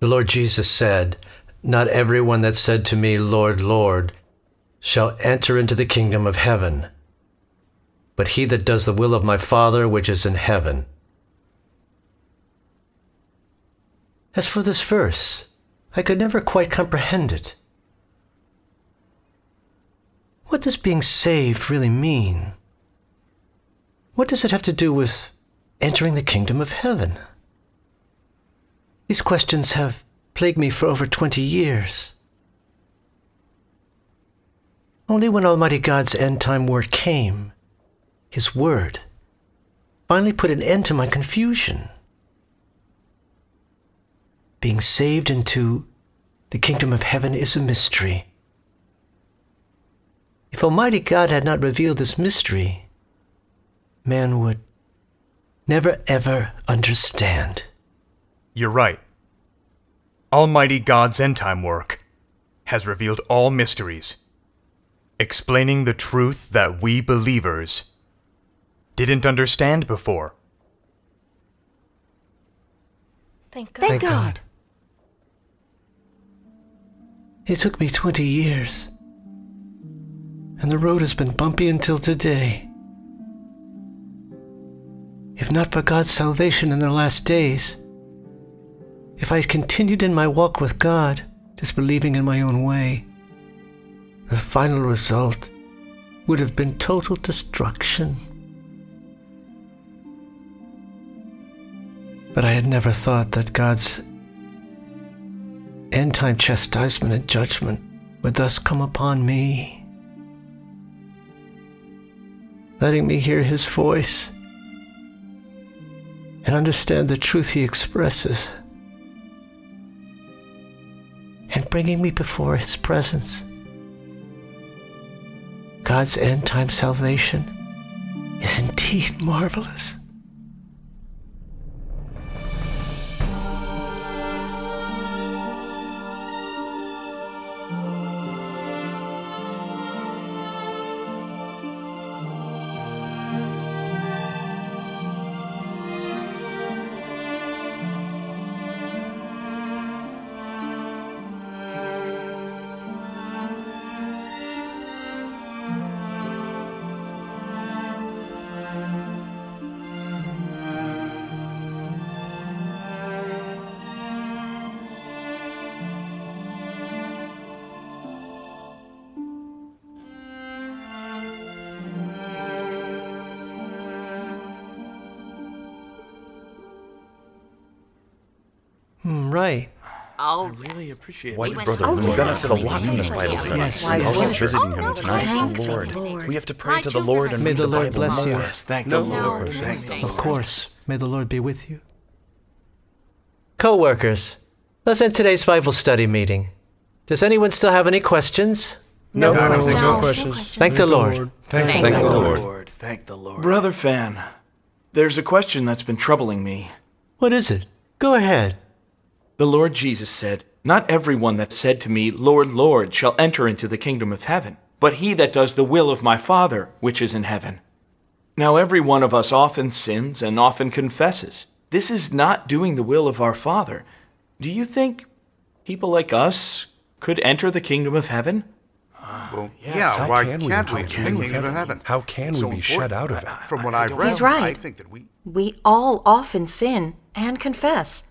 The Lord Jesus said, Not everyone that said to me, Lord, Lord, shall enter into the kingdom of heaven, but he that does the will of my Father which is in heaven. As for this verse, I could never quite comprehend it. What does being saved really mean? What does it have to do with entering the kingdom of heaven? These questions have plagued me for over 20 years. Only when Almighty God's end time word came, His word, finally put an end to my confusion. Being saved into the kingdom of heaven is a mystery. If Almighty God had not revealed this mystery, man would never ever understand. You're right. Almighty God's end time work has revealed all mysteries, explaining the truth that we believers didn't understand before. Thank God. Thank God. It took me 20 years, and the road has been bumpy until today. If not for God's salvation in the last days, if I had continued in my walk with God, disbelieving in my own way, the final result would have been total destruction. But I had never thought that God's end time chastisement and judgment would thus come upon me, letting me hear His voice and understand the truth He expresses, and bringing me before His presence. God's end time salvation is indeed marvelous. Oh, Really yes. appreciate We it. went Brother, so we good. benefit a lot from this Bible study. Yes. I'll Yes. be visiting Oh, him tonight. thank the the Lord. Lord. We have to My pray to the Lord and May read the the Lord Bible bless you. Yes, thank the Lord. no, Thank the thank Of course. May the Lord be with you. Co workers, let's end today's Bible study meeting. Does anyone still have any questions? No, No, questions. no No questions. questions. Thank the Lord. Thank, Thank thank the the Lord. Lord. Thank the Lord. Brother Fan, there's a question that's been troubling me. What is it? Go ahead. The Lord Jesus said, Not everyone that said to me, Lord, Lord, shall enter into the kingdom of heaven, but he that does the will of my Father which is in heaven. Now, every one of us often sins and often confesses. This is not doing the will of our Father. Do you think people like us could enter the kingdom of heaven? Ah, well, Yes, yeah, how why can we can't enter we? the in kingdom of heaven? heaven. How can It's we be shut out of it? From what I've read, He's right. I think that we. We all often sin and confess.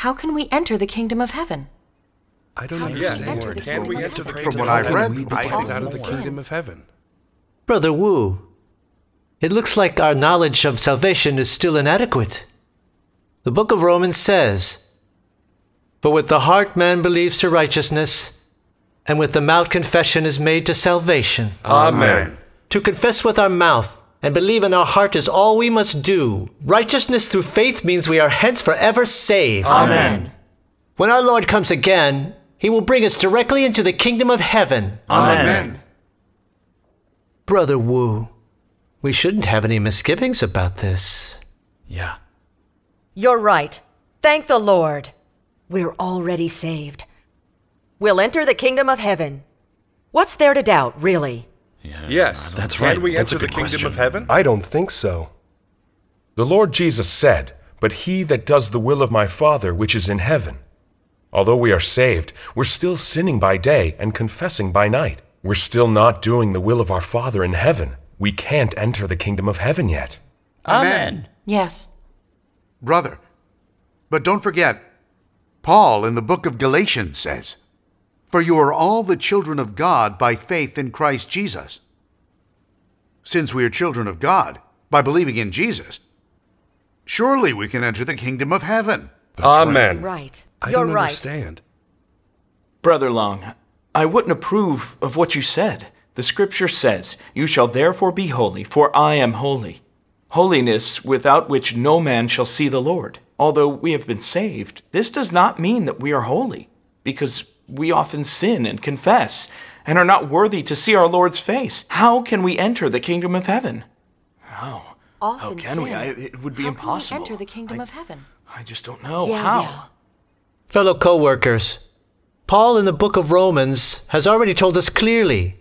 How can we enter the kingdom of heaven? I don't How do we understand. enter the Can we kingdom of enter the heaven? From what I've read, We be I kicked think out of the kingdom of heaven. Brother Wu, it looks like our knowledge of salvation is still inadequate. The book of Romans says, For with the heart man believes to righteousness, and with the mouth confession is made to salvation. Amen. To confess with our mouth and believe in our heart is all we must do. Righteousness through faith means we are hence forever saved. Amen. When our Lord comes again, he will bring us directly into the kingdom of heaven. Amen. Brother Wu, we shouldn't have any misgivings about this. Yeah. You're right. Thank the Lord. We're already saved. We'll enter the kingdom of heaven. What's there to doubt, really? Yes, That's Can right. we That's enter the kingdom question. of heaven? I don't think so. The Lord Jesus said, But he that does the will of my Father which is in heaven. Although we are saved, we're still sinning by day and confessing by night. We're still not doing the will of our Father in heaven. We can't enter the kingdom of heaven yet. Amen. Yes. Brother, but don't forget, Paul in the book of Galatians says, For you are all the children of God by faith in Christ Jesus. Since we are children of God by believing in Jesus, surely we can enter the kingdom of heaven. Amen. Right. I You're don't right. understand. Brother Long, I wouldn't approve of what you said. The scripture says, You shall therefore be holy, for I am holy. Holiness without which no man shall see the Lord. Although we have been saved, this does not mean that we are holy, because we often sin and confess, and are not worthy to see our Lord's face. How can we enter the kingdom of heaven? How? Often can we? I- it would be How impossible. Can we enter the kingdom I- of heaven? I just don't know. Yeah, How? yeah. Fellow co workers, Paul in the book of Romans has already told us clearly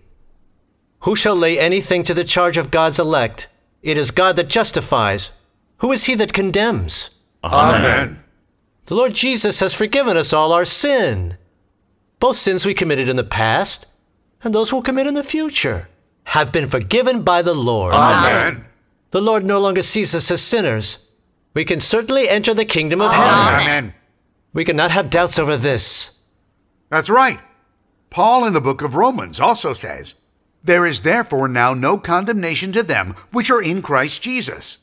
Who shall lay anything to the charge of God's elect? It is God that justifies. Who is he that condemns? Amen. The Lord Jesus has forgiven us all our sin, both sins we committed in the past and those we'll commit in the future, have been forgiven by the Lord. Amen. The Lord no longer sees us as sinners. We can certainly enter the kingdom of heaven. Amen. We cannot have doubts over this. That's right. Paul in the book of Romans also says, There is therefore now no condemnation to them which are in Christ Jesus.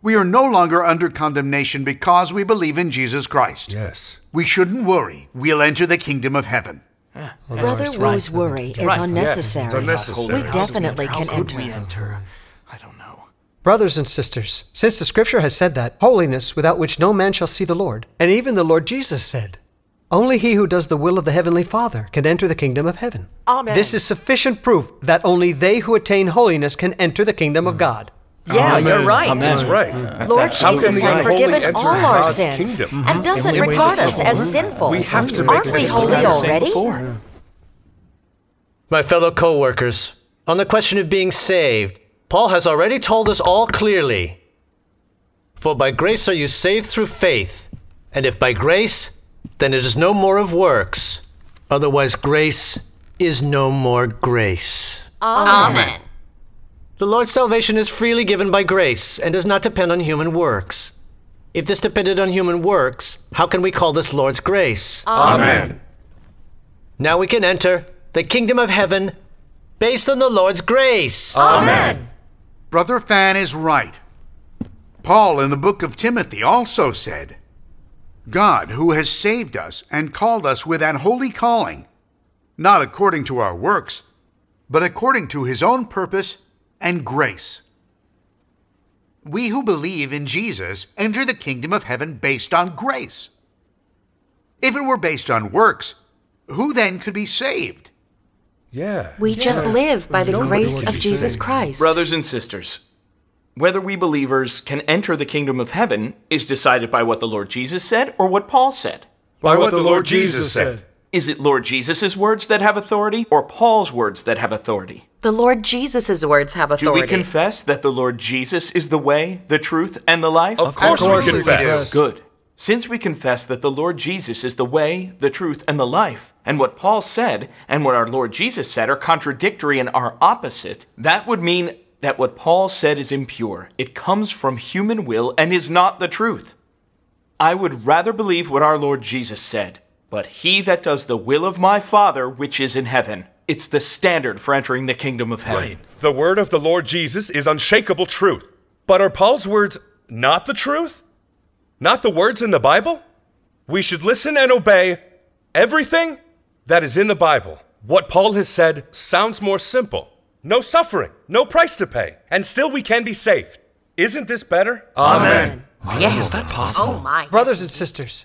We are no longer under condemnation because we believe in Jesus Christ. Yes. We shouldn't worry. We'll enter the kingdom of heaven. Ah, Brother Wu's worry is unnecessary. It's unnecessary. We definitely How can could enter. we enter? I don't know. Brothers and sisters, since the scripture has said that, holiness without which no man shall see the Lord, and even the Lord Jesus said, only he who does the will of the heavenly Father can enter the kingdom of heaven. Amen. This is sufficient proof that only they who attain holiness can enter the kingdom of hmm. God. Yeah, you're right. That's right. Lord How can Jesus has forgiven enter all our God's sins kingdom? and doesn't regard us as sinful. We have to make Aren't we holy clear. already? Before. My fellow co workers, on the question of being saved, Paul has already told us all clearly. For by grace are you saved through faith, and if by grace, then it is no more of works. Otherwise, grace is no more grace. Amen. The Lord's salvation is freely given by grace and does not depend on human works. If this depended on human works, how can we call this Lord's grace? Amen. Now we can enter the kingdom of heaven based on the Lord's grace. Amen. Brother Fan is right. Paul in the book of Timothy also said, God, who has saved us and called us with an holy calling, not according to our works, but according to his own purpose and grace. We who believe in Jesus enter the kingdom of heaven based on grace. If it were based on works, who then could be saved? Yeah. We just live by the Nobody grace of Jesus saved. Christ. Brothers and sisters, whether we believers can enter the kingdom of heaven is decided by what the Lord Jesus said or what Paul said. By what the Lord Jesus said. Is it Lord Jesus' words that have authority or Paul's words that have authority? the Lord Jesus' words have authority. Do we confess that the Lord Jesus is the way, the truth, and the life? Of course we confess. Good. Since we confess that the Lord Jesus is the way, the truth, and the life, and what Paul said and what our Lord Jesus said are contradictory and are opposite, that would mean that what Paul said is impure. It comes from human will and is not the truth. I would rather believe what our Lord Jesus said. But he that does the will of my Father which is in heaven. It's the standard for entering the kingdom of heaven. Right. The word of the Lord Jesus is unshakable truth. But are Paul's words not the truth? Not the words in the Bible? We should listen and obey everything that is in the Bible. What Paul has said sounds more simple. No suffering, no price to pay, and still we can be saved. Isn't this better? Amen. Yes. Is that possible? Oh my. Brothers and sisters,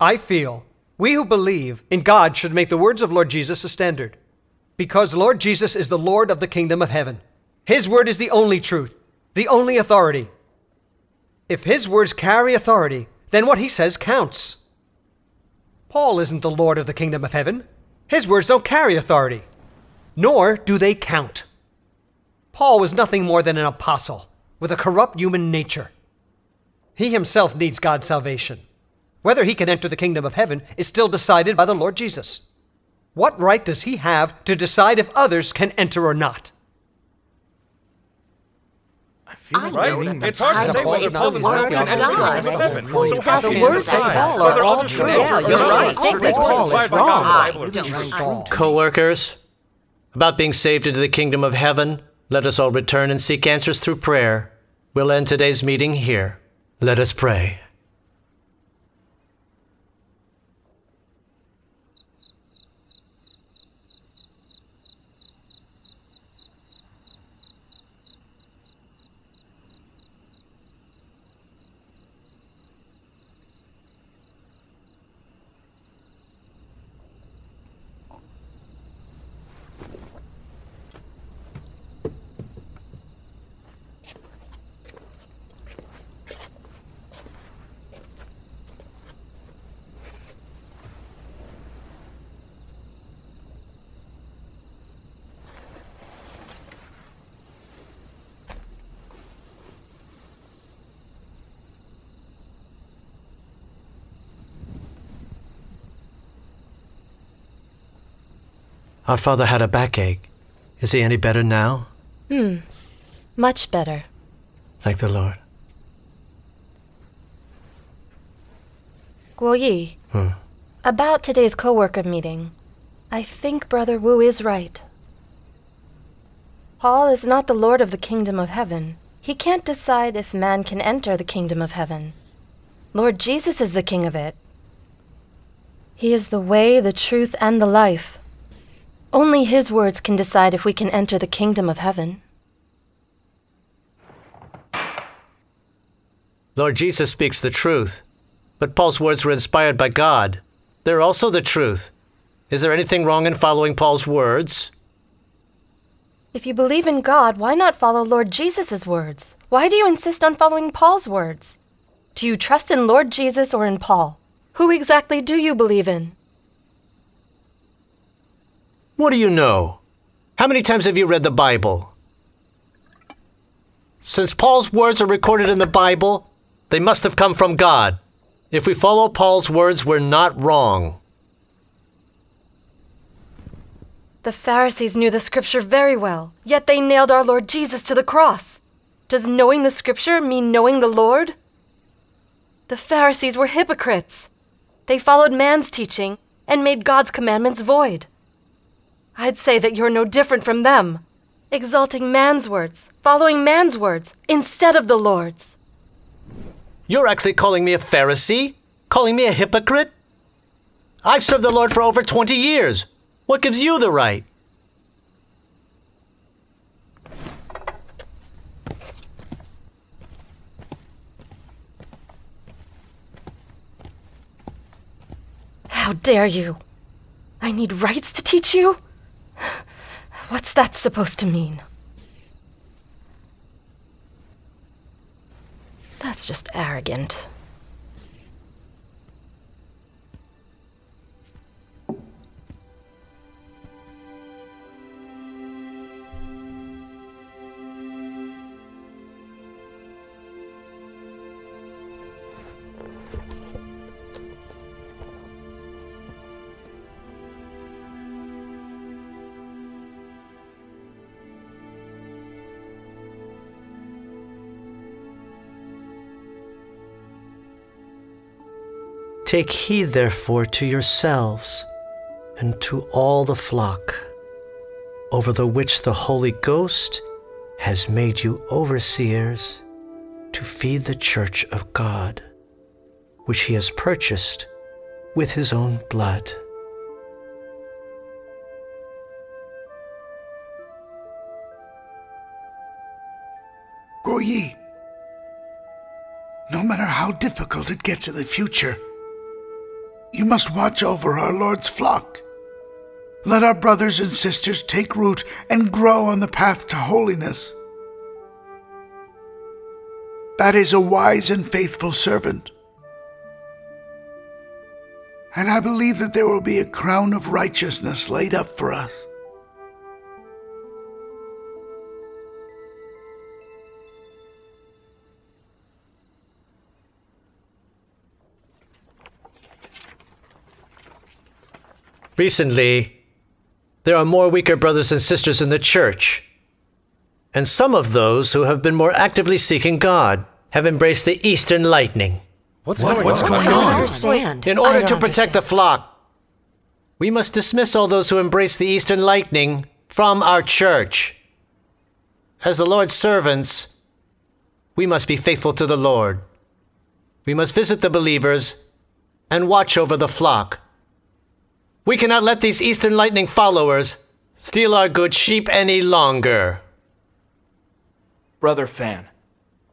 I feel we who believe in God should make the words of Lord Jesus a standard. Because Lord Jesus is the Lord of the kingdom of heaven. His word is the only truth, the only authority. If his words carry authority, then what he says counts. Paul isn't the Lord of the kingdom of heaven. His words don't carry authority, nor do they count. Paul was nothing more than an apostle with a corrupt human nature. He himself needs God's salvation. Whether he can enter the kingdom of heaven is still decided by the Lord Jesus. What right does he have to decide if others can enter or not? I feel like Right? reading It's hard to say Bible whether is Paul the himself word can of enter the God. kingdom of heaven. Well, So the how can words of Paul are all others true. Yeah, you're not? right. Certain Think that Paul is implied by God in the wrong. Bible are I don't true. Co workers, about being saved into the kingdom of heaven, let us all return and seek answers through prayer. We'll end today's meeting here. Let us pray. Our father had a backache. Is he any better now? Hmm. Much better. Thank the Lord. Guoyi, about today's co-worker meeting, I think Brother Wu is right. Paul is not the Lord of the kingdom of heaven. He can't decide if man can enter the kingdom of heaven. Lord Jesus is the king of it. He is the way, the truth, and the life. Only his words can decide if we can enter the kingdom of heaven. Lord Jesus speaks the truth, but Paul's words were inspired by God. They're also the truth. Is there anything wrong in following Paul's words? If you believe in God, why not follow Lord Jesus' words? Why do you insist on following Paul's words? Do you trust in Lord Jesus or in Paul? Who exactly do you believe in? What do you know? How many times have you read the Bible? Since Paul's words are recorded in the Bible, they must have come from God. If we follow Paul's words, we're not wrong. The Pharisees knew the scripture very well, yet they nailed our Lord Jesus to the cross. Does knowing the scripture mean knowing the Lord? The Pharisees were hypocrites. They followed man's teaching and made God's commandments void. I'd say that you're no different from them, exalting man's words, following man's words instead of the Lord's. You're actually calling me a Pharisee? Calling me a hypocrite? I've served the Lord for over 20 years. What gives you the right? How dare you? I need rights to teach you? What's that supposed to mean? That's just arrogant. Take heed, therefore, to yourselves and to all the flock, over the which the Holy Ghost has made you overseers to feed the church of God, which he has purchased with his own blood. Guoyi. no matter how difficult it gets in the future, you must watch over our Lord's flock. Let our brothers and sisters take root and grow on the path to holiness. That is a wise and faithful servant. And I believe that there will be a crown of righteousness laid up for us. Recently, there are more weaker brothers and sisters in the church, and some of those who have been more actively seeking God have embraced the Eastern lightning. What's What- going what's on? going I don't on? understand. In order to protect the flock, we must dismiss all those who embrace the Eastern lightning from our church. As the Lord's servants, we must be faithful to the Lord. We must visit the believers and watch over the flock. We cannot let these Eastern lightning followers steal our good sheep any longer. Brother Fan,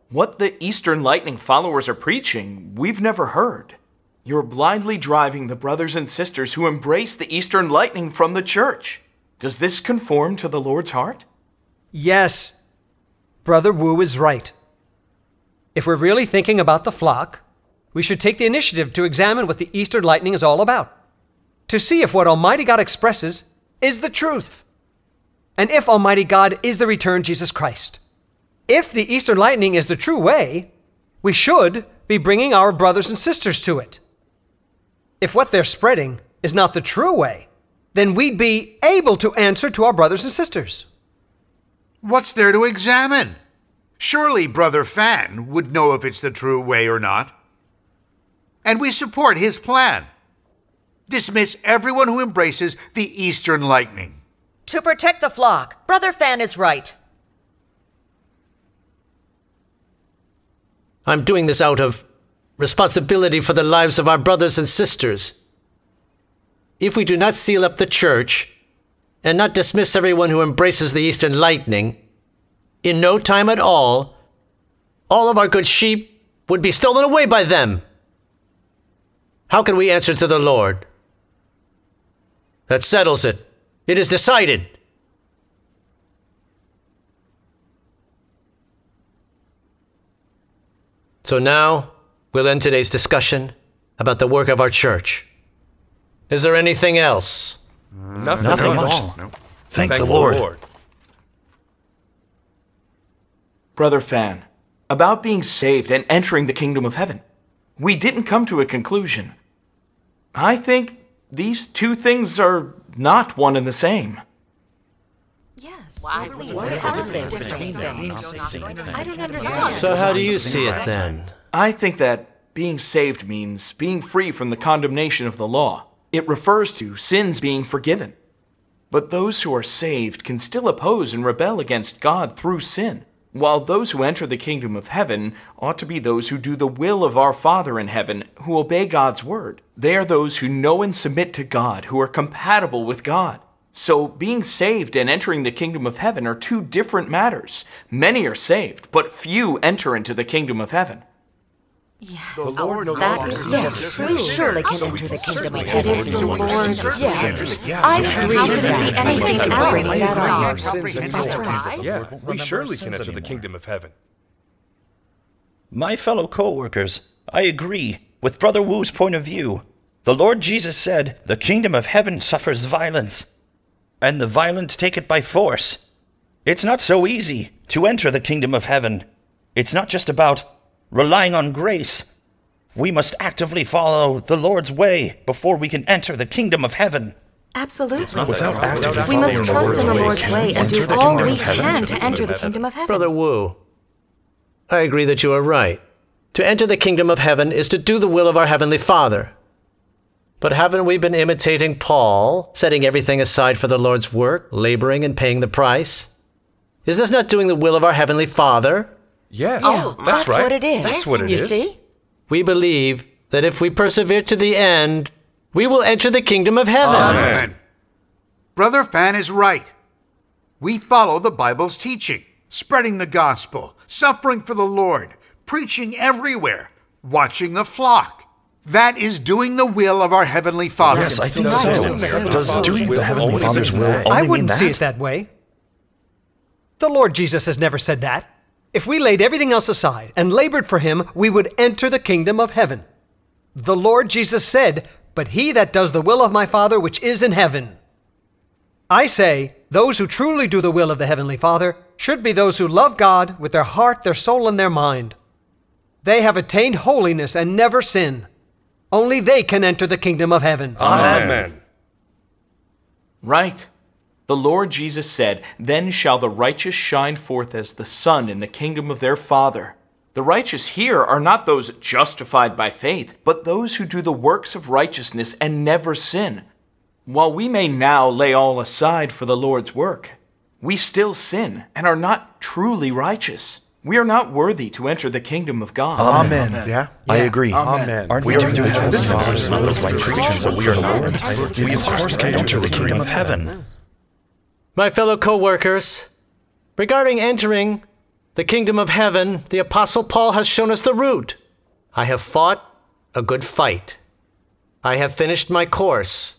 what the Eastern Lightning followers are preaching, we've never heard. You're blindly driving the brothers and sisters who embrace the Eastern Lightning from the church. Does this conform to the Lord's heart? Yes, Brother Wu is right. If we're really thinking about the flock, we should take the initiative to examine what the Eastern lightning is all about, to see if what Almighty God expresses is the truth, and if Almighty God is the returned Jesus Christ. If the Eastern lightning is the true way, we should be bringing our brothers and sisters to it. If what they're spreading is not the true way, then we'd be able to answer to our brothers and sisters. What's there to examine? Surely Brother Fan would know if it's the true way or not. And we support his plan. Dismiss everyone who embraces the Eastern Lightning. To protect the flock, Brother Fan is right. I'm doing this out of responsibility for the lives of our brothers and sisters. If we do not seal up the church and not dismiss everyone who embraces the Eastern Lightning, in no time at all, all of our good sheep would be stolen away by them. How can we answer to the Lord? That settles it. It is decided. So now we'll end today's discussion about the work of our church. Is there anything else? Nothing, Nothing much. much. Thank, the Lord. Brother Fan, about being saved and entering the kingdom of heaven, we didn't come to a conclusion. I think these two things are not one and the same. Yes. How do we tell us the difference? I don't understand. So, how do you see it then? I think that being saved means being free from the condemnation of the law. It refers to sins being forgiven. But those who are saved can still oppose and rebel against God through sin, while those who enter the kingdom of heaven ought to be those who do the will of our Father in heaven, who obey God's word. They are those who know and submit to God, who are compatible with God. So, being saved and entering the kingdom of heaven are two different matters. Many are saved, but few enter into the kingdom of heaven. That is Yes, we surely can enter the kingdom of heaven. is the Lord's Yeah, I agree How with can that. it be anything Thank you for else? bringing that up. That's right. Yeah, we surely can enter the kingdom of heaven. My fellow co-workers, I agree with Brother Wu's point of view. The Lord Jesus said, "The kingdom of heaven suffers violence, and the violent take it by force." It's not so easy to enter the kingdom of heaven. It's not just about relying on grace. We must actively follow the Lord's way before we can enter the kingdom of heaven. Absolutely. Without actively We must following trust in the Lord's can way we and do all we can to enter the kingdom of heaven. Brother Wu, I agree that you are right. To enter the kingdom of heaven is to do the will of our Heavenly Father. But haven't we been imitating Paul, setting everything aside for the Lord's work, laboring and paying the price? Is this not doing the will of our Heavenly Father? Yes, Oh, that's, that's right. what it is. That's what it you is. see? We believe that if we persevere to the end, we will enter the kingdom of heaven. Amen. Brother Fan is right. We follow the Bible's teaching, spreading the gospel, suffering for the Lord, preaching everywhere, watching the flock. That is doing the will of our Heavenly Father. Yes, I think so. Does doing the Heavenly Father's will only I wouldn't that? see it that way. The Lord Jesus has never said that. If we laid everything else aside and labored for him, we would enter the kingdom of heaven. The Lord Jesus said, But he that does the will of my Father which is in heaven. I say, those who truly do the will of the Heavenly Father should be those who love God with their heart, their soul, and their mind. They have attained holiness and never sin. Only they can enter the kingdom of heaven. Amen. Right. The Lord Jesus said, Then shall the righteous shine forth as the sun in the kingdom of their Father. The righteous here are not those justified by faith, but those who do the works of righteousness and never sin. While we may now lay all aside for the Lord's work, we still sin and are not truly righteous. We are not worthy to enter the kingdom of God. Amen. Yeah? I agree. Amen. Aren't We we are doing doing the this Father's will as right creatures, so we are not entitled to We of course can enter the kingdom of heaven. My fellow co workers, regarding entering the kingdom of heaven, the Apostle Paul has shown us the route. I have fought a good fight. I have finished my course.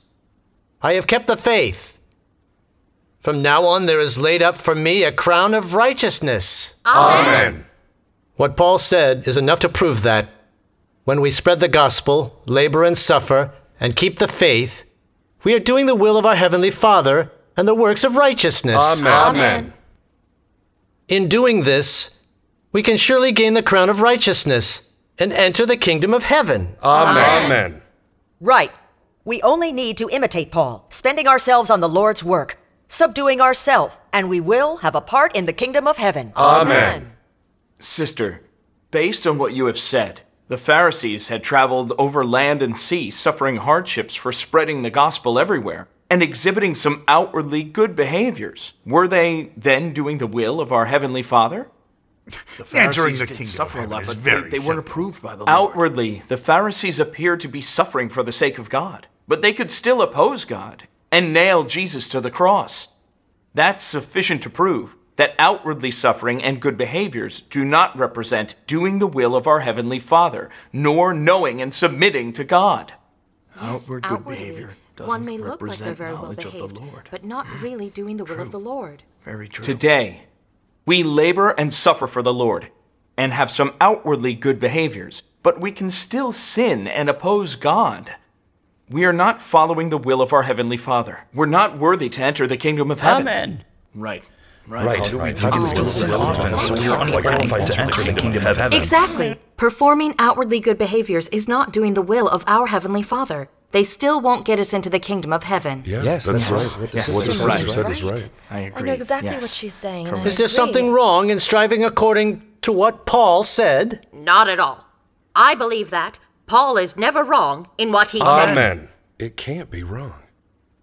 I have kept the faith. From now on, there is laid up for me a crown of righteousness. Amen. What Paul said is enough to prove that when we spread the gospel, labor and suffer, and keep the faith, we are doing the will of our Heavenly Father and the works of righteousness. Amen. Amen. In doing this, we can surely gain the crown of righteousness and enter the kingdom of heaven. Amen. Amen. Right. We only need to imitate Paul, spending ourselves on the Lord's work, subduing ourselves, and we will have a part in the kingdom of heaven. Amen. Sister, based on what you have said, the Pharisees had traveled over land and sea, suffering hardships for spreading the gospel everywhere and exhibiting some outwardly good behaviors. Were they then doing the will of our Heavenly Father? The Entering Pharisees the did kingdom suffer of a lot, heaven but they, they weren't approved by the Lord. Outwardly, the Pharisees appeared to be suffering for the sake of God, but they could still oppose God and nail Jesus to the cross. That's sufficient to prove that outwardly suffering and good behaviors do not represent doing the will of our Heavenly Father, nor knowing and submitting to God. Outward good Outwardly, behavior doesn't one may look like they're very well knowledge of the behaved, but not really doing the will of the Lord. Very true. Today, we labor and suffer for the Lord and have some outwardly good behaviors, but we can still sin and oppose God. We are not following the will of our Heavenly Father. We're not worthy to enter the kingdom of heaven. Amen. Right. Right. We can still sin often, so we are unqualified to enter the kingdom of heaven. Exactly. Performing outwardly good behaviors is not doing the will of our Heavenly Father. They still won't get us into the kingdom of heaven. Yeah, Yes, that's, that's right. right. Yes, what the that's sister right. said is right. I agree. I know exactly yes. what she's saying. and I Is there agree. something wrong in striving according to what Paul said? Not at all. I believe that. Paul is never wrong in what he said. Amen. It can't be wrong.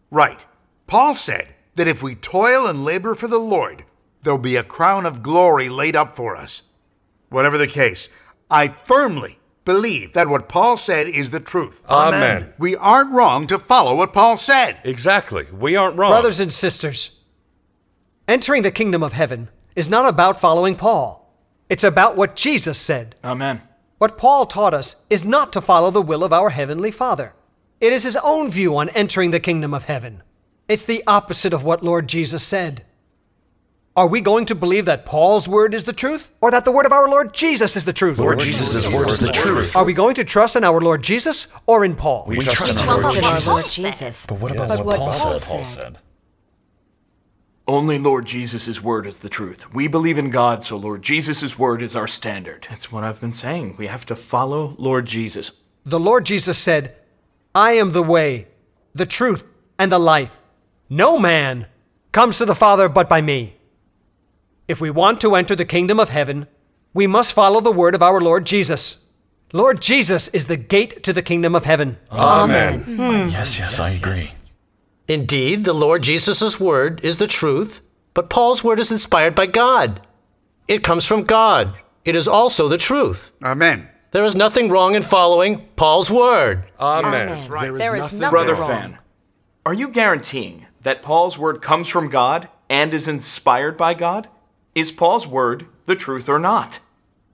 Right. Paul said that if we toil and labor for the Lord, there'll be a crown of glory laid up for us. Whatever the case, I firmly believe that what Paul said is the truth. Amen. We aren't wrong to follow what Paul said. Exactly. We aren't wrong. Brothers and sisters, entering the kingdom of heaven is not about following Paul. It's about what Jesus said. Amen. What Paul taught us is not to follow the will of our Heavenly Father. It is his own view on entering the kingdom of heaven. It's the opposite of what Lord Jesus said. Are we going to believe that Paul's word is the truth, or that the word of our Lord Jesus is the truth? Lord Jesus' word is the truth. Are we going to trust in our Lord Jesus or in Paul? We trust in our Lord what Jesus. Lord. Jesus. But what about But what what Paul Paul said? said. Only Lord Jesus' word is the truth. We believe in God, so Lord Jesus' word is our standard. That's what I've been saying. We have to follow Lord Jesus. The Lord Jesus said, I am the way, the truth, and the life. No man comes to the Father but by me. If we want to enter the kingdom of heaven, we must follow the word of our Lord Jesus. Lord Jesus is the gate to the kingdom of heaven. Amen. Hmm. Yes, yes, I agree. Indeed, the Lord Jesus' word is the truth, but Paul's word is inspired by God. It comes from God. It is also the truth. Amen. There is nothing wrong in following Paul's word. Amen. right. There is nothing Brother wrong. Fan, are you guaranteeing that Paul's word comes from God and is inspired by God? Is Paul's word the truth or not?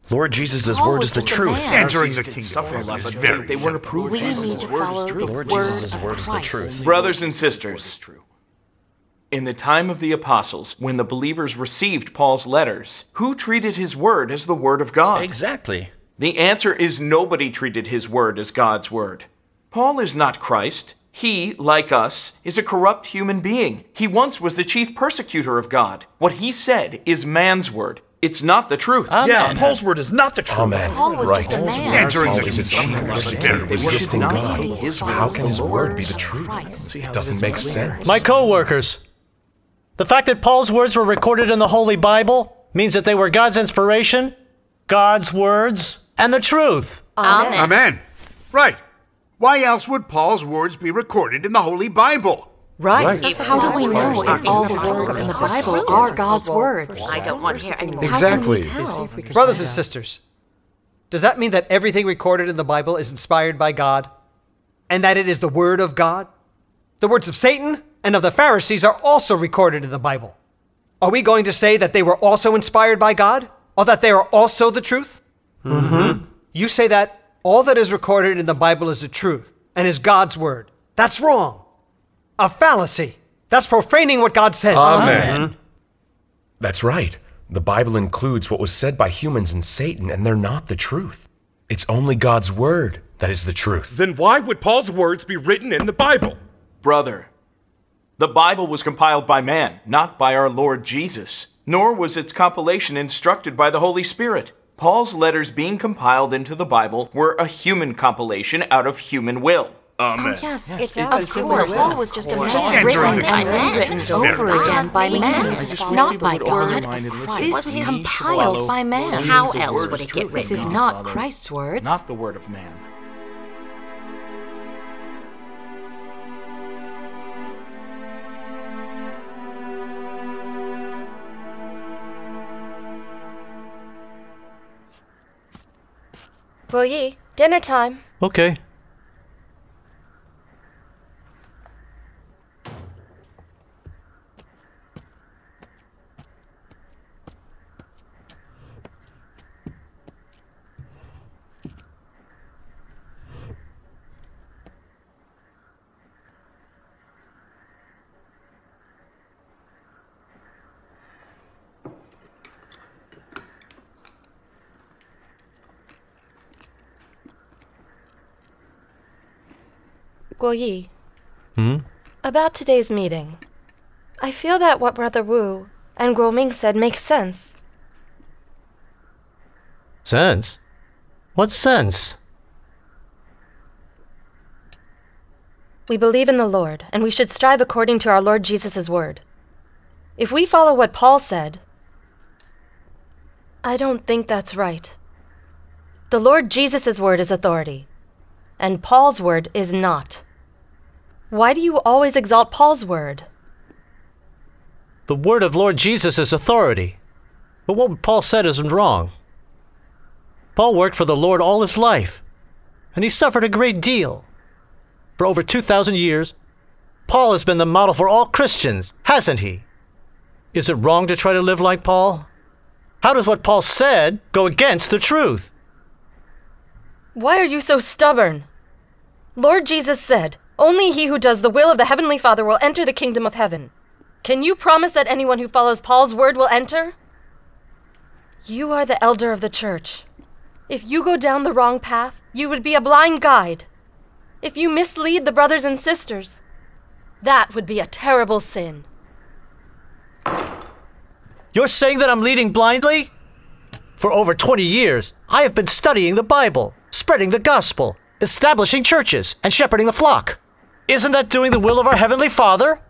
Lord Jesus' Paul word is the just truth. man. Entering the Pharisees did kingdom a of lot, heaven is but very they, they weren't approved We Jesus' word is follow true. the Lord word Jesus' of word is the Christ. truth. Brothers and sisters, in the time of the apostles, when the believers received Paul's letters, who treated his word as the word of God? Exactly. The answer is nobody treated his word as God's word. Paul is not Christ. He, like us, is a corrupt human being. He once was the chief persecutor of God. What he said is man's word. It's not the truth. Yeah, Paul's word is not the truth. Amen. Paul was Right. just a man. Entering the Paul is a kingdom chief of spirit heaven. existing not God. So how can his word be the Christ. truth? It doesn't make sense. My co workers, the fact that Paul's words were recorded in the Holy Bible means that they were God's inspiration, God's words, and the truth. Amen. Amen. Right. Why else would Paul's words be recorded in the Holy Bible? Right. If- How do we know if all the words in the Bible are God's words? I don't want to hear anymore. Exactly. Brothers and sisters, does that mean that everything recorded in the Bible is inspired by God? And that it is the Word of God? The words of Satan and of the Pharisees are also recorded in the Bible. Are we going to say that they were also inspired by God? Or that they are also the truth? Mm-hmm. You say that all that is recorded in the Bible is the truth and is God's Word. That's wrong. A fallacy. That's profaning what God says. Amen. That's right. The Bible includes what was said by humans and Satan, and they're not the truth. It's only God's word that is the truth. Then why would Paul's words be written in the Bible? Brother, the Bible was compiled by man, not by our Lord Jesus, nor was its compilation instructed by the Holy Spirit. Paul's letters being compiled into the Bible were a human compilation out of human will. Oh, yes, Yes, it's it's of a simple course. will. Paul was just a man course. written Entering and kingdom rewritten of over heaven. again by I man, not by would open their God. mind and. This was compiled by man. How else would it true get This is not Father, Christ's words. Not the word of man. Will ye? Dinner time. Okay. Ye? Hmm? About today's meeting. I feel that what Brother Wu and Guo Ming said makes sense. Sense? What sense? We believe in the Lord, and we should strive according to our Lord Jesus' word. If we follow what Paul said, I don't think that's right. The Lord Jesus' word is authority, and Paul's word is not. Why do you always exalt Paul's word? The word of Lord Jesus is authority. But what Paul said isn't wrong. Paul worked for the Lord all his life, and he suffered a great deal. For over 2,000 years, Paul has been the model for all Christians, hasn't he? Is it wrong to try to live like Paul? How does what Paul said go against the truth? Why are you so stubborn? Lord Jesus said, Only he who does the will of the Heavenly Father will enter the kingdom of heaven. Can you promise that anyone who follows Paul's word will enter? You are the elder of the church. If you go down the wrong path, you would be a blind guide. If you mislead the brothers and sisters, that would be a terrible sin. You're saying that I'm leading blindly? For over 20 years, I have been studying the Bible, spreading the gospel, establishing churches, and shepherding the flock. Isn't that doing the will of our Heavenly Father?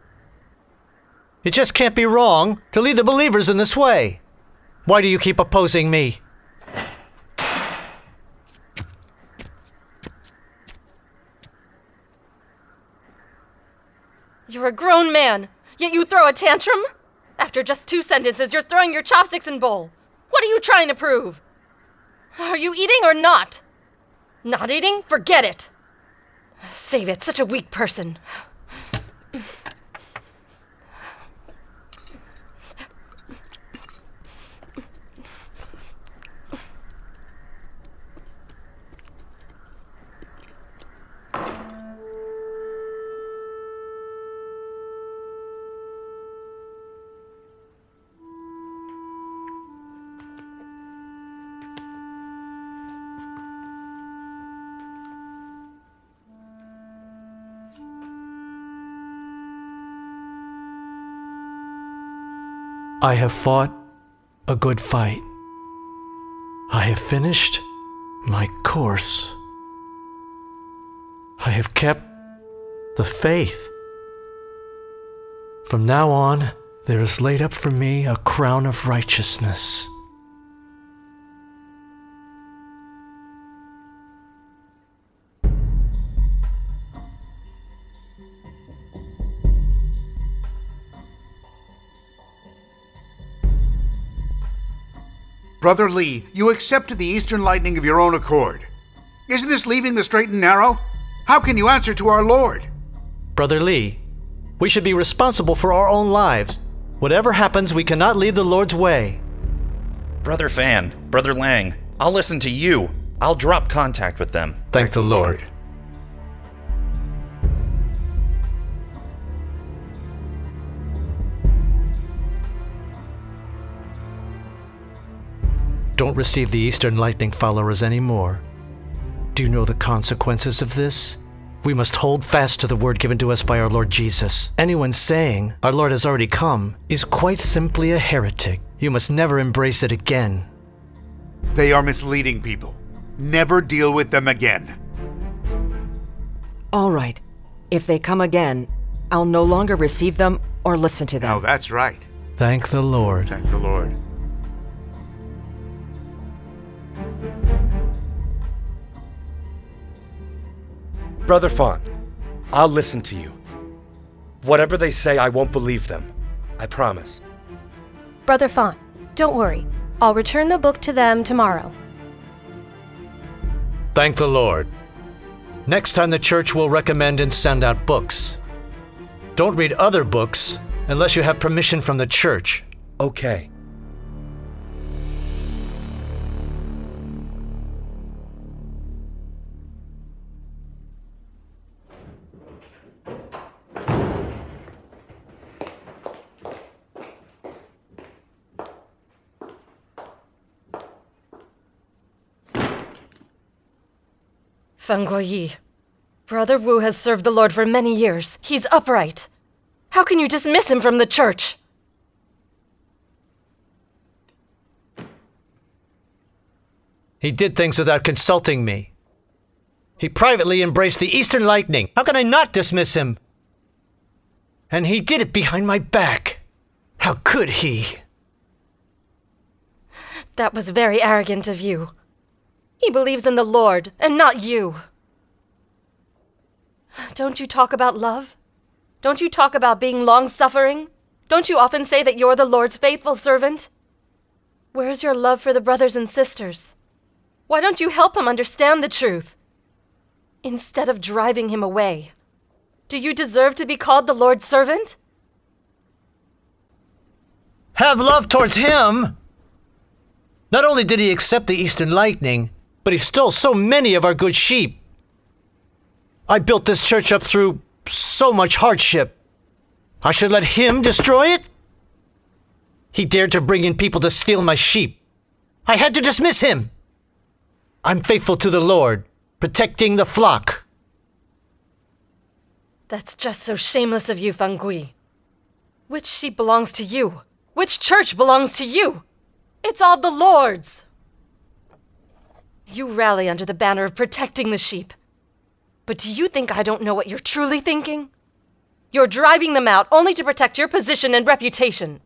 It just can't be wrong to lead the believers in this way. Why do you keep opposing me? You're a grown man, yet you throw a tantrum? After just two sentences, you're throwing your chopsticks and bowl. What are you trying to prove? Are you eating or not? Not eating? Forget it. Save it, such a weak person. I have fought a good fight. I have finished my course. I have kept the faith. From now on, there is laid up for me a crown of righteousness. Brother Lee, you accepted the Eastern Lightning of your own accord. Isn't this leaving the straight and narrow? How can you answer to our Lord? Brother Lee, we should be responsible for our own lives. Whatever happens, we cannot leave the Lord's way. Brother Fan, Brother Lang, I'll listen to you. I'll drop contact with them. Thank the Lord. Don't receive the Eastern Lightning followers anymore. Do you know the consequences of this? We must hold fast to the word given to us by our Lord Jesus. Anyone saying, Our Lord has already come, is quite simply a heretic. You must never embrace it again. They are misleading people. Never deal with them again. All right. If they come again, I'll no longer receive them or listen to them. Now that's right. Thank the Lord. Thank the Lord. Brother Fan, I'll listen to you. Whatever they say, I won't believe them. I promise. Brother Fan, don't worry. I'll return the book to them tomorrow. Thank the Lord. Next time the church will recommend and send out books. Don't read other books unless you have permission from the church. Okay. Fan Guoyi, Brother Wu has served the Lord for many years. He's upright. How can you dismiss him from the church? He did things without consulting me. He privately embraced the Eastern Lightning. How can I not dismiss him? And he did it behind my back. How could he? That was very arrogant of you. He believes in the Lord and not you. Don't you talk about love? Don't you talk about being long suffering? Don't you often say that you're the Lord's faithful servant? Where's your love for the brothers and sisters? Why don't you help him understand the truth? Instead of driving him away. Do you deserve to be called the Lord's servant? Have love towards him? Not only did he accept the Eastern Lightning, but he stole so many of our good sheep. I built this church up through so much hardship. I should let him destroy it? He dared to bring in people to steal my sheep. I had to dismiss him. I'm faithful to the Lord, protecting the flock. That's just so shameless of you, Fan Guoyi. Which sheep belongs to you? Which church belongs to you? It's all the Lord's. You rally under the banner of protecting the sheep. But do you think I don't know what you're truly thinking? You're driving them out only to protect your position and reputation.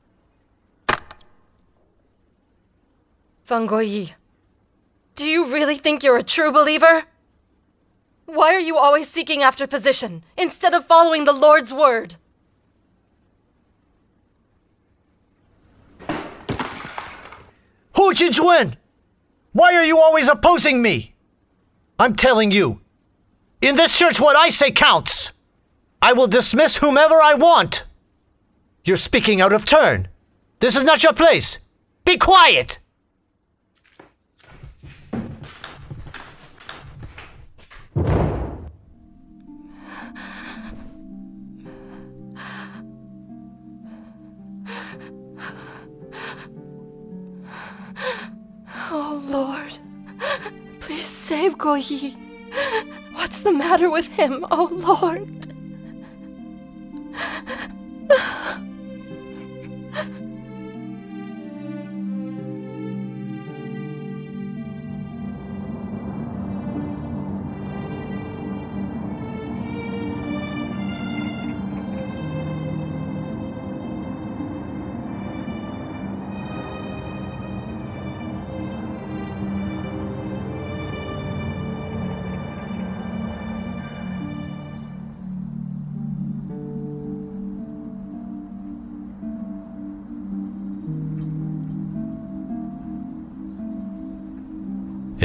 Fan Guoyi, do you really think you're a true believer? Why are you always seeking after position instead of following the Lord's word? Hu Jinchuan! Why are you always opposing me? I'm telling you, in this church, what I say counts. I will dismiss whomever I want. You're speaking out of turn. This is not your place. Be quiet! Oh, Lord. Please save Guoyi. What's the matter with him, oh Lord?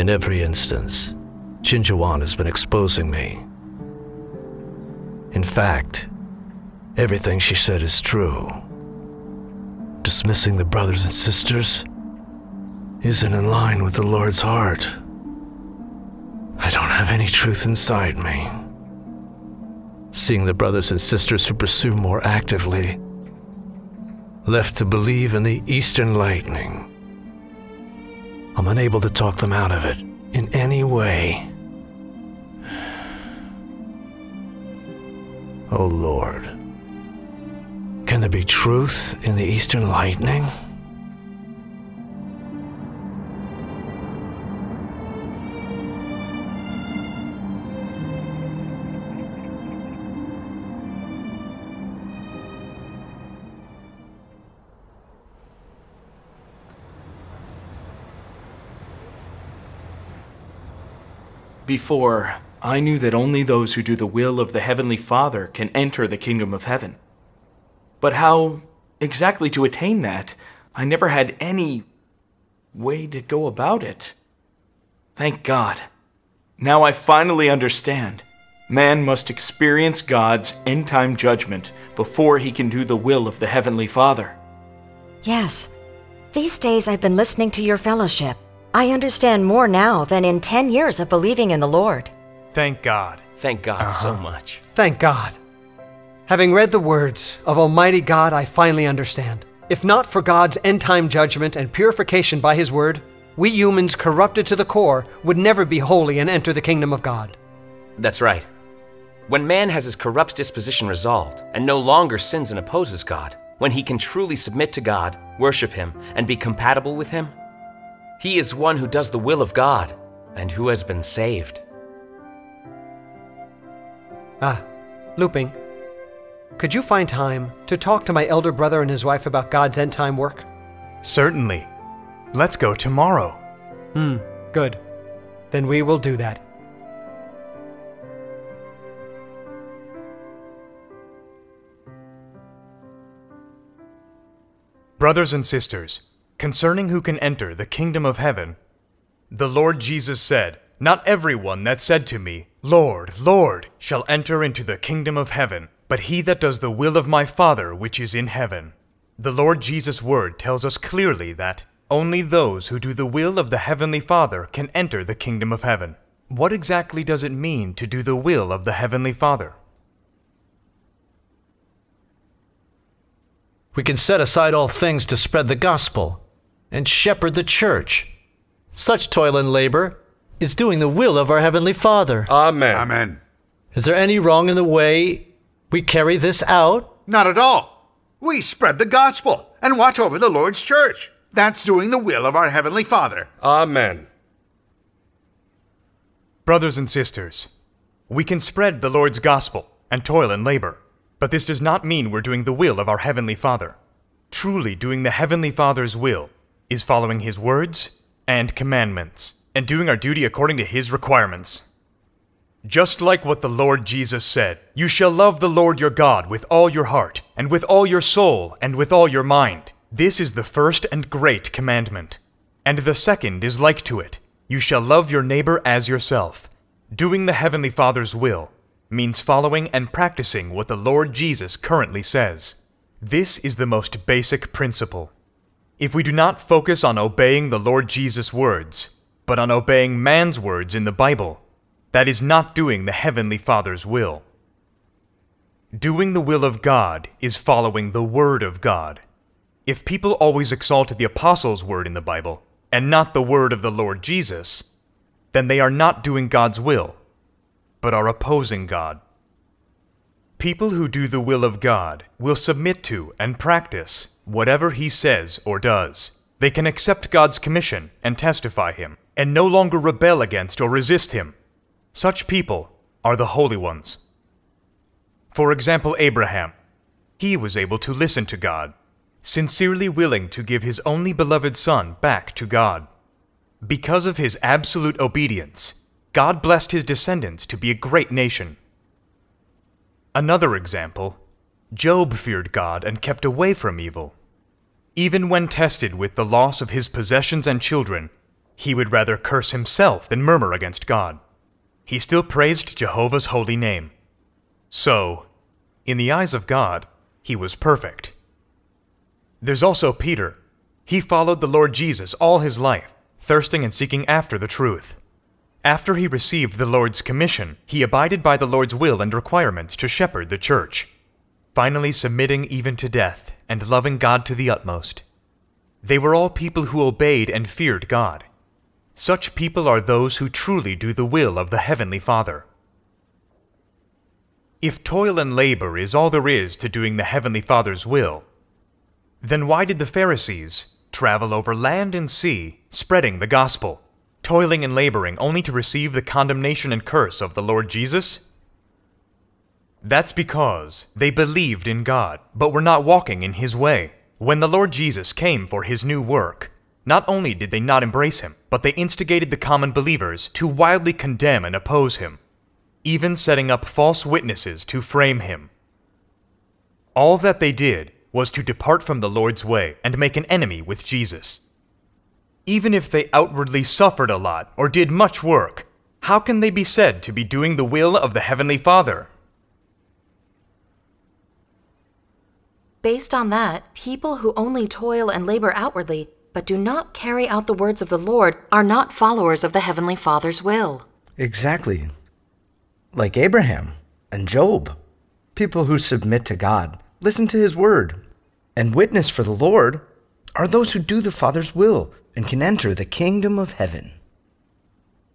In every instance, Jinjuan has been exposing me. In fact, everything she said is true. Dismissing the brothers and sisters isn't in line with the Lord's heart. I don't have any truth inside me. Seeing the brothers and sisters who pursue more actively, left to believe in the Eastern Lightning, I'm unable to talk them out of it in any way. Oh Lord, can there be truth in the Eastern Lightning? Before, I knew that only those who do the will of the Heavenly Father can enter the kingdom of heaven. But how exactly to attain that, I never had any way to go about it. Thank God. Now I finally understand. Man must experience God's end time judgment before he can do the will of the Heavenly Father. Yes. These days I've been listening to your fellowship. I understand more now than in 10 years of believing in the Lord. Thank God. Thank God so uh-huh. much. Thank God. Having read the words of Almighty God, I finally understand. If not for God's end time judgment and purification by His word, we humans, corrupted to the core, would never be holy and enter the kingdom of God. That's right. When man has his corrupt disposition resolved and no longer sins and opposes God, when he can truly submit to God, worship Him, and be compatible with Him, he is one who does the will of God and who has been saved. Ah, Looping. Could you find time to talk to my elder brother and his wife about God's end time work? Certainly. Let's go tomorrow. Hmm, good. Then we will do that. Brothers and sisters, concerning who can enter the kingdom of heaven, the Lord Jesus said, Not everyone that said to me, Lord, Lord, shall enter into the kingdom of heaven, but he that does the will of my Father which is in heaven. The Lord Jesus' word tells us clearly that only those who do the will of the heavenly Father can enter the kingdom of heaven. What exactly does it mean to do the will of the heavenly Father? We can set aside all things to spread the gospel and shepherd the church. Such toil and labor is doing the will of our Heavenly Father. Amen. Amen. Is there any wrong in the way we carry this out? Not at all. We spread the gospel and watch over the Lord's church. That's doing the will of our Heavenly Father. Amen. Brothers and sisters, we can spread the Lord's gospel and toil and labor, but this does not mean we're doing the will of our Heavenly Father. Truly doing the Heavenly Father's will is following His words and commandments, and doing our duty according to His requirements. Just like what the Lord Jesus said, you shall love the Lord your God with all your heart, and with all your soul, and with all your mind. This is the first and great commandment. And the second is like to it you shall love your neighbor as yourself. Doing the Heavenly Father's will means following and practicing what the Lord Jesus currently says. This is the most basic principle. If we do not focus on obeying the Lord Jesus' words, but on obeying man's words in the Bible, that is not doing the Heavenly Father's will. Doing the will of God is following the Word of God. If people always exalt the Apostles' word in the Bible, and not the word of the Lord Jesus, then they are not doing God's will, but are opposing God. People who do the will of God will submit to and practice whatever He says or does. They can accept God's commission and testify Him, and no longer rebel against or resist Him. Such people are the holy ones. For example, Abraham. He was able to listen to God, sincerely willing to give his only beloved son back to God. Because of his absolute obedience, God blessed his descendants to be a great nation. Another example Job feared God and kept away from evil. Even when tested with the loss of his possessions and children, he would rather curse himself than murmur against God. He still praised Jehovah's holy name. So, in the eyes of God, he was perfect. There's also Peter. He followed the Lord Jesus all his life, thirsting and seeking after the truth. After he received the Lord's commission, he abided by the Lord's will and requirements to shepherd the church, finally submitting even to death and loving God to the utmost. They were all people who obeyed and feared God. Such people are those who truly do the will of the Heavenly Father. If toil and labor is all there is to doing the Heavenly Father's will, then why did the Pharisees travel over land and sea, spreading the gospel, toiling and laboring only to receive the condemnation and curse of the Lord Jesus? That's because they believed in God, but were not walking in His way. When the Lord Jesus came for His new work, not only did they not embrace Him, but they instigated the common believers to wildly condemn and oppose Him, even setting up false witnesses to frame Him. All that they did was to depart from the Lord's way and make an enemy with Jesus. Even if they outwardly suffered a lot or did much work, how can they be said to be doing the will of the Heavenly Father? Based on that, people who only toil and labor outwardly, but do not carry out the words of the Lord, are not followers of the Heavenly Father's will. Exactly. Like Abraham and Job. People who submit to God, listen to His word, and witness for the Lord are those who do the Father's will and can enter the kingdom of heaven.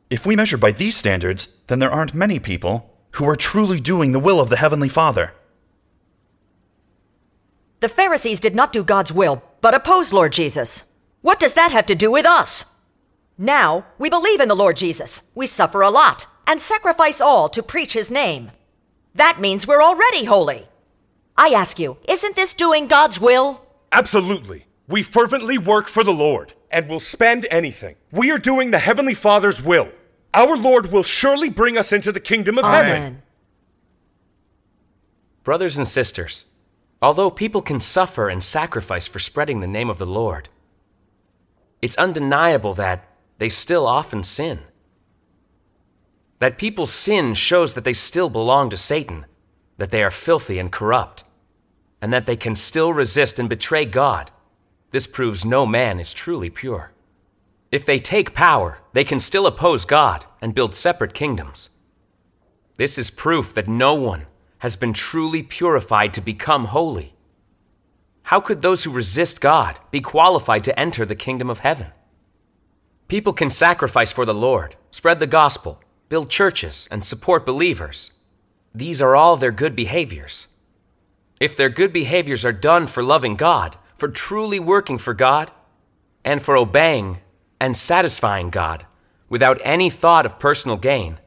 If we measure by these standards, then there aren't many people who are truly doing the will of the Heavenly Father. The Pharisees did not do God's will, but opposed Lord Jesus. What does that have to do with us? Now, we believe in the Lord Jesus. We suffer a lot and sacrifice all to preach his name. That means we're already holy. I ask you, isn't this doing God's will? Absolutely. We fervently work for the Lord and will spend anything. We are doing the Heavenly Father's will. Our Lord will surely bring us into the kingdom of heaven. Brothers and sisters, although people can suffer and sacrifice for spreading the name of the Lord, it's undeniable that they still often sin. That people's sin shows that they still belong to Satan, that they are filthy and corrupt, and that they can still resist and betray God. This proves no man is truly pure. If they take power, they can still oppose God and build separate kingdoms. This is proof that no one has been truly purified to become holy. How could those who resist God be qualified to enter the kingdom of heaven? People can sacrifice for the Lord, spread the gospel, build churches, and support believers. These are all their good behaviors. If their good behaviors are done for loving God, for truly working for God, and for obeying and satisfying God without any thought of personal gain,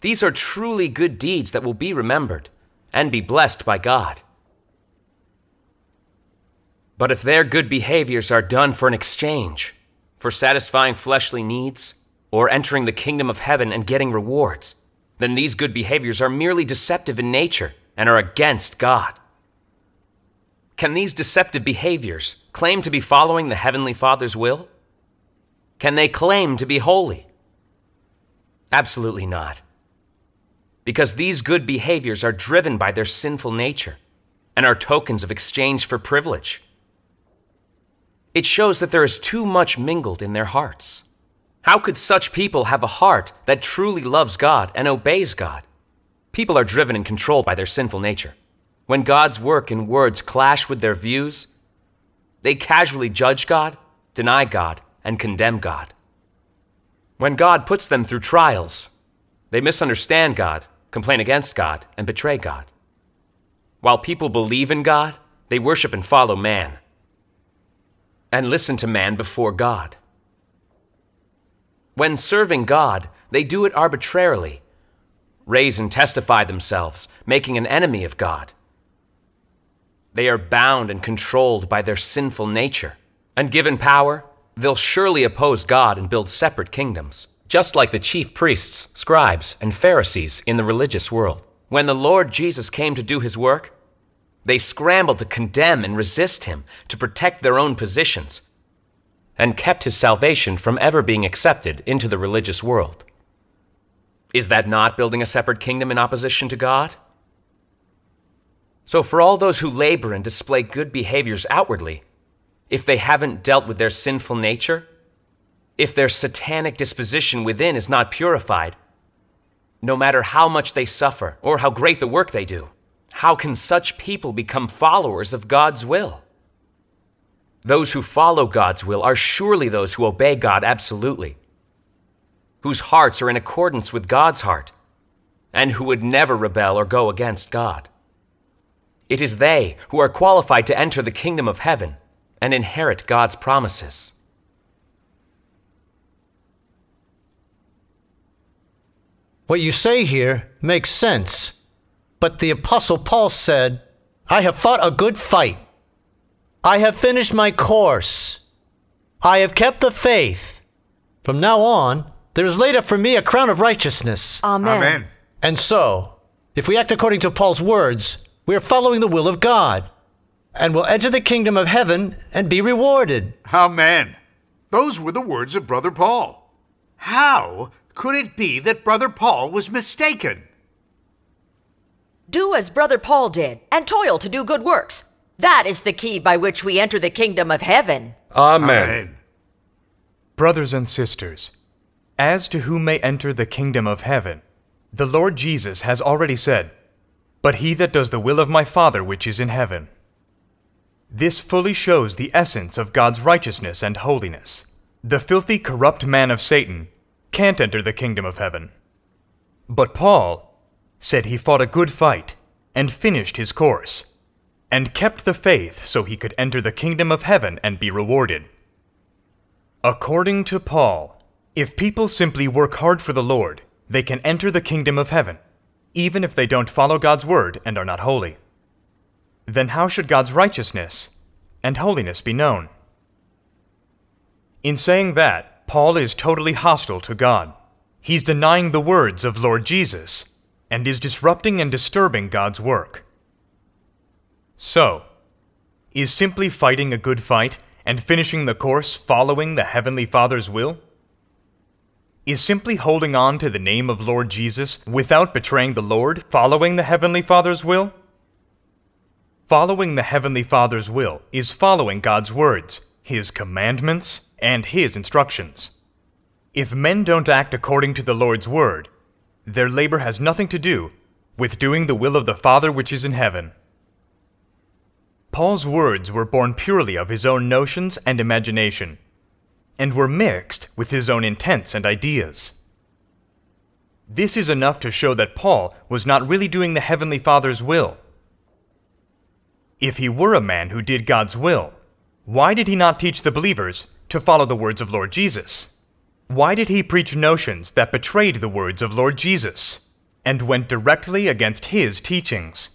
these are truly good deeds that will be remembered and be blessed by God. But if their good behaviors are done for an exchange, for satisfying fleshly needs, or entering the kingdom of heaven and getting rewards, then these good behaviors are merely deceptive in nature and are against God. Can these deceptive behaviors claim to be following the Heavenly Father's will? Can they claim to be holy? Absolutely not. Because these good behaviors are driven by their sinful nature and are tokens of exchange for privilege. It shows that there is too much mingled in their hearts. How could such people have a heart that truly loves God and obeys God? People are driven and controlled by their sinful nature. When God's work and words clash with their views, they casually judge God, deny God, and condemn God. When God puts them through trials, they misunderstand God, complain against God, and betray God. While people believe in God, they worship and follow man, and listen to man before God. When serving God, they do it arbitrarily, raise and testify themselves, making an enemy of God. They are bound and controlled by their sinful nature, and given power, they'll surely oppose God and build separate kingdoms, just like the chief priests, scribes, and Pharisees in the religious world. When the Lord Jesus came to do his work, they scrambled to condemn and resist him to protect their own positions and kept his salvation from ever being accepted into the religious world. Is that not building a separate kingdom in opposition to God? So, for all those who labor and display good behaviors outwardly, if they haven't dealt with their sinful nature, if their satanic disposition within is not purified, no matter how much they suffer or how great the work they do, how can such people become followers of God's will? Those who follow God's will are surely those who obey God absolutely, whose hearts are in accordance with God's heart, and who would never rebel or go against God. It is they who are qualified to enter the kingdom of heaven and inherit God's promises. What you say here makes sense. But the Apostle Paul said, I have fought a good fight. I have finished my course. I have kept the faith. From now on, there is laid up for me a crown of righteousness. Amen. Amen. And so, if we act according to Paul's words, we are following the will of God, and will enter the kingdom of heaven and be rewarded. Amen. Those were the words of Brother Paul. How could it be that Brother Paul was mistaken? Do as Brother Paul did, and toil to do good works. That is the key by which we enter the kingdom of heaven. Amen. Brothers and sisters, as to who may enter the kingdom of heaven, the Lord Jesus has already said, But he that does the will of my Father which is in heaven. This fully shows the essence of God's righteousness and holiness. The filthy, corrupt man of Satan can't enter the kingdom of heaven. But Paul said he fought a good fight and finished his course, and kept the faith so he could enter the kingdom of heaven and be rewarded. According to Paul, if people simply work hard for the Lord, they can enter the kingdom of heaven, even if they don't follow God's word and are not holy. Then how should God's righteousness and holiness be known? In saying that, Paul is totally hostile to God. He's denying the words of Lord Jesus and is disrupting and disturbing God's work. So, is simply fighting a good fight and finishing the course following the Heavenly Father's will? Is simply holding on to the name of Lord Jesus without betraying the Lord following the Heavenly Father's will? Following the Heavenly Father's will is following God's words, His commandments, and His instructions. If men don't act according to the Lord's word, their labor has nothing to do with doing the will of the Father which is in heaven. Paul's words were born purely of his own notions and imagination, and were mixed with his own intents and ideas. This is enough to show that Paul was not really doing the Heavenly Father's will. If he were a man who did God's will, why did he not teach the believers to follow the words of Lord Jesus? Why did he preach notions that betrayed the words of Lord Jesus and went directly against his teachings?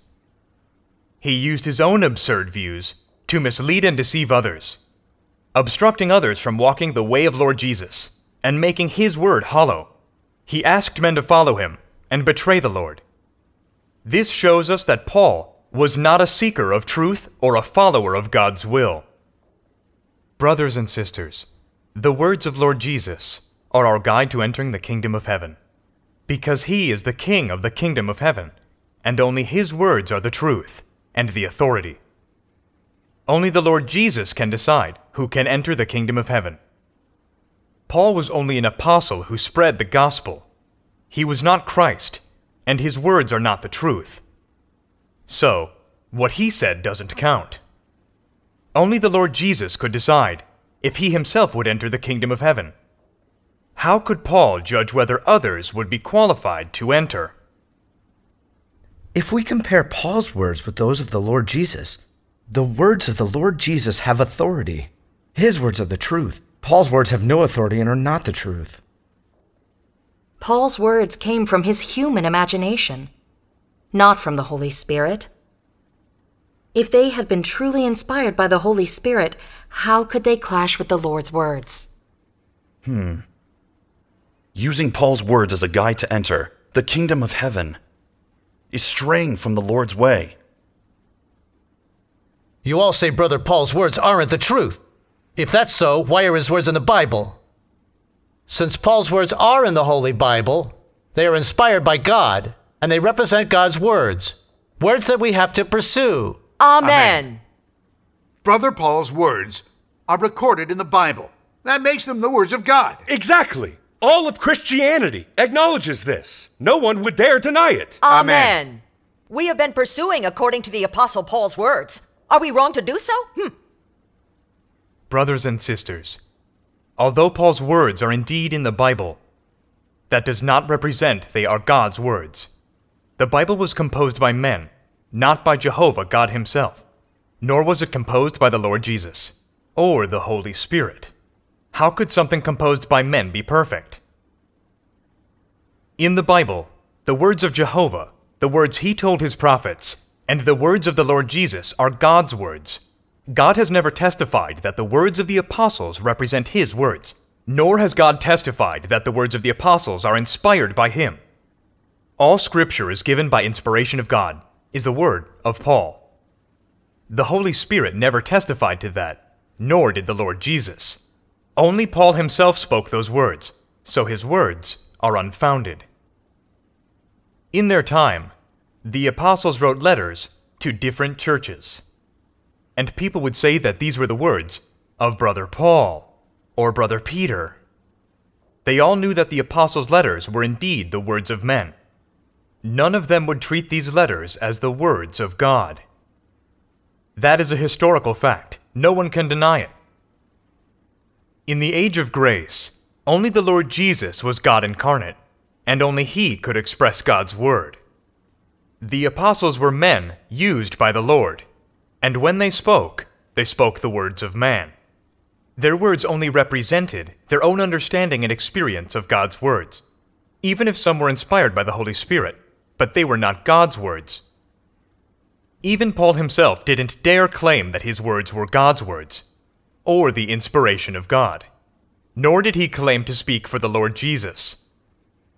He used his own absurd views to mislead and deceive others, obstructing others from walking the way of Lord Jesus and making his word hollow. He asked men to follow him and betray the Lord. This shows us that Paul was not a seeker of truth or a follower of God's will. Brothers and sisters, the words of Lord Jesus are our guide to entering the kingdom of heaven. Because he is the king of the kingdom of heaven, and only his words are the truth and the authority. Only the Lord Jesus can decide who can enter the kingdom of heaven. Paul was only an apostle who spread the gospel. He was not Christ, and his words are not the truth. So, what he said doesn't count. Only the Lord Jesus could decide if he himself would enter the kingdom of heaven. How could Paul judge whether others would be qualified to enter? If we compare Paul's words with those of the Lord Jesus, the words of the Lord Jesus have authority. His words are the truth. Paul's words have no authority and are not the truth. Paul's words came from his human imagination, not from the Holy Spirit. If they had been truly inspired by the Holy Spirit, how could they clash with the Lord's words? Hmm. Using Paul's words as a guide to enter the kingdom of heaven is straying from the Lord's way. You all say Brother Paul's words aren't the truth. If that's so, why are his words in the Bible? Since Paul's words are in the Holy Bible, they are inspired by God, and they represent God's words. Words that we have to pursue. Amen. Brother Paul's words are recorded in the Bible. That makes them the words of God. Exactly. All of Christianity acknowledges this. No one would dare deny it. Amen. We have been pursuing according to the Apostle Paul's words. Are we wrong to do so? Hmm. Brothers and sisters, although Paul's words are indeed in the Bible, that does not represent they are God's words. The Bible was composed by men, not by Jehovah God Himself, nor was it composed by the Lord Jesus, or the Holy Spirit. How could something composed by men be perfect? In the Bible, the words of Jehovah, the words He told His prophets, and the words of the Lord Jesus are God's words. God has never testified that the words of the apostles represent His words, nor has God testified that the words of the apostles are inspired by Him. All Scripture is given by inspiration of God, is the word of Paul. The Holy Spirit never testified to that, nor did the Lord Jesus. Only Paul himself spoke those words, so his words are unfounded. In their time, the apostles wrote letters to different churches. And people would say that these were the words of Brother Paul or Brother Peter. They all knew that the apostles' letters were indeed the words of men. None of them would treat these letters as the words of God. That is a historical fact. No one can deny it. In the age of grace, only the Lord Jesus was God incarnate, and only He could express God's word. The apostles were men used by the Lord, and when they spoke, they spoke the words of man. Their words only represented their own understanding and experience of God's words, even if some were inspired by the Holy Spirit, but they were not God's words. Even Paul himself didn't dare claim that his words were God's words, or the inspiration of God, nor did he claim to speak for the Lord Jesus.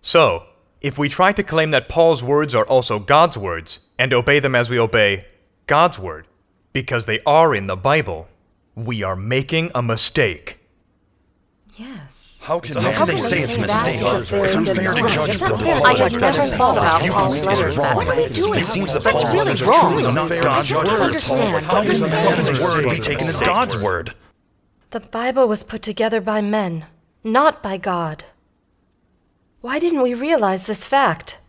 So, if we try to claim that Paul's words are also God's words, and obey them as we obey God's word, because they are in the Bible, we are making a mistake. Yes. How can, How how can they say it's a mistake? It's unfair to judge It's the unfair. I had judge never thought about Paul. Paul's It's letters that What are we doing? It seems that That's Paul's really are wrong. truly not God's just word. understand. How can What Paul's is word be taken as God's word? The Bible was put together by men, not by God. Why didn't we realize this fact?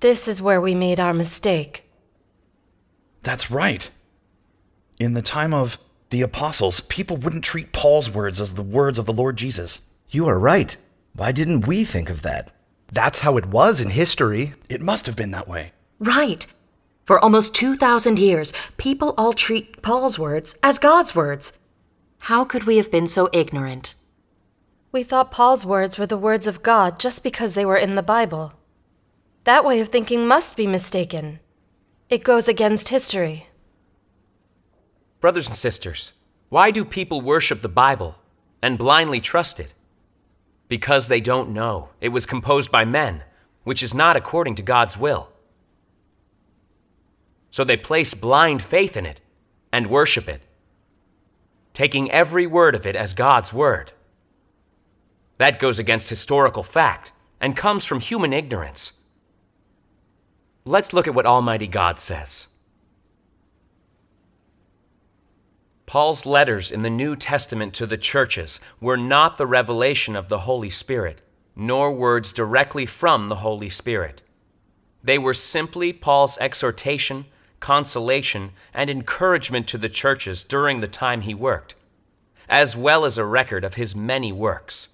This is where we made our mistake. That's right. In the time of the apostles, people wouldn't treat Paul's words as the words of the Lord Jesus. You are right. Why didn't we think of that? That's how it was in history. It must have been that way. Right. For almost 2,000 years, people all treat Paul's words as God's words. How could we have been so ignorant? We thought Paul's words were the words of God just because they were in the Bible. That way of thinking must be mistaken. It goes against history. Brothers and sisters, why do people worship the Bible and blindly trust it? Because they don't know it was composed by men, which is not according to God's will. So they place blind faith in it and worship it, taking every word of it as God's word. That goes against historical fact and comes from human ignorance. Let's look at what Almighty God says. Paul's letters in the New Testament to the churches were not the revelation of the Holy Spirit, nor words directly from the Holy Spirit. They were simply Paul's exhortation, consolation, and encouragement to the churches during the time he worked, as well as a record of his many works.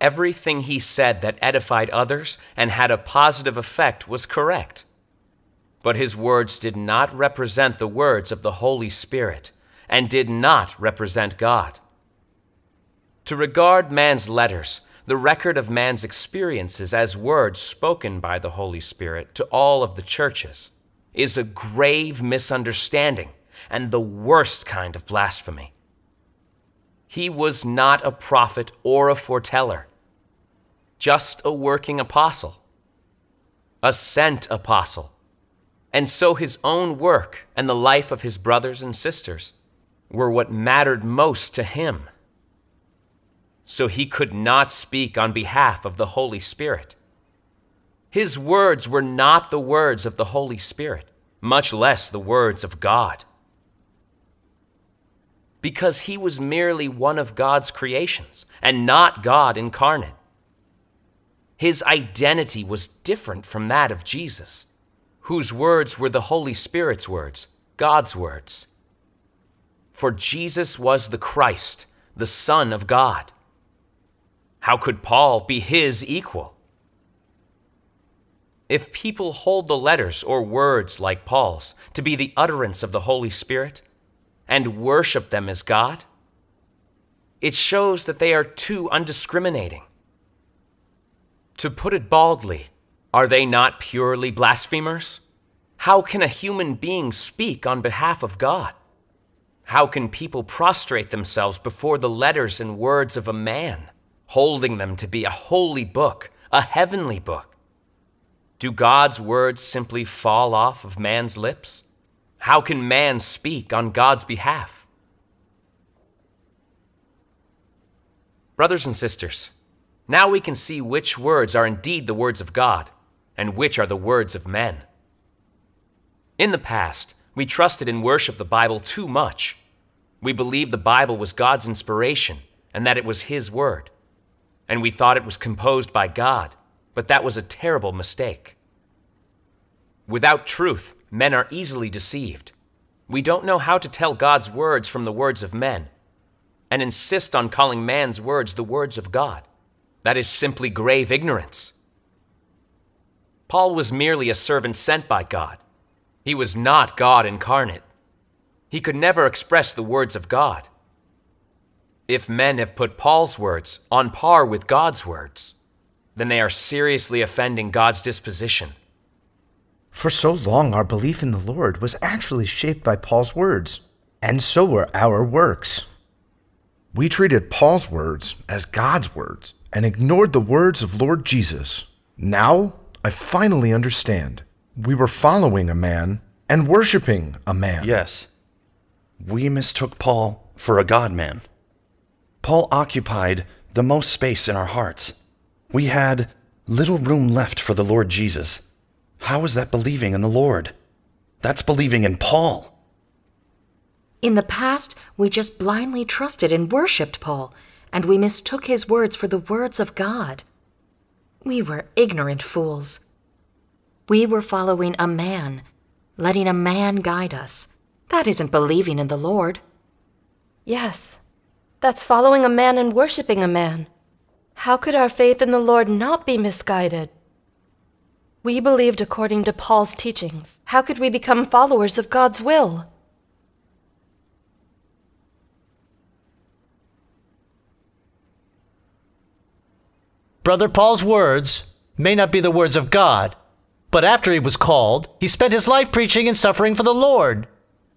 Everything he said that edified others and had a positive effect was correct. But his words did not represent the words of the Holy Spirit and did not represent God. To regard man's letters, the record of man's experiences as words spoken by the Holy Spirit to all of the churches, is a grave misunderstanding and the worst kind of blasphemy. He was not a prophet or a foreteller, just a working apostle, a sent apostle And so his own work and the life of his brothers and sisters were what mattered most to him. So he could not speak on behalf of the Holy Spirit. His words were not the words of the Holy Spirit, much less the words of God. Because he was merely one of God's creations and not God incarnate. His identity was different from that of Jesus, whose words were the Holy Spirit's words, God's words. For Jesus was the Christ, the Son of God. How could Paul be his equal? If people hold the letters or words like Paul's to be the utterance of the Holy Spirit and worship them as God, it shows that they are too undiscriminating. To put it baldly, are they not purely blasphemers? How can a human being speak on behalf of God? How can people prostrate themselves before the letters and words of a man, holding them to be a holy book, a heavenly book? Do God's words simply fall off of man's lips? How can man speak on God's behalf? Brothers and sisters, now we can see which words are indeed the words of God and which are the words of men. In the past, we trusted and worshiped the Bible too much. We believed the Bible was God's inspiration and that it was His Word. And we thought it was composed by God, but that was a terrible mistake. Without truth, men are easily deceived. We don't know how to tell God's words from the words of men, and insist on calling man's words the words of God. That is simply grave ignorance. Paul was merely a servant sent by God. He was not God incarnate. He could never express the words of God. If men have put Paul's words on par with God's words, then they are seriously offending God's disposition. For so long, our belief in the Lord was actually shaped by Paul's words, and so were our works. We treated Paul's words as God's words and ignored the words of Lord Jesus. Now, I finally understand. We were following a man and worshiping a man. Yes. We mistook Paul for a God man. Paul occupied the most space in our hearts. We had little room left for the Lord Jesus. How is that believing in the Lord? That's believing in Paul. In the past, we just blindly trusted and worshipped Paul, and we mistook his words for the words of God. We were ignorant fools. We were following a man, letting a man guide us. That isn't believing in the Lord. Yes, that's following a man and worshiping a man. How could our faith in the Lord not be misguided? We believed according to Paul's teachings. How could we become followers of God's will? Brother Paul's words may not be the words of God, but after he was called, he spent his life preaching and suffering for the Lord.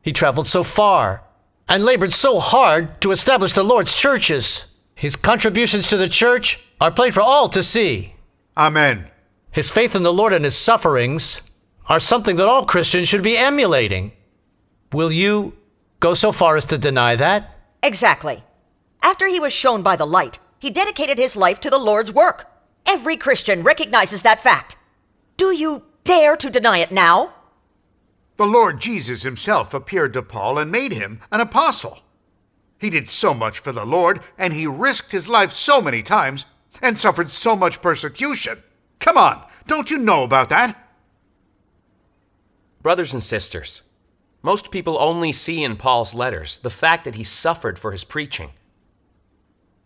He traveled so far and labored so hard to establish the Lord's churches. His contributions to the church are plain for all to see. Amen. His faith in the Lord and his sufferings are something that all Christians should be emulating. Will you go so far as to deny that? Exactly. After he was shown by the light, he dedicated his life to the Lord's work. Every Christian recognizes that fact. Do you dare to deny it now? The Lord Jesus himself appeared to Paul and made him an apostle. He did so much for the Lord, and he risked his life so many times and suffered so much persecution. Come on, don't you know about that? Brothers and sisters, most people only see in Paul's letters the fact that he suffered for his preaching,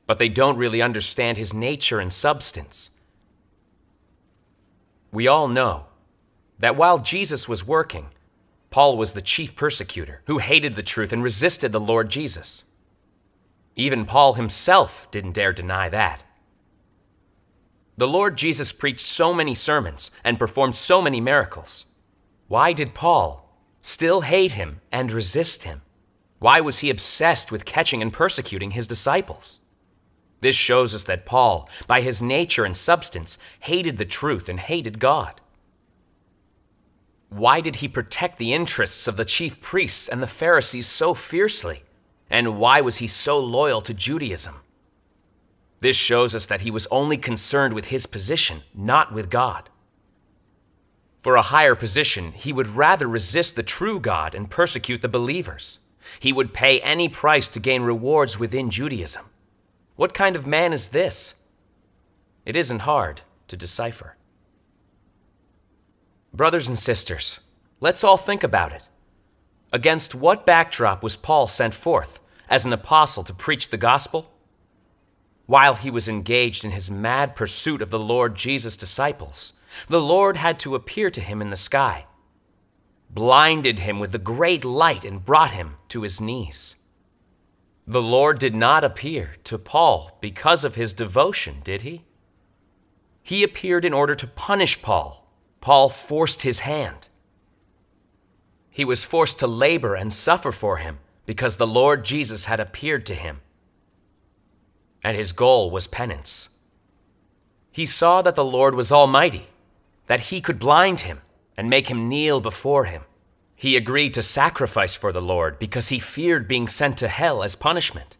but they don't really understand his nature and substance. We all know that while Jesus was working, Paul was the chief persecutor who hated the truth and resisted the Lord Jesus. Even Paul himself didn't dare deny that. The Lord Jesus preached so many sermons and performed so many miracles. Why did Paul still hate him and resist him? Why was he obsessed with catching and persecuting his disciples? This shows us that Paul, by his nature and substance, hated the truth and hated God. why did he protect the interests of the chief priests and the Pharisees so fiercely? And why was he so loyal to Judaism? This shows us that he was only concerned with his position, not with God. For a higher position, he would rather resist the true God and persecute the believers. He would pay any price to gain rewards within Judaism. What kind of man is this? It isn't hard to decipher. Brothers and sisters, let's all think about it. Against what backdrop was Paul sent forth as an apostle to preach the gospel? While he was engaged in his mad pursuit of the Lord Jesus' disciples, the Lord had to appear to him in the sky, blinded him with the great light, and brought him to his knees. The Lord did not appear to Paul because of his devotion, did he? He appeared in order to punish Paul. Paul forced his hand. He was forced to labor and suffer for him because the Lord Jesus had appeared to him. And his goal was penance. He saw that the Lord was almighty, that he could blind him and make him kneel before him. He agreed to sacrifice for the Lord because he feared being sent to hell as punishment.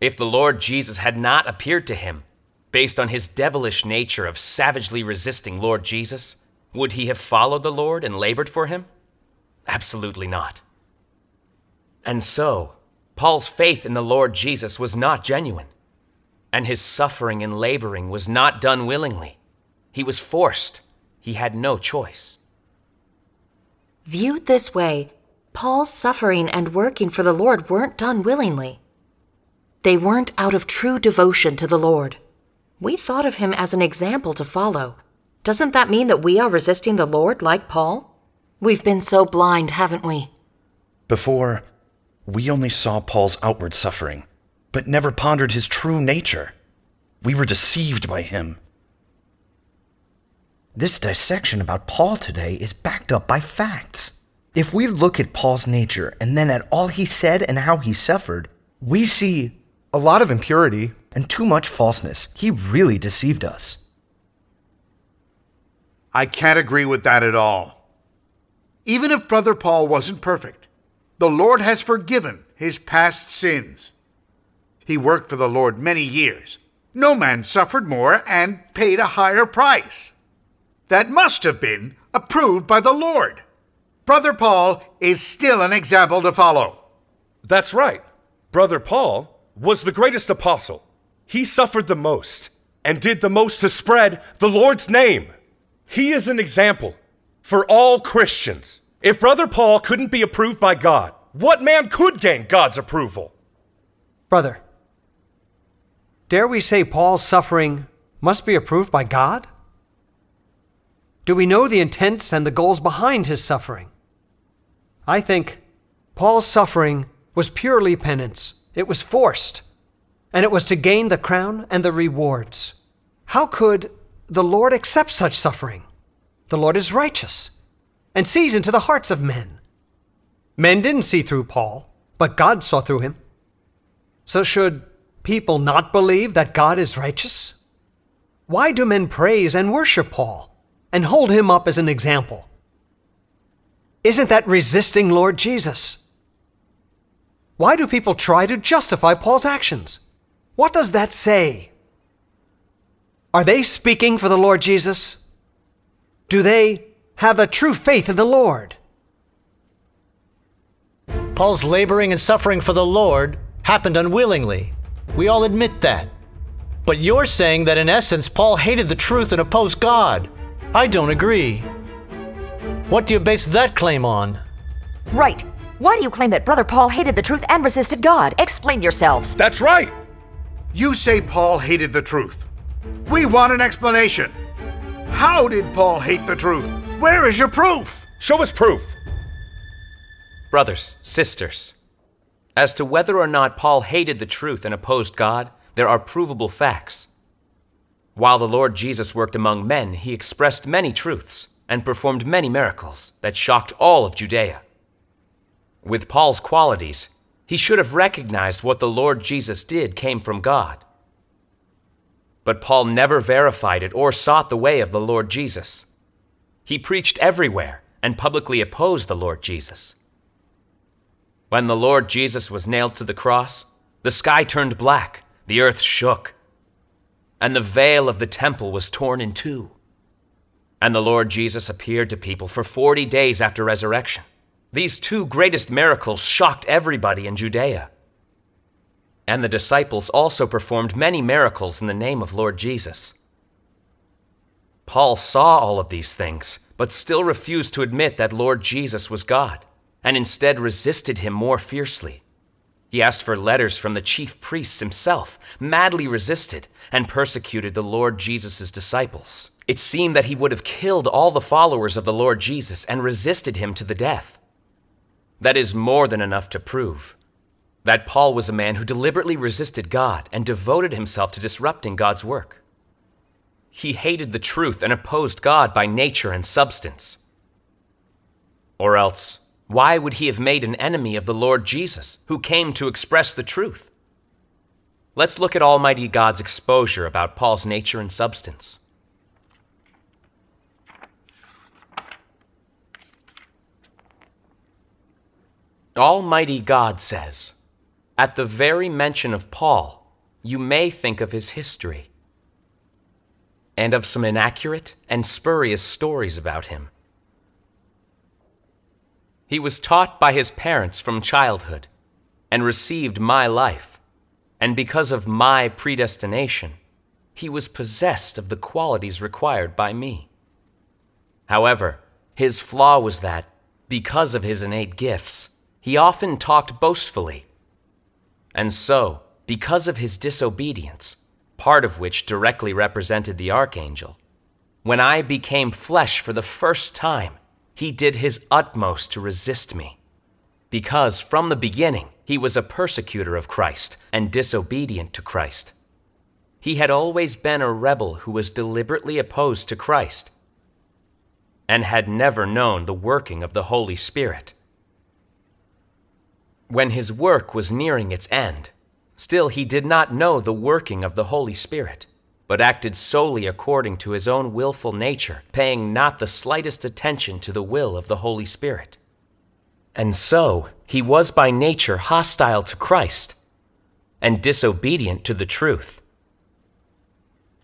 If the Lord Jesus had not appeared to him, based on his devilish nature of savagely resisting Lord Jesus, would he have followed the Lord and labored for him? Absolutely not. And so, Paul's faith in the Lord Jesus was not genuine, and his suffering and laboring was not done willingly. He was forced, he had no choice. Viewed this way, Paul's suffering and working for the Lord weren't done willingly. They weren't out of true devotion to the Lord. We thought of him as an example to follow. Doesn't that mean that we are resisting the Lord like Paul? We've been so blind, haven't we? Before, we only saw Paul's outward suffering, but never pondered his true nature. We were deceived by him. This dissection about Paul today is backed up by facts. If we look at Paul's nature and then at all he said and how he suffered, we see a lot of impurity and too much falseness. He really deceived us. I can't agree with that at all. Even if Brother Paul wasn't perfect, the Lord has forgiven his past sins. He worked for the Lord many years. No man suffered more and paid a higher price. That must have been approved by the Lord. Brother Paul is still an example to follow. That's right. Brother Paul was the greatest apostle. He suffered the most and did the most to spread the Lord's name. He is an example for all Christians. If Brother Paul couldn't be approved by God, what man could gain God's approval? Brother, dare we say Paul's suffering must be approved by God? Do we know the intents and the goals behind his suffering? I think Paul's suffering was purely penance. It was forced, and it was to gain the crown and the rewards. How could the Lord accept such suffering? The Lord is righteous and sees into the hearts of men. Men didn't see through Paul, but God saw through him. So, should people not believe that God is righteous? Why do men praise and worship Paul and hold him up as an example? Isn't that resisting Lord Jesus? Why do people try to justify Paul's actions? What does that say? Are they speaking for the Lord Jesus? Do they have a true faith in the Lord? Paul's laboring and suffering for the Lord happened unwillingly. We all admit that. But you're saying that in essence, Paul hated the truth and opposed God. I don't agree. What do you base that claim on? Right. Why do you claim that Brother Paul hated the truth and resisted God? Explain yourselves. That's right. You say Paul hated the truth. We want an explanation. How did Paul hate the truth? Where is your proof? Show us proof. Brothers, sisters, as to whether or not Paul hated the truth and opposed God, there are provable facts. While the Lord Jesus worked among men, he expressed many truths and performed many miracles that shocked all of Judea. With Paul's qualities, he should have recognized what the Lord Jesus did came from God. But Paul never verified it or sought the way of the Lord Jesus. He preached everywhere and publicly opposed the Lord Jesus. When the Lord Jesus was nailed to the cross, the sky turned black, the earth shook, and the veil of the temple was torn in two. And the Lord Jesus appeared to people for 40 days after resurrection. These two greatest miracles shocked everybody in Judea. And the disciples also performed many miracles in the name of Lord Jesus. Paul saw all of these things, but still refused to admit that Lord Jesus was God, and instead resisted him more fiercely. He asked for letters from the chief priests himself, madly resisted, and persecuted the Lord Jesus' disciples. It seemed that he would have killed all the followers of the Lord Jesus and resisted him to the death. That is more than enough to prove that Paul was a man who deliberately resisted God and devoted himself to disrupting God's work. He hated the truth and opposed God by nature and substance. Or else, why would he have made an enemy of the Lord Jesus, who came to express the truth? Let's look at Almighty God's exposure about Paul's nature and substance. Almighty God says, At the very mention of Paul, you may think of his history and of some inaccurate and spurious stories about him. He was taught by his parents from childhood and received my life, and because of my predestination, he was possessed of the qualities required by me. However, his flaw was that, because of his innate gifts, he often talked boastfully. And so, because of his disobedience, part of which directly represented the archangel, when I became flesh for the first time, he did his utmost to resist me. Because from the beginning, he was a persecutor of Christ and disobedient to Christ. He had always been a rebel who was deliberately opposed to Christ and had never known the working of the Holy Spirit. When his work was nearing its end, still he did not know the working of the Holy Spirit, but acted solely according to his own willful nature, paying not the slightest attention to the will of the Holy Spirit. And so he was by nature hostile to Christ and disobedient to the truth.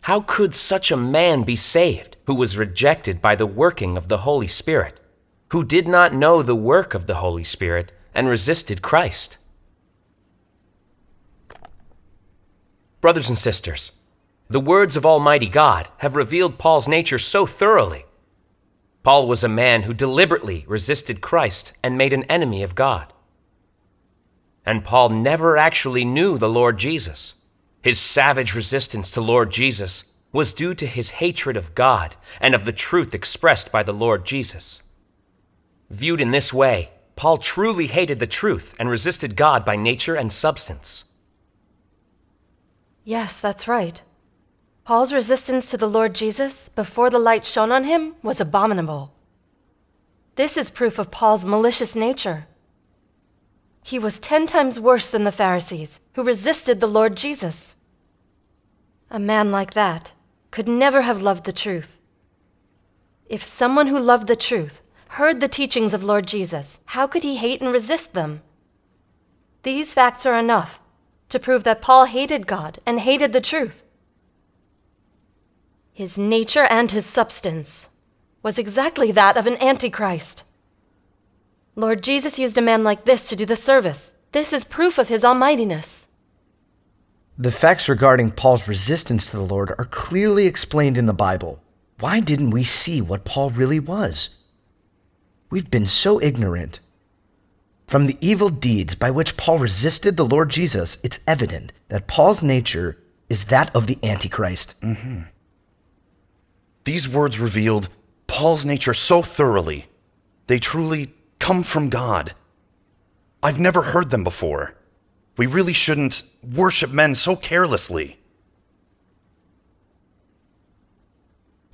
How could such a man be saved who was rejected by the working of the Holy Spirit, who did not know the work of the Holy Spirit, and resisted Christ. Brothers and sisters, the words of Almighty God have revealed Paul's nature so thoroughly. Paul was a man who deliberately resisted Christ and made an enemy of God. And Paul never actually knew the Lord Jesus. His savage resistance to Lord Jesus was due to his hatred of God and of the truth expressed by the Lord Jesus. Viewed in this way, Paul truly hated the truth and resisted God by nature and substance. Yes, that's right. Paul's resistance to the Lord Jesus before the light shone on him was abominable. This is proof of Paul's malicious nature. He was ten times worse than the Pharisees, who resisted the Lord Jesus. A man like that could never have loved the truth. If someone who loved the truth heard the teachings of Lord Jesus, how could he hate and resist them? These facts are enough to prove that Paul hated God and hated the truth. His nature and his substance was exactly that of an antichrist. Lord Jesus used a man like this to do the service. This is proof of his almightiness. The facts regarding Paul's resistance to the Lord are clearly explained in the Bible. Why didn't we see what Paul really was? We've been so ignorant. From the evil deeds by which Paul resisted the Lord Jesus, it's evident that Paul's nature is that of the Antichrist. Mm-hmm. These words revealed Paul's nature so thoroughly. They truly come from God. I've never heard them before. We really shouldn't worship men so carelessly.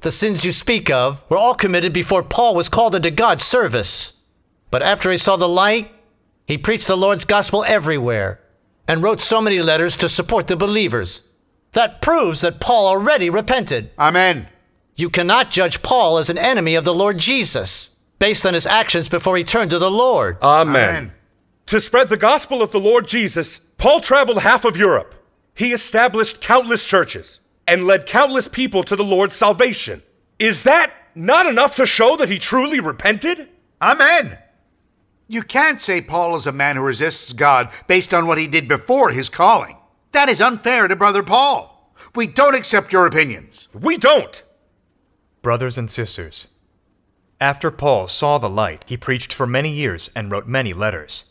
The sins you speak of were all committed before Paul was called into God's service. But after he saw the light, he preached the Lord's gospel everywhere and wrote so many letters to support the believers. That proves that Paul already repented. Amen. You cannot judge Paul as an enemy of the Lord Jesus based on his actions before he turned to the Lord. Amen. Amen. To spread the gospel of the Lord Jesus, Paul traveled half of Europe. He established countless churches and led countless people to the Lord's salvation. Is that not enough to show that he truly repented? Amen. You can't say Paul is a man who resists God based on what he did before his calling. That is unfair to Brother Paul. We don't accept your opinions. We don't. Brothers and sisters, after Paul saw the light, he preached for many years and wrote many letters.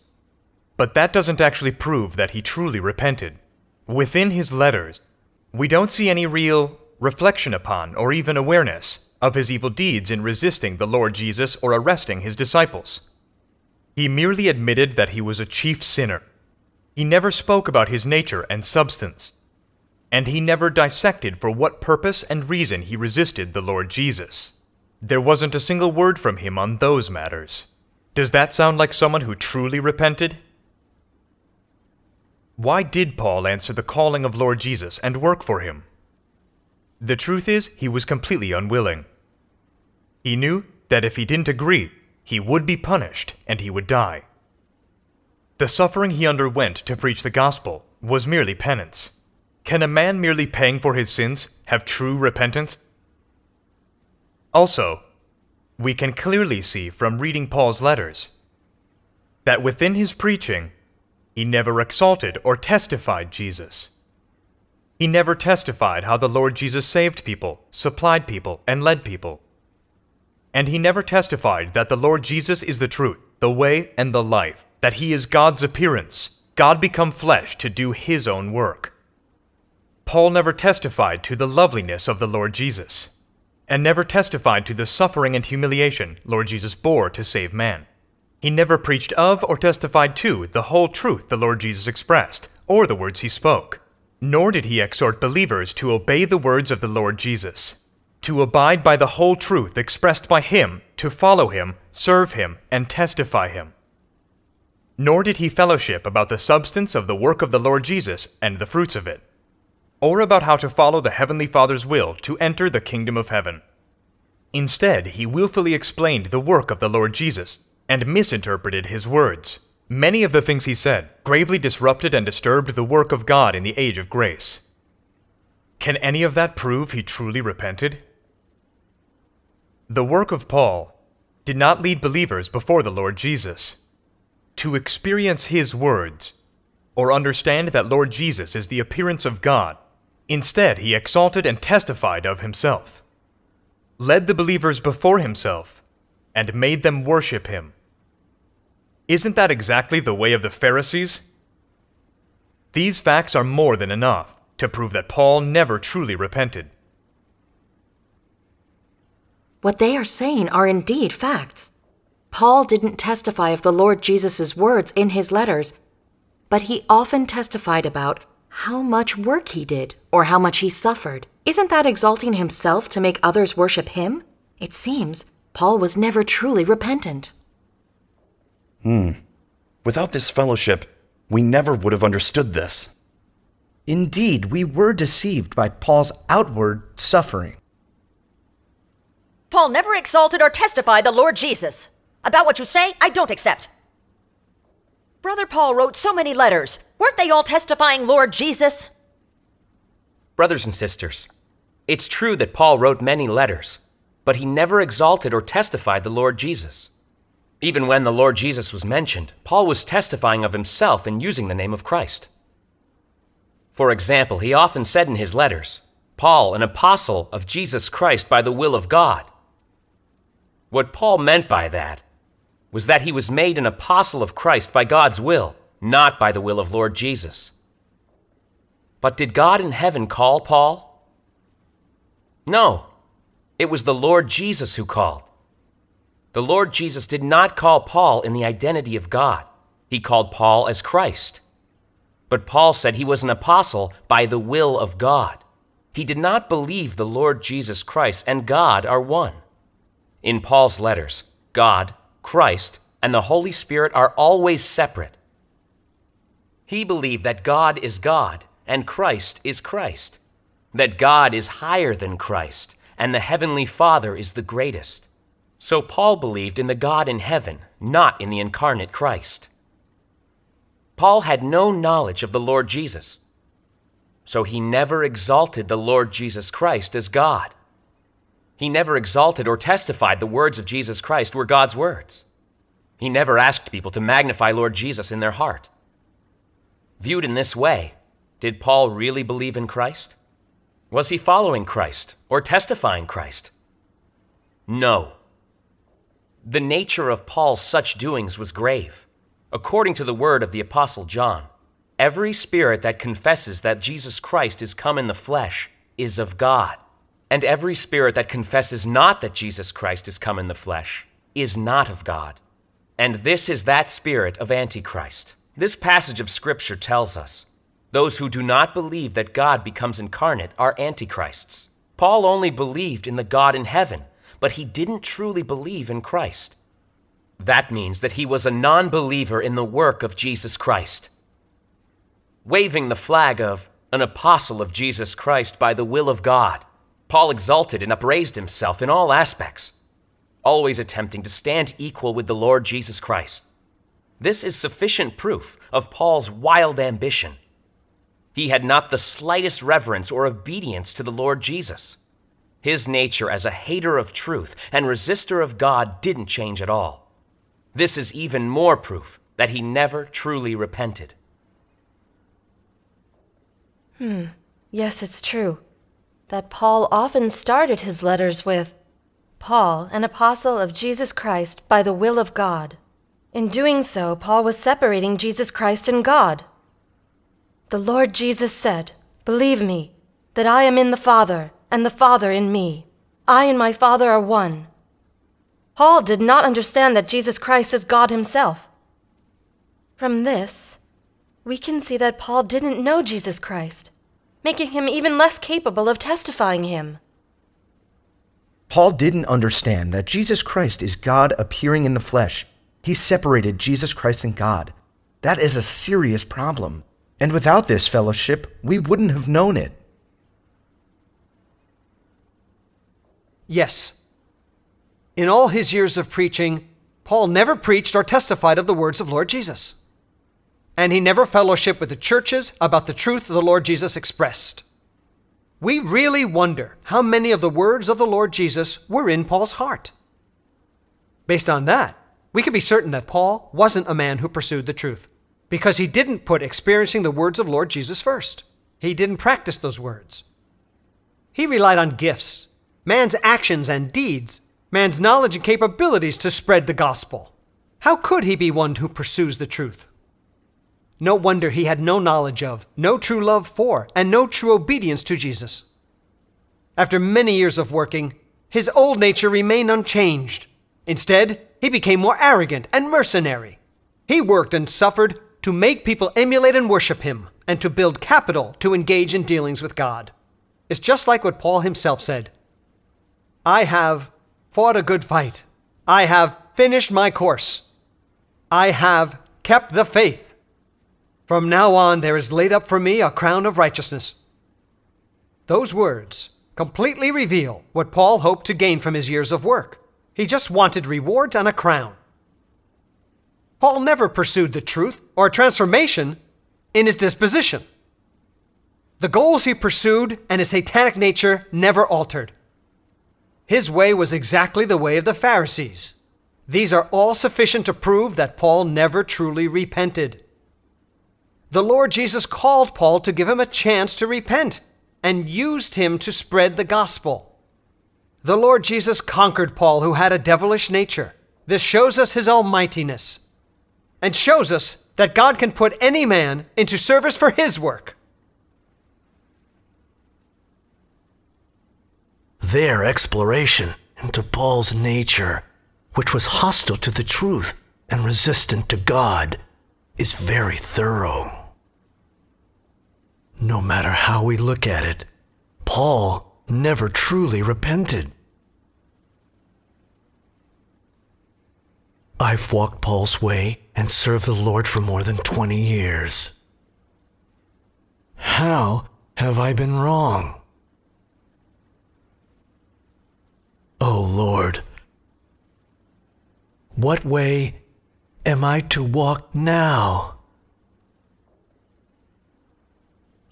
But that doesn't actually prove that he truly repented. Within his letters, we don't see any real reflection upon or even awareness of his evil deeds in resisting the Lord Jesus or arresting his disciples. He merely admitted that he was a chief sinner. He never spoke about his nature and substance. And he never dissected for what purpose and reason he resisted the Lord Jesus. There wasn't a single word from him on those matters. Does that sound like someone who truly repented? Why did Paul answer the calling of Lord Jesus and work for him? The truth is, he was completely unwilling. He knew that if he didn't agree, he would be punished and he would die. The suffering he underwent to preach the gospel was merely penance. Can a man merely paying for his sins have true repentance? Also, we can clearly see from reading Paul's letters that within his preaching, he never exalted or testified Jesus. He never testified how the Lord Jesus saved people, supplied people, and led people. And he never testified that the Lord Jesus is the truth, the way, and the life, that he is God's appearance, God become flesh to do his own work. Paul never testified to the loveliness of the Lord Jesus, and never testified to the suffering and humiliation Lord Jesus bore to save man. He never preached of or testified to the whole truth the Lord Jesus expressed, or the words he spoke. Nor did he exhort believers to obey the words of the Lord Jesus, to abide by the whole truth expressed by him, to follow him, serve him, and testify him. Nor did he fellowship about the substance of the work of the Lord Jesus and the fruits of it, or about how to follow the Heavenly Father's will to enter the kingdom of heaven. Instead, he willfully explained the work of the Lord Jesus and misinterpreted his words. Many of the things he said gravely disrupted and disturbed the work of God in the age of grace. Can any of that prove he truly repented? The work of Paul did not lead believers before the Lord Jesus to experience his words or understand that Lord Jesus is the appearance of God. Instead, he exalted and testified of himself, led the believers before himself, and made them worship him. Isn't that exactly the way of the Pharisees? These facts are more than enough to prove that Paul never truly repented. What they are saying are indeed facts. Paul didn't testify of the Lord Jesus' words in his letters, but he often testified about how much work he did or how much he suffered. Isn't that exalting himself to make others worship him? It seems Paul was never truly repentant. Hmm. Without this fellowship, we never would have understood this. Indeed, we were deceived by Paul's outward suffering. Paul never exalted or testified the Lord Jesus. About what you say, I don't accept. Brother Paul wrote so many letters. Weren't they all testifying Lord Jesus? Brothers and sisters, it's true that Paul wrote many letters, but he never exalted or testified the Lord Jesus. Even when the Lord Jesus was mentioned, Paul was testifying of himself and using the name of Christ. For example, he often said in his letters, Paul, an apostle of Jesus Christ by the will of God. What Paul meant by that was that he was made an apostle of Christ by God's will, not by the will of Lord Jesus. But did God in heaven call Paul? No, it was the Lord Jesus who called. The Lord Jesus did not call Paul in the identity of God, he called Paul as Christ. But Paul said he was an apostle by the will of God. He did not believe the Lord Jesus Christ and God are one. In Paul's letters, God, Christ, and the Holy Spirit are always separate. He believed that God is God and Christ is Christ, that God is higher than Christ, and the Heavenly Father is the greatest. So Paul believed in the God in heaven, not in the incarnate Christ. Paul had no knowledge of the Lord Jesus, so he never exalted the Lord Jesus Christ as God. He never exalted or testified the words of Jesus Christ were God's words. He never asked people to magnify Lord Jesus in their heart. Viewed in this way, did Paul really believe in Christ? Was he following Christ or testifying Christ? No. The nature of Paul's such doings was grave. According to the word of the Apostle John, every spirit that confesses that Jesus Christ is come in the flesh is of God, and every spirit that confesses not that Jesus Christ is come in the flesh is not of God. And this is that spirit of Antichrist. This passage of Scripture tells us those who do not believe that God becomes incarnate are antichrists. Paul only believed in the God in heaven, but he didn't truly believe in Christ. That means that he was a non believer in the work of Jesus Christ. Waving the flag of an apostle of Jesus Christ by the will of God, Paul exalted and upraised himself in all aspects, always attempting to stand equal with the Lord Jesus Christ. This is sufficient proof of Paul's wild ambition he had not the slightest reverence or obedience to the Lord Jesus. His nature as a hater of truth and resistor of God didn't change at all. This is even more proof that he never truly repented. Hmm. Yes, it's true that Paul often started his letters with Paul, an apostle of Jesus Christ by the will of God. In doing so, Paul was separating Jesus Christ and God. The Lord Jesus said, Believe me, that I am in the Father, and the Father in me. I and my Father are one. Paul did not understand that Jesus Christ is God himself. From this, we can see that Paul didn't know Jesus Christ, making him even less capable of testifying him. Paul didn't understand that Jesus Christ is God appearing in the flesh. He separated Jesus Christ and God. That is a serious problem. And without this fellowship, we wouldn't have known it. Yes. In all his years of preaching, Paul never preached or testified of the words of Lord Jesus. And he never fellowshiped with the churches about the truth the Lord Jesus expressed. We really wonder how many of the words of the Lord Jesus were in Paul's heart. Based on that, we can be certain that Paul wasn't a man who pursued the truth because he didn't put experiencing the words of Lord Jesus first. He didn't practice those words. He relied on gifts, man's actions and deeds, man's knowledge and capabilities to spread the gospel. How could he be one who pursues the truth? No wonder he had no knowledge of, no true love for, and no true obedience to Jesus. After many years of working, his old nature remained unchanged. Instead, he became more arrogant and mercenary. He worked and suffered to make people emulate and worship him, and to build capital to engage in dealings with God. It's just like what Paul himself said I have fought a good fight. I have finished my course. I have kept the faith. From now on, there is laid up for me a crown of righteousness. Those words completely reveal what Paul hoped to gain from his years of work. He just wanted rewards and a crown. Paul never pursued the truth or transformation in his disposition. The goals he pursued and his satanic nature never altered. His way was exactly the way of the Pharisees. These are all sufficient to prove that Paul never truly repented. The Lord Jesus called Paul to give him a chance to repent and used him to spread the gospel. The Lord Jesus conquered Paul, who had a devilish nature. This shows us his almightiness and shows us that God can put any man into service for his work. Their exploration into Paul's nature, which was hostile to the truth and resistant to God, is very thorough. No matter how we look at it, Paul never truly repented. I've walked Paul's way and served the Lord for more than 20 years. How have I been wrong? Oh Lord, what way am I to walk now?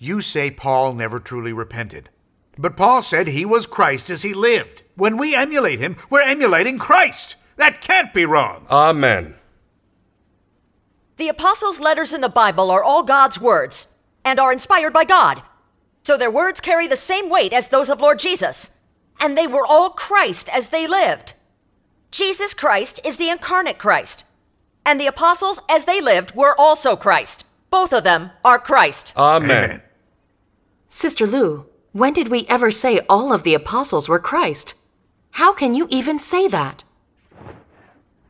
You say Paul never truly repented. But Paul said he was Christ as he lived. When we emulate him, we're emulating Christ. That can't be wrong. Amen. The apostles' letters in the Bible are all God's words and are inspired by God. So their words carry the same weight as those of Lord Jesus. And they were all Christ as they lived. Jesus Christ is the incarnate Christ. And the apostles, as they lived, were also Christ. Both of them are Christ. Amen. Sister Lou, when did we ever say all of the apostles were Christ? How can you even say that?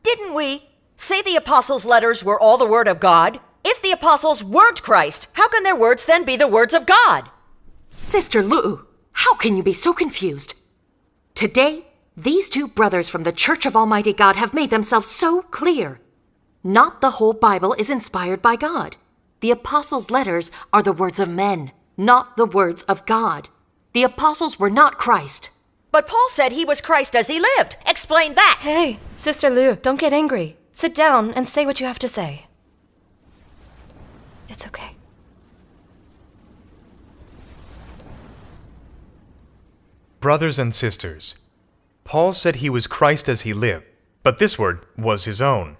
Didn't we say the apostles' letters were all the Word of God? If the apostles weren't Christ, how can their words then be the words of God? Sister Lou, how can you be so confused? Today, these two brothers from the Church of Almighty God have made themselves so clear. Not the whole Bible is inspired by God. The apostles' letters are the words of men, not the words of God. The apostles were not Christ. But Paul said he was Christ as he lived. Explain that. Hey, Sister Lou, don't get angry. Sit down and say what you have to say. It's okay. Brothers and sisters, Paul said he was Christ as he lived, but this word was his own.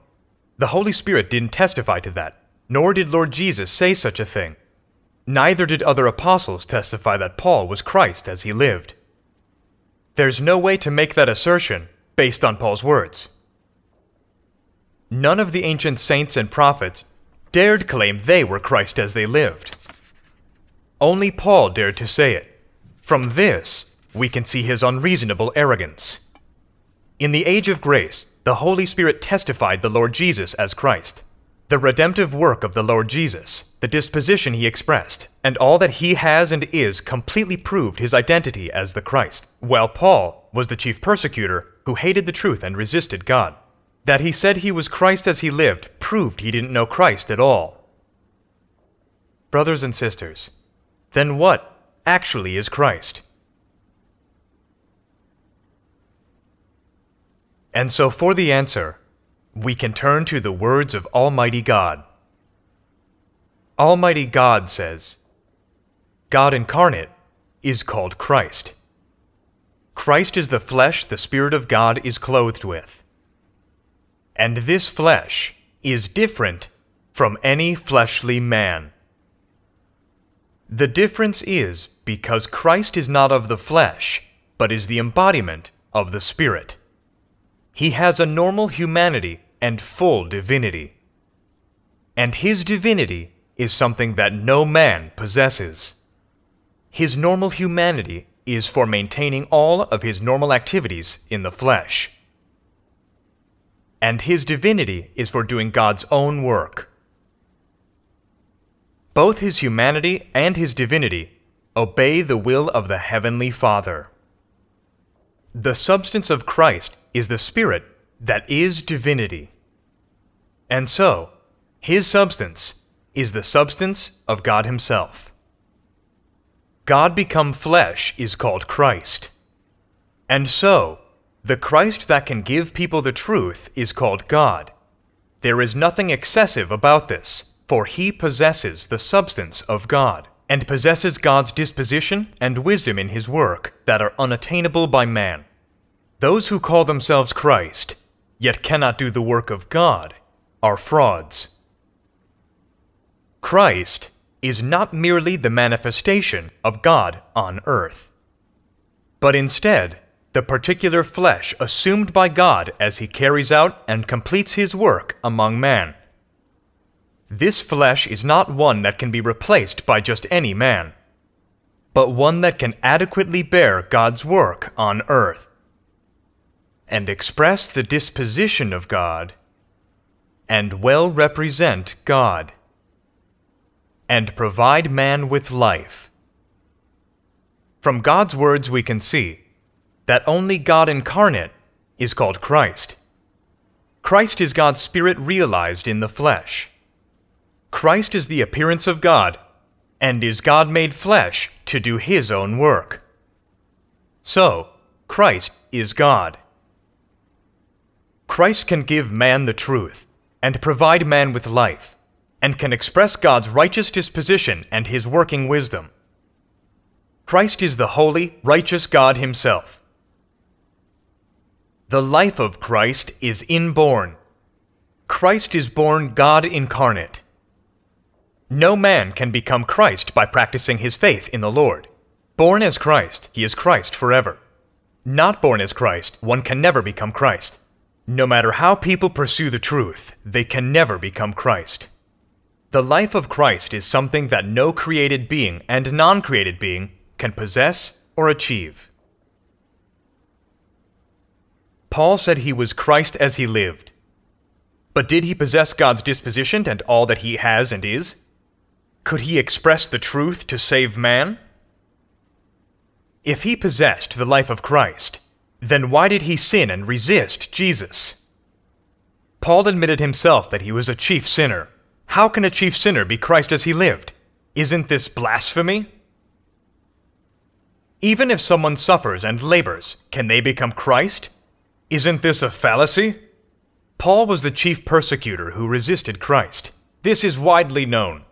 The Holy Spirit didn't testify to that, nor did Lord Jesus say such a thing. Neither did other apostles testify that Paul was Christ as he lived. There's no way to make that assertion based on Paul's words. None of the ancient saints and prophets dared claim they were Christ as they lived. Only Paul dared to say it. From this, we can see his unreasonable arrogance. In the age of grace, the Holy Spirit testified the Lord Jesus as Christ. The redemptive work of the Lord Jesus, the disposition he expressed, and all that he has and is completely proved his identity as the Christ, while Paul was the chief persecutor who hated the truth and resisted God. That he said he was Christ as he lived proved he didn't know Christ at all. Brothers and sisters, then what actually is Christ? And so, for the answer, we can turn to the words of Almighty God. Almighty God says, God incarnate is called Christ. Christ is the flesh the Spirit of God is clothed with. And this flesh is different from any fleshly man. The difference is because Christ is not of the flesh, but is the embodiment of the Spirit. He has a normal humanity and full divinity. And his divinity is something that no man possesses. His normal humanity is for maintaining all of his normal activities in the flesh. And his divinity is for doing God's own work. Both his humanity and his divinity obey the will of the Heavenly Father. The substance of Christ is the Spirit that is divinity. And so, his substance is the substance of God Himself. God become flesh is called Christ. And so, the Christ that can give people the truth is called God. There is nothing excessive about this, for he possesses the substance of God, and possesses God's disposition and wisdom in his work that are unattainable by man. Those who call themselves Christ, yet cannot do the work of God, are frauds. Christ is not merely the manifestation of God on earth, but instead the particular flesh assumed by God as he carries out and completes his work among man. This flesh is not one that can be replaced by just any man, but one that can adequately bear God's work on earth and express the disposition of God and well represent God and provide man with life. From God's words, we can see that only God incarnate is called Christ. Christ is God's Spirit realized in the flesh. Christ is the appearance of God and is God made flesh to do his own work. So, Christ is God. Christ can give man the truth, and provide man with life, and can express God's righteous disposition and his working wisdom. Christ is the holy, righteous God himself. The life of Christ is inborn. Christ is born God incarnate. No man can become Christ by practicing his faith in the Lord. Born as Christ, he is Christ forever. Not born as Christ, one can never become Christ. No matter how people pursue the truth, they can never become Christ. The life of Christ is something that no created being and non created being can possess or achieve. Paul said he was Christ as he lived. But did he possess God's disposition and all that he has and is? Could he express the truth to save man? If he possessed the life of Christ, then why did he sin and resist Jesus? Paul admitted himself that he was a chief sinner. How can a chief sinner be Christ as he lived? Isn't this blasphemy? Even if someone suffers and labors, can they become Christ? Isn't this a fallacy? Paul was the chief persecutor who resisted Christ. This is widely known.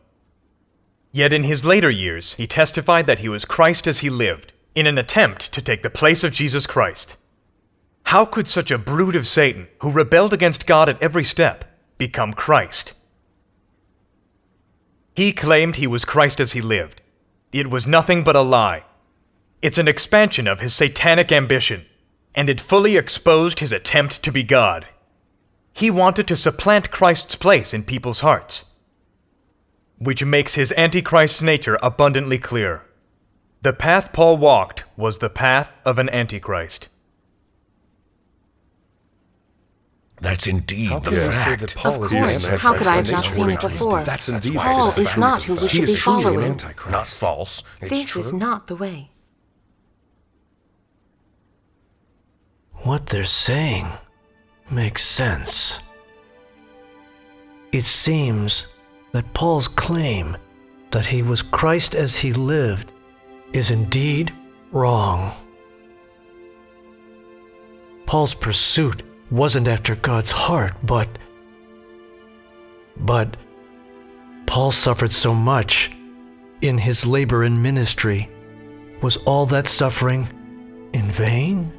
Yet in his later years, he testified that he was Christ as he lived, in an attempt to take the place of Jesus Christ. How could such a brood of Satan, who rebelled against God at every step, become Christ? He claimed he was Christ as he lived. It was nothing but a lie. It's an expansion of his satanic ambition, and it fully exposed his attempt to be God. He wanted to supplant Christ's place in people's hearts, which makes his Antichrist nature abundantly clear. The path Paul walked was the path of an Antichrist. That's indeed How the can fact. that Paul Of course, an how could I have not seen it before? That's indeed Paul the is fact. not who we should be following. Antichrist. Not false. It's This true. is not the way. What they're saying makes sense. It seems that Paul's claim that he was Christ as he lived is indeed wrong. Paul's pursuit wasn't after God's heart, but. But Paul suffered so much in his labor and ministry. Was all that suffering in vain?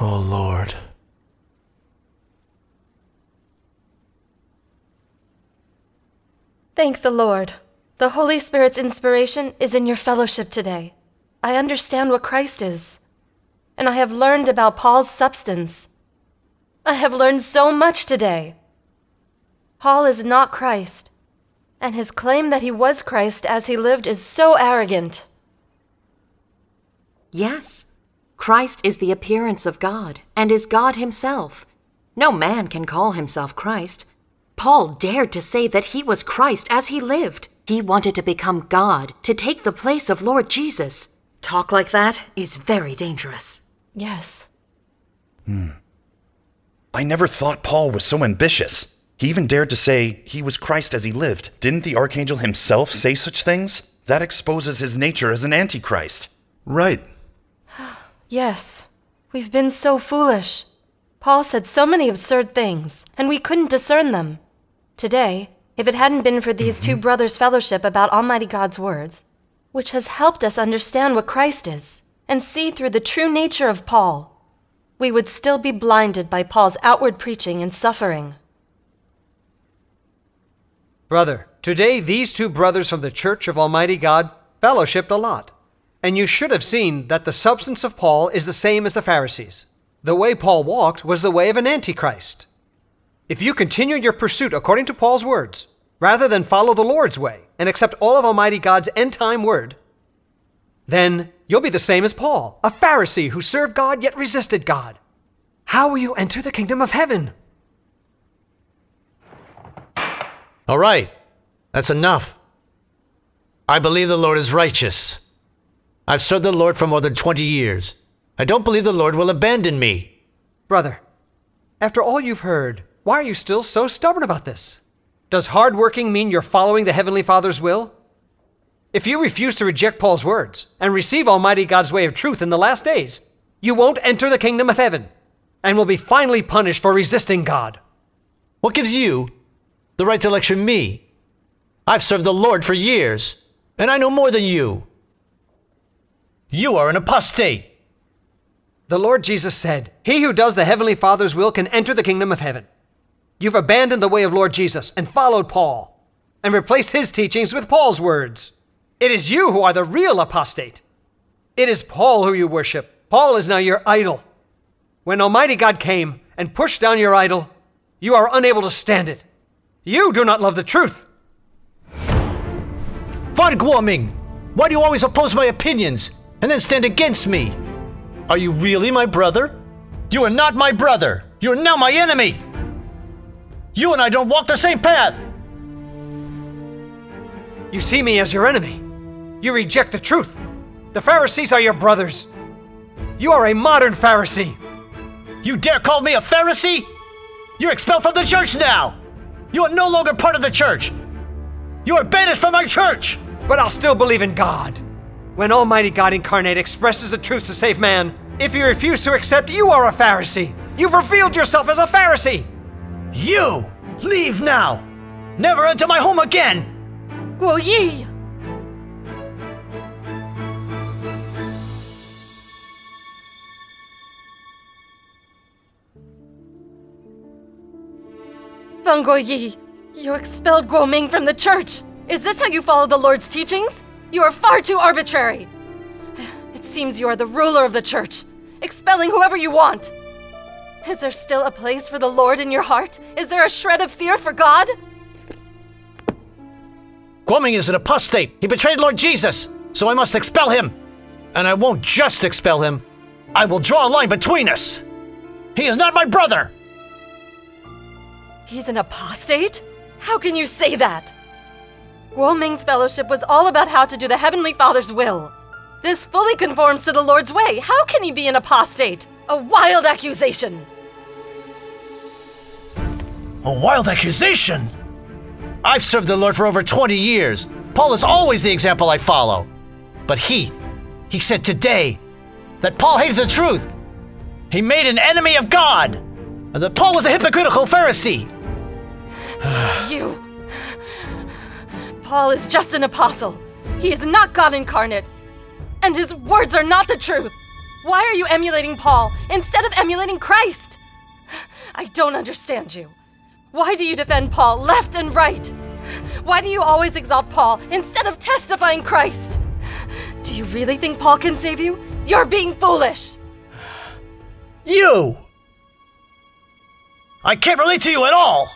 Oh Lord. Thank the Lord. The Holy Spirit's inspiration is in your fellowship today. I understand what Christ is, and I have learned about Paul's substance. I have learned so much today. Paul is not Christ, and his claim that he was Christ as he lived is so arrogant. Yes, Christ is the appearance of God and is God himself. No man can call himself Christ. Paul dared to say that he was Christ as he lived. He wanted to become God, to take the place of Lord Jesus. Talk like that is very dangerous. Yes. Hmm. I never thought Paul was so ambitious. He even dared to say he was Christ as he lived. Didn't the archangel himself say such things? That exposes his nature as an antichrist. Right. Yes. We've been so foolish. Paul said so many absurd things, and we couldn't discern them. Today, if it hadn't been for these two brothers' fellowship about Almighty God's words, which has helped us understand what Christ is and see through the true nature of Paul, we would still be blinded by Paul's outward preaching and suffering. Brother, today these two brothers from the Church of Almighty God fellowshipped a lot. And you should have seen that the substance of Paul is the same as the Pharisees. The way Paul walked was the way of an antichrist. If you continue your pursuit according to Paul's words, rather than follow the Lord's way and accept all of Almighty God's end time word, then you'll be the same as Paul, a Pharisee who served God yet resisted God. How will you enter the kingdom of heaven? All right, that's enough. I believe the Lord is righteous. I've served the Lord for more than 20 years. I don't believe the Lord will abandon me. Brother, after all you've heard, why are you still so stubborn about this? Does hard working mean you're following the Heavenly Father's will? If you refuse to reject Paul's words and receive Almighty God's way of truth in the last days, you won't enter the kingdom of heaven. and will be finally punished for resisting God. What gives you the right to lecture me? I've served the Lord for years, and I know more than you. You are an apostate. The Lord Jesus said, He who does the Heavenly Father's will can enter the kingdom of heaven. You've abandoned the way of Lord Jesus and followed Paul, and replaced his teachings with Paul's words. It is you who are the real apostate. It is Paul who you worship. Paul is now your idol. When Almighty God came and pushed down your idol, you are unable to stand it. You do not love the truth. Fan Guoming, why do you always oppose my opinions and then stand against me? Are you really my brother? You are not my brother. You are now my enemy. You and I don't walk the same path. You see me as your enemy. You reject the truth. The Pharisees are your brothers. You are a modern Pharisee. You dare call me a Pharisee? You're expelled from the church now. You are no longer part of the church. You are banished from my church. But I'll still believe in God. When Almighty God incarnate expresses the truth to save man, if you refuse to accept, you are a Pharisee. You've revealed yourself as a Pharisee. You leave now. Never enter my home again. Guo Yi! Fan Guoyi, you expelled Guo Ming from the church. Is this how you follow the Lord's teachings? You are far too arbitrary. It seems you are the ruler of the church, expelling whoever you want. Is there still a place for the Lord in your heart? Is there a shred of fear for God? Guoming is an apostate. He betrayed Lord Jesus, so I must expel him. And I won't just expel him, I will draw a line between us. He is not my brother. He's an apostate? How can you say that? Guo Ming's fellowship was all about how to do the Heavenly Father's will. This fully conforms to the Lord's way. How can he be an apostate? A wild accusation! A wild accusation? I've served the Lord for over 20 years. Paul is always the example I follow. But he, he said today that Paul hated the truth. He made an enemy of God. And that Paul was a hypocritical Pharisee. you. Paul is just an apostle. He is not God incarnate. And his words are not the truth. Why are you emulating Paul instead of emulating Christ? I don't understand you. Why do you defend Paul left and right? Why do you always exalt Paul instead of testifying Christ? Do you really think Paul can save you? You're being foolish. You! I can't relate to you at all!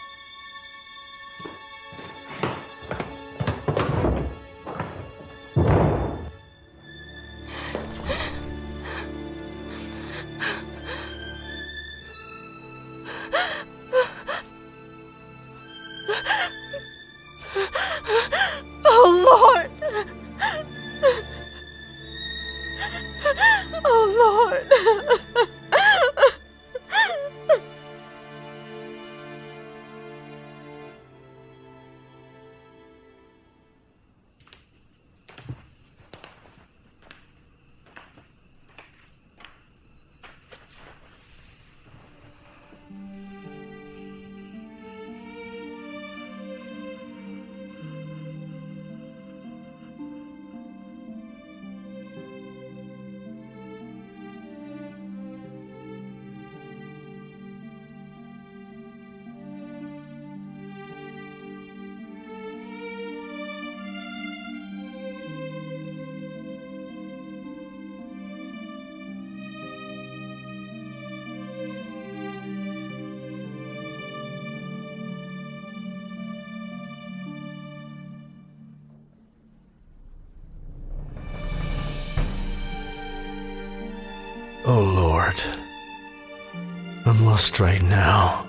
Lost right now.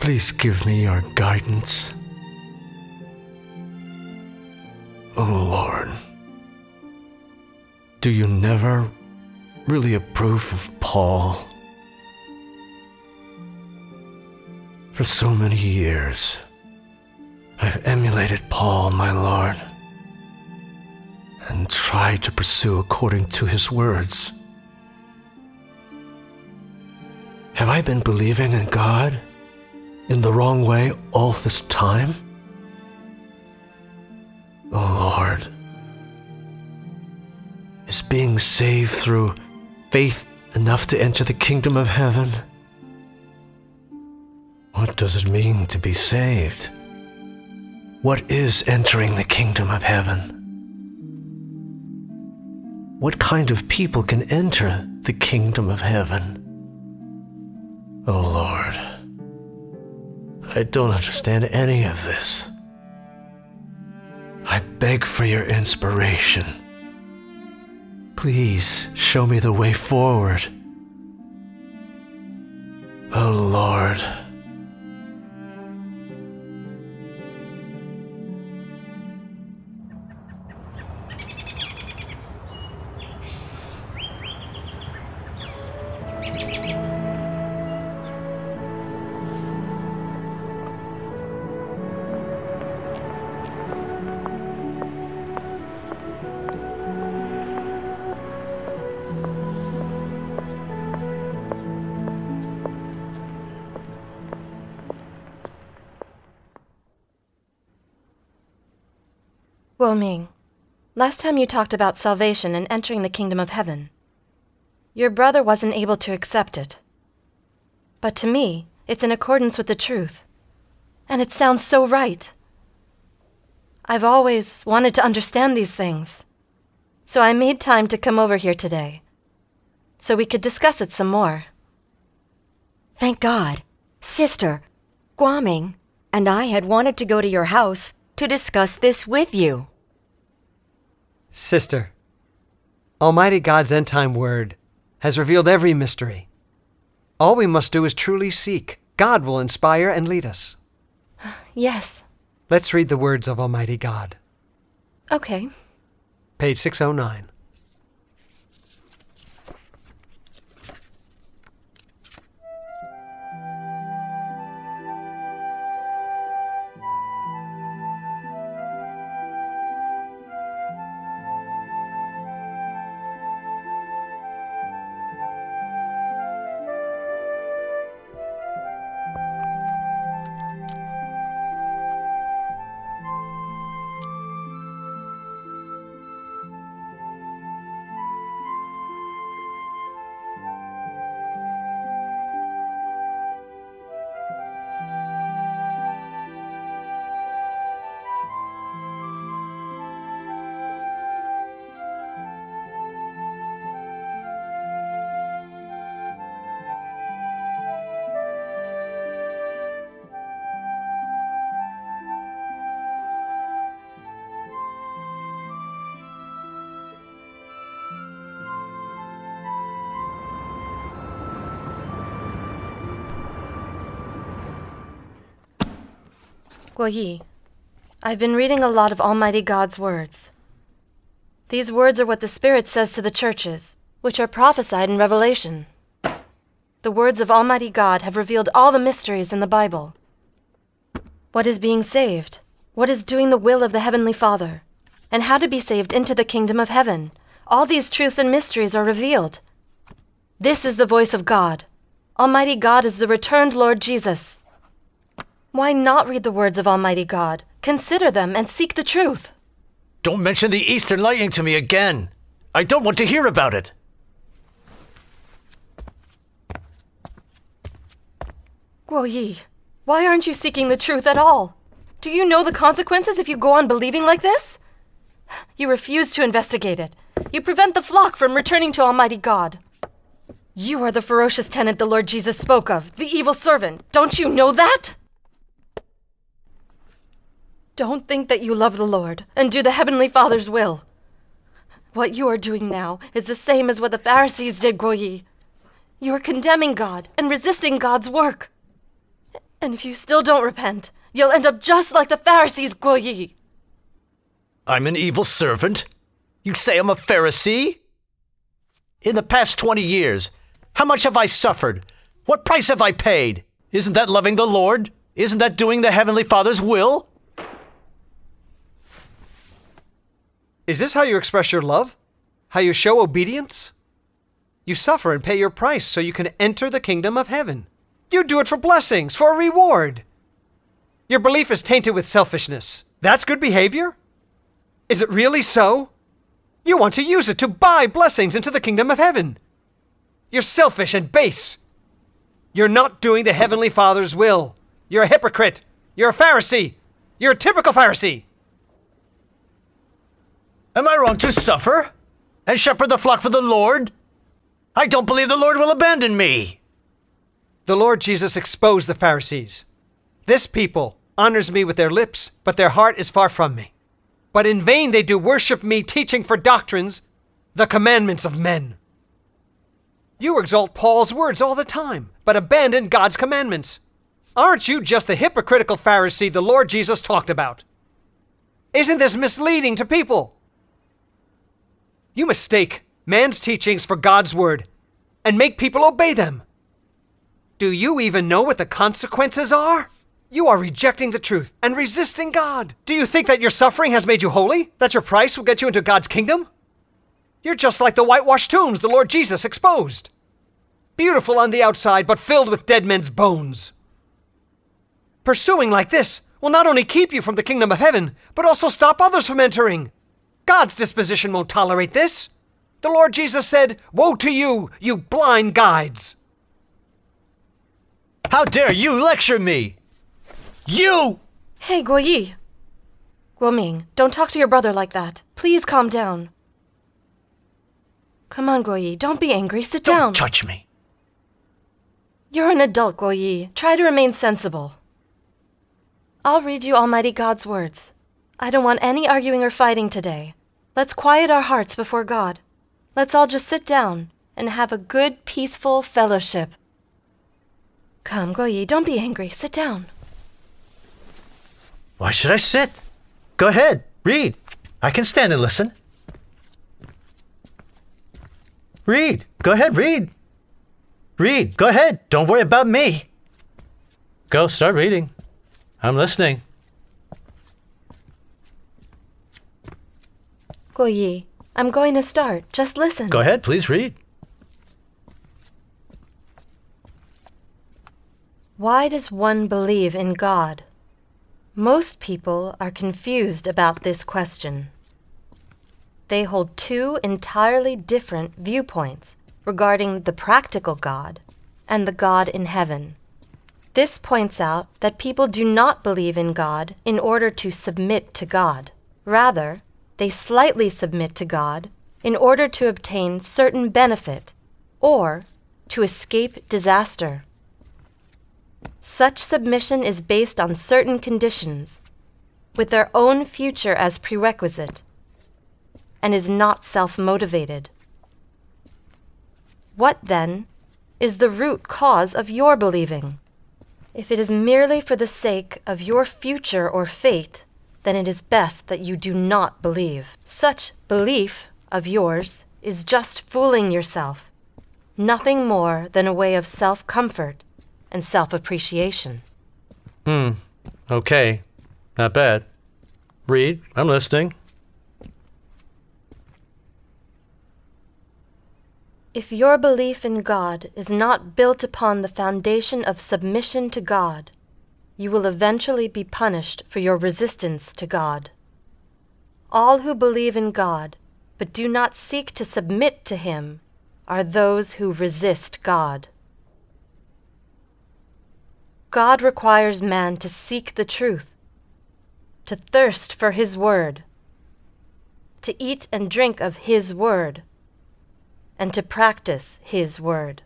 Please give me your guidance. Oh Lord, do you never really approve of Paul? For so many years, I've emulated Paul, my Lord and tried to pursue according to his words. Have I been believing in God in the wrong way all this time? Oh Lord, is being saved through faith enough to enter the kingdom of heaven? What does it mean to be saved? What is entering the kingdom of heaven? What kind of people can enter the kingdom of heaven? Oh Lord, I don't understand any of this. I beg for your inspiration. Please show me the way forward. Oh Lord. Ming, last time you talked about salvation and entering the kingdom of heaven. Your brother wasn't able to accept it. But to me, it's in accordance with the truth. And it sounds so right. I've always wanted to understand these things. So I made time to come over here today. So we could discuss it some more. Thank God. Sister, Guoming and I had wanted to go to your house to discuss this with you. Sister, Almighty God's end time word has revealed every mystery. All we must do is truly seek. God will inspire and lead us. Yes. Let's read the words of Almighty God. Okay. Page 609. Guo Yi, I've been reading a lot of Almighty God's words. These words are what the Spirit says to the churches, which are prophesied in Revelation. The words of Almighty God have revealed all the mysteries in the Bible. What is being saved? What is doing the will of the Heavenly Father? And how to be saved into the kingdom of heaven? All these truths and mysteries are revealed. This is the voice of God. Almighty God is the returned Lord Jesus. Why not read the words of Almighty God? Consider them and seek the truth. Don't mention the Eastern Lightning to me again. I don't want to hear about it. Guo Yi, why aren't you seeking the truth at all? Do you know the consequences if you go on believing like this? You refuse to investigate it. You prevent the flock from returning to Almighty God. You are the ferocious tenant the Lord Jesus spoke of, the evil servant. Don't you know that? Don't think that you love the Lord and do the Heavenly Father's will. What you are doing now is the same as what the Pharisees did, Guo Yi. You are condemning God and resisting God's work. And if you still don't repent, you'll end up just like the Pharisees, Guo Yi. I'm an evil servant? You say I'm a Pharisee? In the past 20 years, how much have I suffered? What price have I paid? Isn't that loving the Lord? Isn't that doing the Heavenly Father's will? Is this how you express your love? How you show obedience? You suffer and pay your price so you can enter the kingdom of heaven. You do it for blessings, for a reward. Your belief is tainted with selfishness. That's good behavior? Is it really so? You want to use it to buy blessings into the kingdom of heaven. You're selfish and base. You're not doing the Heavenly Father's will. You're a hypocrite. You're a Pharisee. You're a typical Pharisee. Am I wrong to suffer and shepherd the flock for the Lord? I don't believe the Lord will abandon me. The Lord Jesus exposed the Pharisees. This people honors me with their lips, but their heart is far from me. But in vain they do worship me, teaching for doctrines the commandments of men. You exalt Paul's words all the time, but abandon God's commandments. Aren't you just the hypocritical Pharisee the Lord Jesus talked about? Isn't this misleading to people? You mistake man's teachings for God's word and make people obey them. Do you even know what the consequences are? You are rejecting the truth and resisting God. Do you think that your suffering has made you holy? That your price will get you into God's kingdom? You're just like the whitewashed tombs the Lord Jesus exposed. Beautiful on the outside, but filled with dead men's bones. Pursuing like this will not only keep you from the kingdom of heaven, but also stop others from entering. God's disposition won't tolerate this. The Lord Jesus said, Woe to you, you blind guides! How dare you lecture me? You! Hey, Guoyi. Guoming, don't talk to your brother like that. Please calm down. Come on, Guoyi, don't be angry. Sit down. Don't touch me. You're an adult, Guoyi. Try to remain sensible. I'll read you Almighty God's words. I don't want any arguing or fighting today. Let's quiet our hearts before God. Let's all just sit down and have a good, peaceful fellowship. Come, Guoyi, don't be angry. Sit down. Why should I sit? Go ahead, read. I can stand and listen. Read. Go ahead, read. Read. Go ahead. Don't worry about me. Go, start reading. I'm listening. Guoyi, I'm going to start. Just listen. Go ahead, please read. Why does one believe in God? Most people are confused about this question. They hold two entirely different viewpoints regarding the practical God and the God in heaven. This points out that people do not believe in God in order to submit to God. Rather, they slightly submit to God in order to obtain certain benefit or to escape disaster. Such submission is based on certain conditions, with their own future as prerequisite, and is not self motivated. What, then, is the root cause of your believing? If it is merely for the sake of your future or fate, then it is best that you do not believe. Such belief of yours is just fooling yourself, nothing more than a way of self comfort and self appreciation. Hmm. Okay. Not bad. Read. I'm listening. If your belief in God is not built upon the foundation of submission to God, you will eventually be punished for your resistance to God. All who believe in God but do not seek to submit to Him are those who resist God. God requires man to seek the truth, to thirst for His Word, to eat and drink of His Word and to practice His word,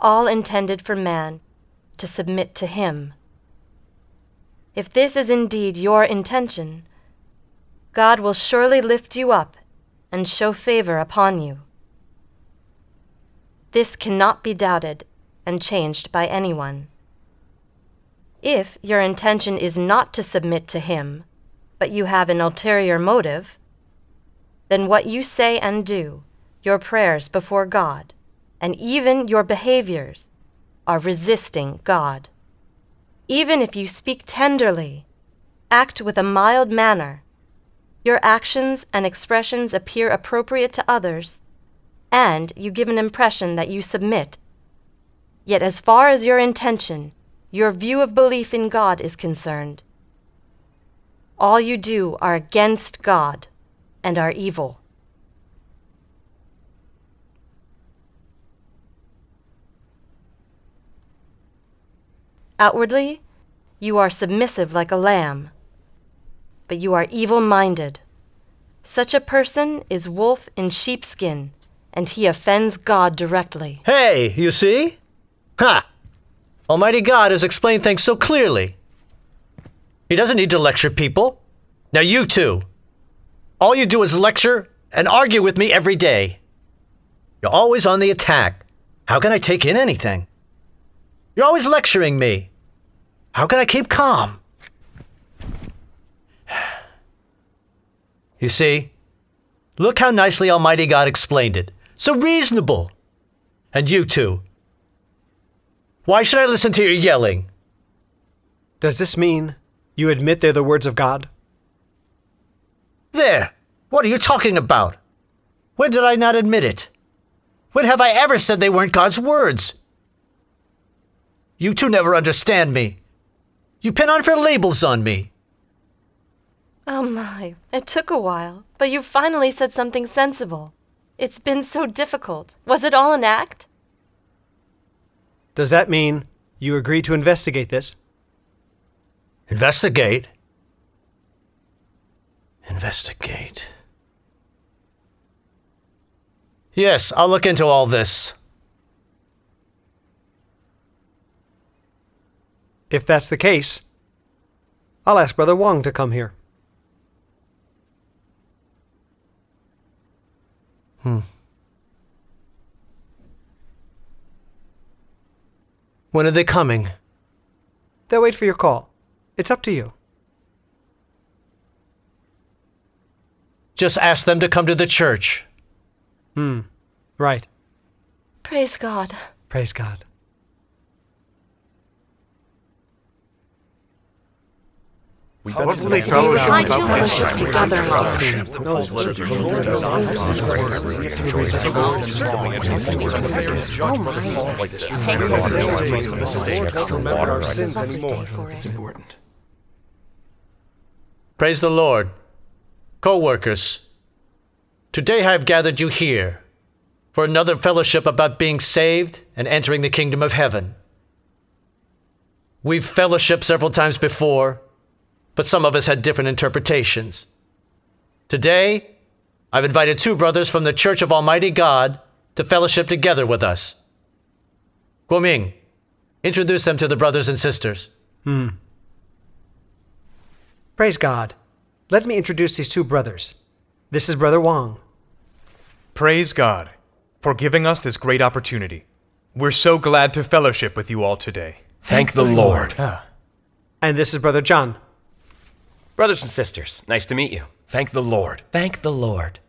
all intended for man to submit to Him. If this is indeed your intention, God will surely lift you up and show favor upon you. This cannot be doubted and changed by anyone. If your intention is not to submit to Him, but you have an ulterior motive, then what you say and do your prayers before God, and even your behaviors are resisting God. Even if you speak tenderly, act with a mild manner, your actions and expressions appear appropriate to others, and you give an impression that you submit. Yet, as far as your intention, your view of belief in God is concerned, all you do are against God and are evil. Outwardly, you are submissive like a lamb, but you are evil minded. Such a person is wolf in sheepskin, and he offends God directly. Hey, you see? Ha! Almighty God has explained things so clearly. He doesn't need to lecture people. Now, you too. All you do is lecture and argue with me every day. You're always on the attack. How can I take in anything? You're always lecturing me. How can I keep calm? You see, look how nicely Almighty God explained it. So reasonable. And you too. Why should I listen to your yelling? Does this mean you admit they're the words of God? There! What are you talking about? When did I not admit it? When have I ever said they weren't God's words? You two never understand me. You pin on for labels on me. Oh my, it took a while, but you finally said something sensible. It's been so difficult. Was it all an act? Does that mean you agree to investigate this? Investigate? Investigate. Yes, I'll look into all this. If that's the case, I'll ask Brother Wong to come here. Hmm. When are they coming? They'll wait for your call. It's up to you. Just ask them to come to the church. Hmm. Right. Praise God. Praise God. Hopefully fellowship My with us fellowship next time. together. It's important. Praise the Lord. Co workers, today I have gathered you here for another fellowship about being saved and entering the kingdom of heaven. We've fellowshipped several times before, but some of us had different interpretations. Today, I've invited two brothers from the Church of Almighty God to fellowship together with us. Guoming, introduce them to the brothers and sisters. Hmm. Praise God. Let me introduce these two brothers. This is Brother Wong. Praise God for giving us this great opportunity. We're so glad to fellowship with you all today. Thank the Lord. And this is Brother John. Brothers and sisters, nice to meet you. Thank the Lord. Thank the Lord.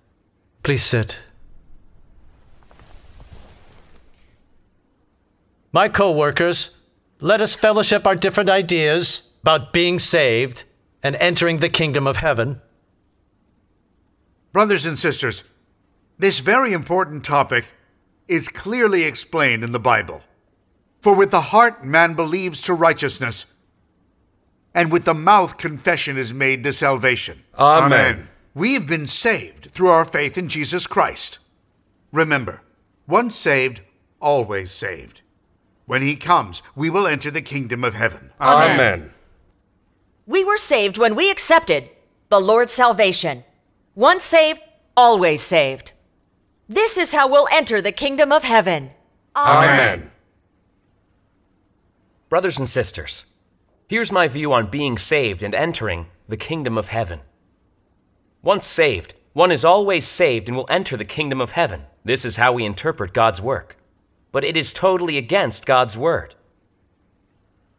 Please sit. My co workers, let us fellowship our different ideas about being saved and entering the kingdom of heaven. Brothers and sisters, this very important topic is clearly explained in the Bible. For with the heart man believes to righteousness, and with the mouth confession is made to salvation. Amen. We have been saved through our faith in Jesus Christ. Remember, once saved, always saved. When he comes, we will enter the kingdom of heaven. Amen. We were saved when we accepted the Lord's salvation. Once saved, always saved. This is how we'll enter the kingdom of heaven. Amen. Brothers and sisters, here's my view on being saved and entering the kingdom of heaven. Once saved, one is always saved and will enter the kingdom of heaven. This is how we interpret God's work. But it is totally against God's word.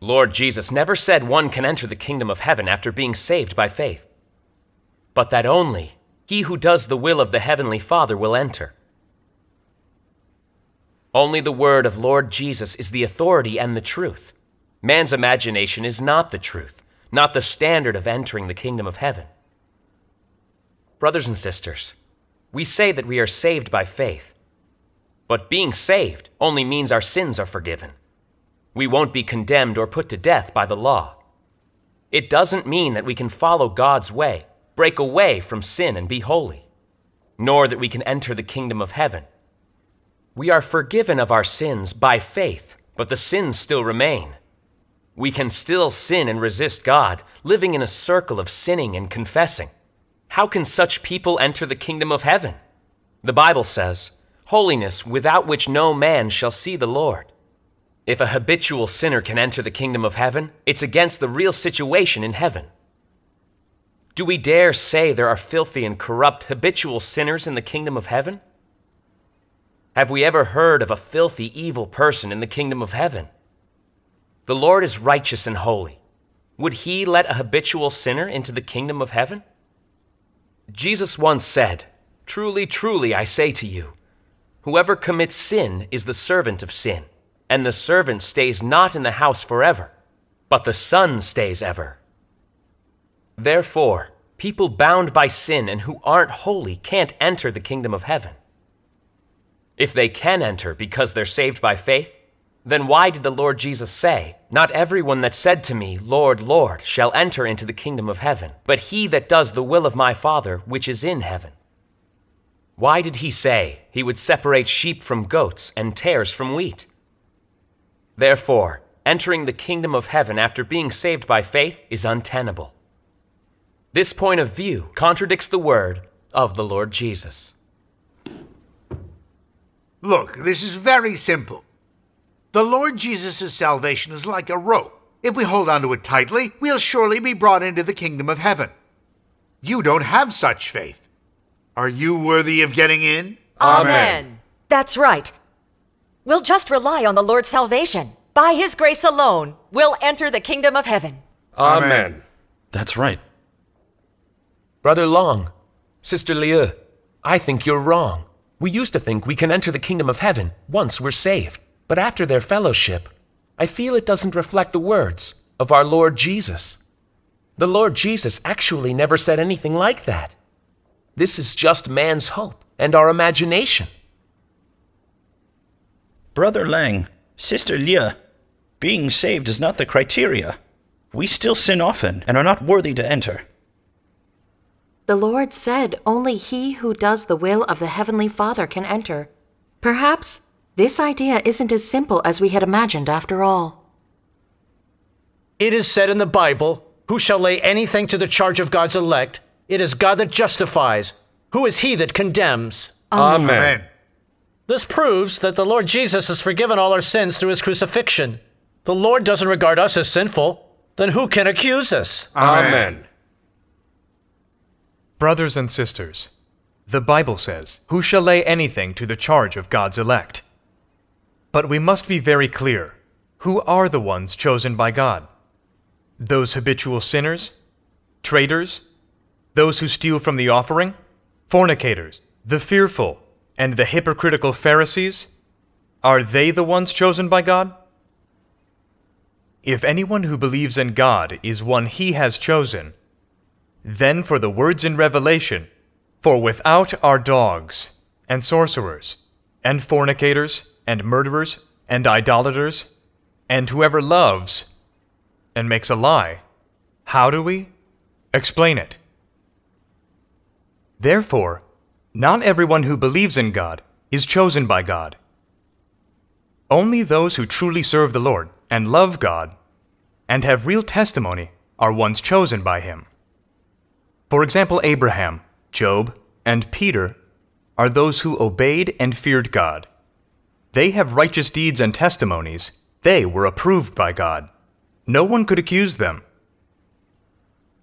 Lord Jesus never said one can enter the kingdom of heaven after being saved by faith, but that only he who does the will of the heavenly Father will enter. Only the word of Lord Jesus is the authority and the truth. Man's imagination is not the truth, not the standard of entering the kingdom of heaven. Brothers and sisters, we say that we are saved by faith, But being saved only means our sins are forgiven. We won't be condemned or put to death by the law. It doesn't mean that we can follow God's way, break away from sin, and be holy, nor that we can enter the kingdom of heaven. We are forgiven of our sins by faith, but the sins still remain. We can still sin and resist God, living in a circle of sinning and confessing. How can such people enter the kingdom of heaven? The Bible says, Holiness without which no man shall see the Lord. If a habitual sinner can enter the kingdom of heaven, it's against the real situation in heaven. Do we dare say there are filthy and corrupt habitual sinners in the kingdom of heaven? Have we ever heard of a filthy, evil person in the kingdom of heaven? The Lord is righteous and holy. Would he let a habitual sinner into the kingdom of heaven? Jesus once said, Truly, truly, I say to you, whoever commits sin is the servant of sin, and the servant stays not in the house forever, but the Son stays ever. Therefore, people bound by sin and who aren't holy can't enter the kingdom of heaven. If they can enter because they're saved by faith, then why did the Lord Jesus say, Not everyone that said to me, Lord, Lord, shall enter into the kingdom of heaven, but he that does the will of my Father which is in heaven? Why did he say he would separate sheep from goats and tares from wheat? Therefore, entering the kingdom of heaven after being saved by faith is untenable. This point of view contradicts the word of the Lord Jesus. Look, this is very simple. The Lord Jesus' salvation is like a rope. If we hold onto it tightly, we'll surely be brought into the kingdom of heaven. You don't have such faith. Are you worthy of getting in? Amen. That's right. We'll just rely on the Lord's salvation. By His grace alone, we'll enter the kingdom of heaven. Amen. That's right. Brother Long, Sister Liu, I think you're wrong. We used to think we can enter the kingdom of heaven once we're saved, but after their fellowship, I feel it doesn't reflect the words of our Lord Jesus. The Lord Jesus actually never said anything like that. This is just man's hope and our imagination. Brother Lang, Sister Liu, being saved is not the criteria. We still sin often and are not worthy to enter. The Lord said only he who does the will of the Heavenly Father can enter. Perhaps this idea isn't as simple as we had imagined after all. It is said in the Bible, Who shall lay anything to the charge of God's elect? It is God that justifies. Who is he that condemns? Amen. Amen. This proves that the Lord Jesus has forgiven all our sins through his crucifixion. The Lord doesn't regard us as sinful. Then who can accuse us? Amen. Brothers and sisters, the Bible says, Who shall lay anything to the charge of God's elect? But we must be very clear. Who are the ones chosen by God? Those habitual sinners? Traitors? Those who steal from the offering? Fornicators? The fearful? And the hypocritical Pharisees? Are they the ones chosen by God? If anyone who believes in God is one he has chosen, then for the words in Revelation, for without are dogs, and sorcerers, and fornicators, and murderers, and idolaters, and whoever loves and makes a lie. How do we? Explain it. Therefore, not everyone who believes in God is chosen by God. Only those who truly serve the Lord and love God and have real testimony are ones chosen by Him. For example, Abraham, Job, and Peter are those who obeyed and feared God. They have righteous deeds and testimonies. They were approved by God. No one could accuse them.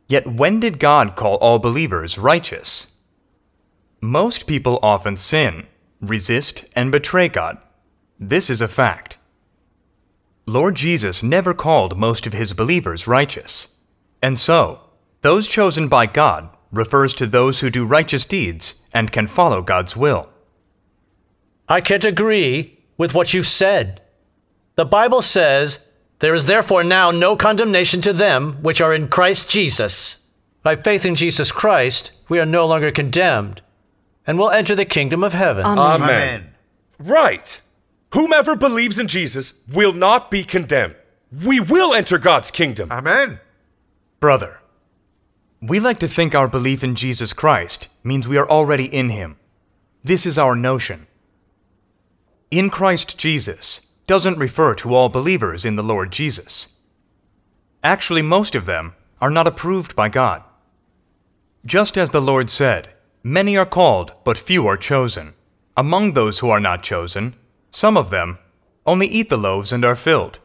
Yet when did God call all believers righteous? Most people often sin, resist, and betray God. This is a fact. Lord Jesus never called most of his believers righteous. And so, those chosen by God refers to those who do righteous deeds and can follow God's will. I can't agree with what you've said. The Bible says, There is therefore now no condemnation to them which are in Christ Jesus. By faith in Jesus Christ, we are no longer condemned, and will enter the kingdom of heaven. Amen. Right. Whomever believes in Jesus will not be condemned. We will enter God's kingdom. Amen. Brother, we like to think our belief in Jesus Christ means we are already in Him. This is our notion. In Christ Jesus doesn't refer to all believers in the Lord Jesus. Actually, most of them are not approved by God. Just as the Lord said, Many are called, but few are chosen. Among those who are not chosen, some of them only eat the loaves and are filled.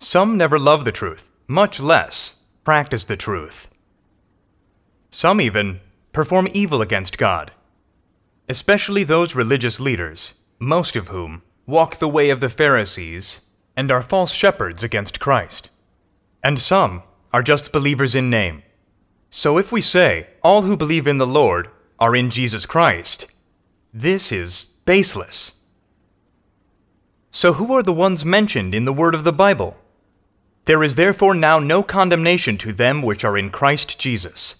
Some never love the truth, much less practice the truth. Some even perform evil against God, especially those religious leaders, most of whom walk the way of the Pharisees and are false shepherds against Christ. And some are just believers in name. So if we say all who believe in the Lord are in Jesus Christ, this is baseless. So who are the ones mentioned in the word of the Bible? There is therefore now no condemnation to them which are in Christ Jesus.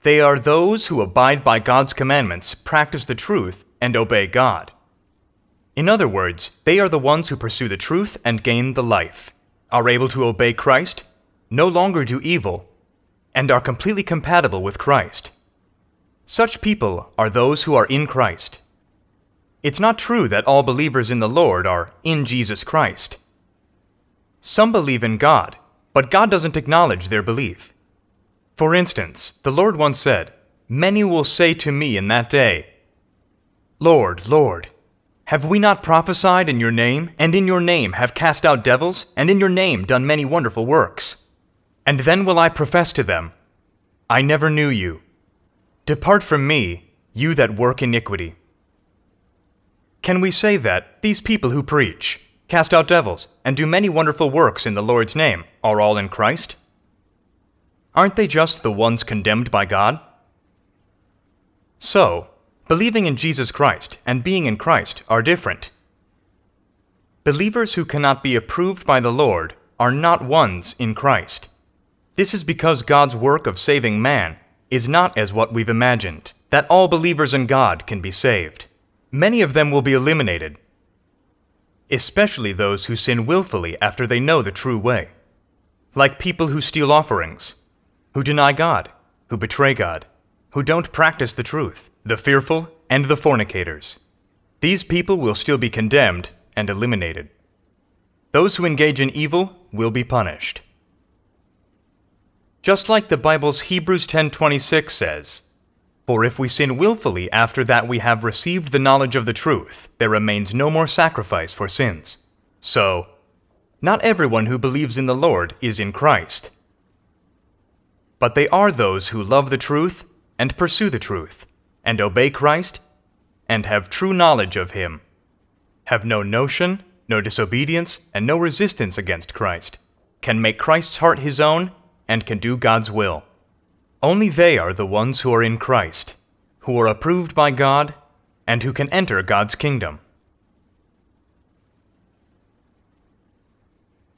They are those who abide by God's commandments, practice the truth, and obey God. In other words, they are the ones who pursue the truth and gain the life, are able to obey Christ, no longer do evil, and are completely compatible with Christ. Such people are those who are in Christ. It's not true that all believers in the Lord are in Jesus Christ. Some believe in God, but God doesn't acknowledge their belief. For instance, the Lord once said, Many will say to me in that day, Lord, Lord, have we not prophesied in your name, and in your name have cast out devils, and in your name done many wonderful works? And then will I profess to them, I never knew you. Depart from me, you that work iniquity. Can we say that these people who preach, cast out devils, and do many wonderful works in the Lord's name are all in Christ? Aren't they just the ones condemned by God? So, believing in Jesus Christ and being in Christ are different. Believers who cannot be approved by the Lord are not ones in Christ. This is because God's work of saving man is not as what we've imagined, that all believers in God can be saved. Many of them will be eliminated, especially those who sin willfully after they know the true way, like people who steal offerings, who deny God, who betray God, who don't practice the truth, the fearful, and the fornicators. These people will still be condemned and eliminated. Those who engage in evil will be punished. Just like the Bible's Hebrews 10:26 says, "For if we sin willfully after that we have received the knowledge of the truth, there remains no more sacrifice for sins." So, not everyone who believes in the Lord is in Christ. But they are those who love the truth and pursue the truth, and obey Christ, and have true knowledge of Him, have no notion, no disobedience, and no resistance against Christ, can make Christ's heart his own, and can do God's will. Only they are the ones who are in Christ, who are approved by God, and who can enter God's kingdom.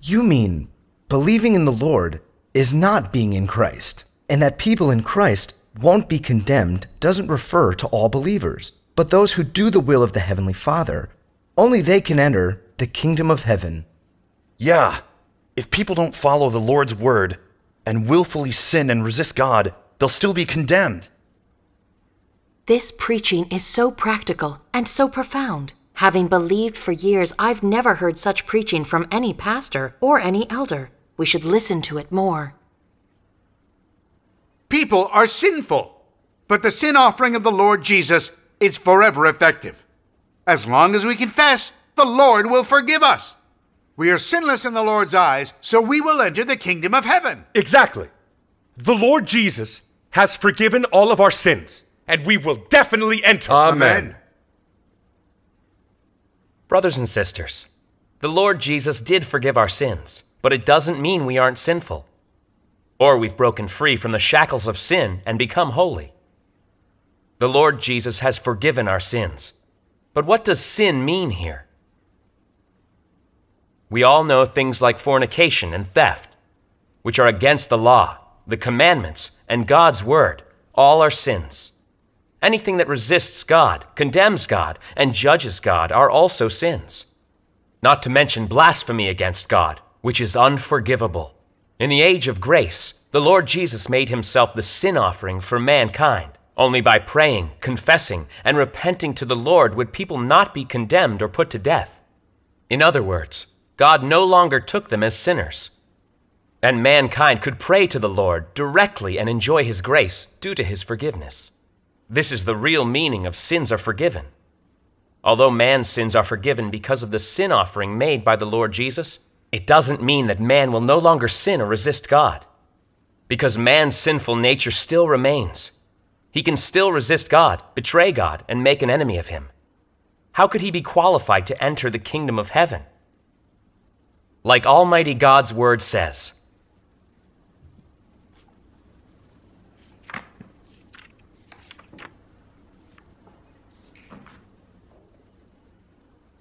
You mean believing in the Lord is not being in Christ, and that people in Christ won't be condemned doesn't refer to all believers, but those who do the will of the Heavenly Father. Only they can enter the kingdom of heaven. Yeah, if people don't follow the Lord's word and willfully sin and resist God, they'll still be condemned. This preaching is so practical and so profound. Having believed for years, I've never heard such preaching from any pastor or any elder. We should listen to it more. People are sinful, but the sin offering of the Lord Jesus is forever effective. As long as we confess, the Lord will forgive us. We are sinless in the Lord's eyes, so we will enter the kingdom of heaven. Exactly. The Lord Jesus has forgiven all of our sins, and we will definitely enter. Amen. Brothers and sisters, the Lord Jesus did forgive our sins, but it doesn't mean we aren't sinful, or we've broken free from the shackles of sin and become holy. The Lord Jesus has forgiven our sins. But what does sin mean here? We all know things like fornication and theft, which are against the law, the commandments, and God's word. All are sins. Anything that resists God, condemns God, and judges God are also sins. Not to mention blasphemy against God, which is unforgivable. In the age of grace, the Lord Jesus made himself the sin offering for mankind. Only by praying, confessing, and repenting to the Lord would people not be condemned or put to death. In other words, God no longer took them as sinners. And mankind could pray to the Lord directly and enjoy his grace due to his forgiveness. This is the real meaning of sins are forgiven. Although man's sins are forgiven because of the sin offering made by the Lord Jesus, it doesn't mean that man will no longer sin or resist God. Because man's sinful nature still remains. He can still resist God, betray God, and make an enemy of him. How could he be qualified to enter the kingdom of heaven? Like Almighty God's word says,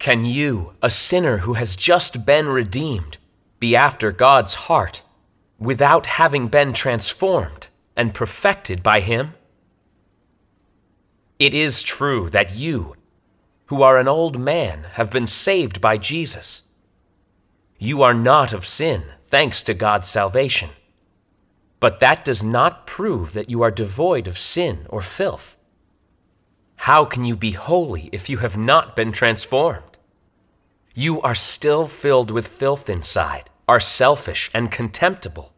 Can you, a sinner who has just been redeemed, be after God's heart without having been transformed and perfected by Him? It is true that you, who are an old man, have been saved by Jesus. You are not of sin, thanks to God's salvation. But that does not prove that you are devoid of sin or filth. How can you be holy if you have not been transformed? You are still filled with filth inside, are selfish and contemptible.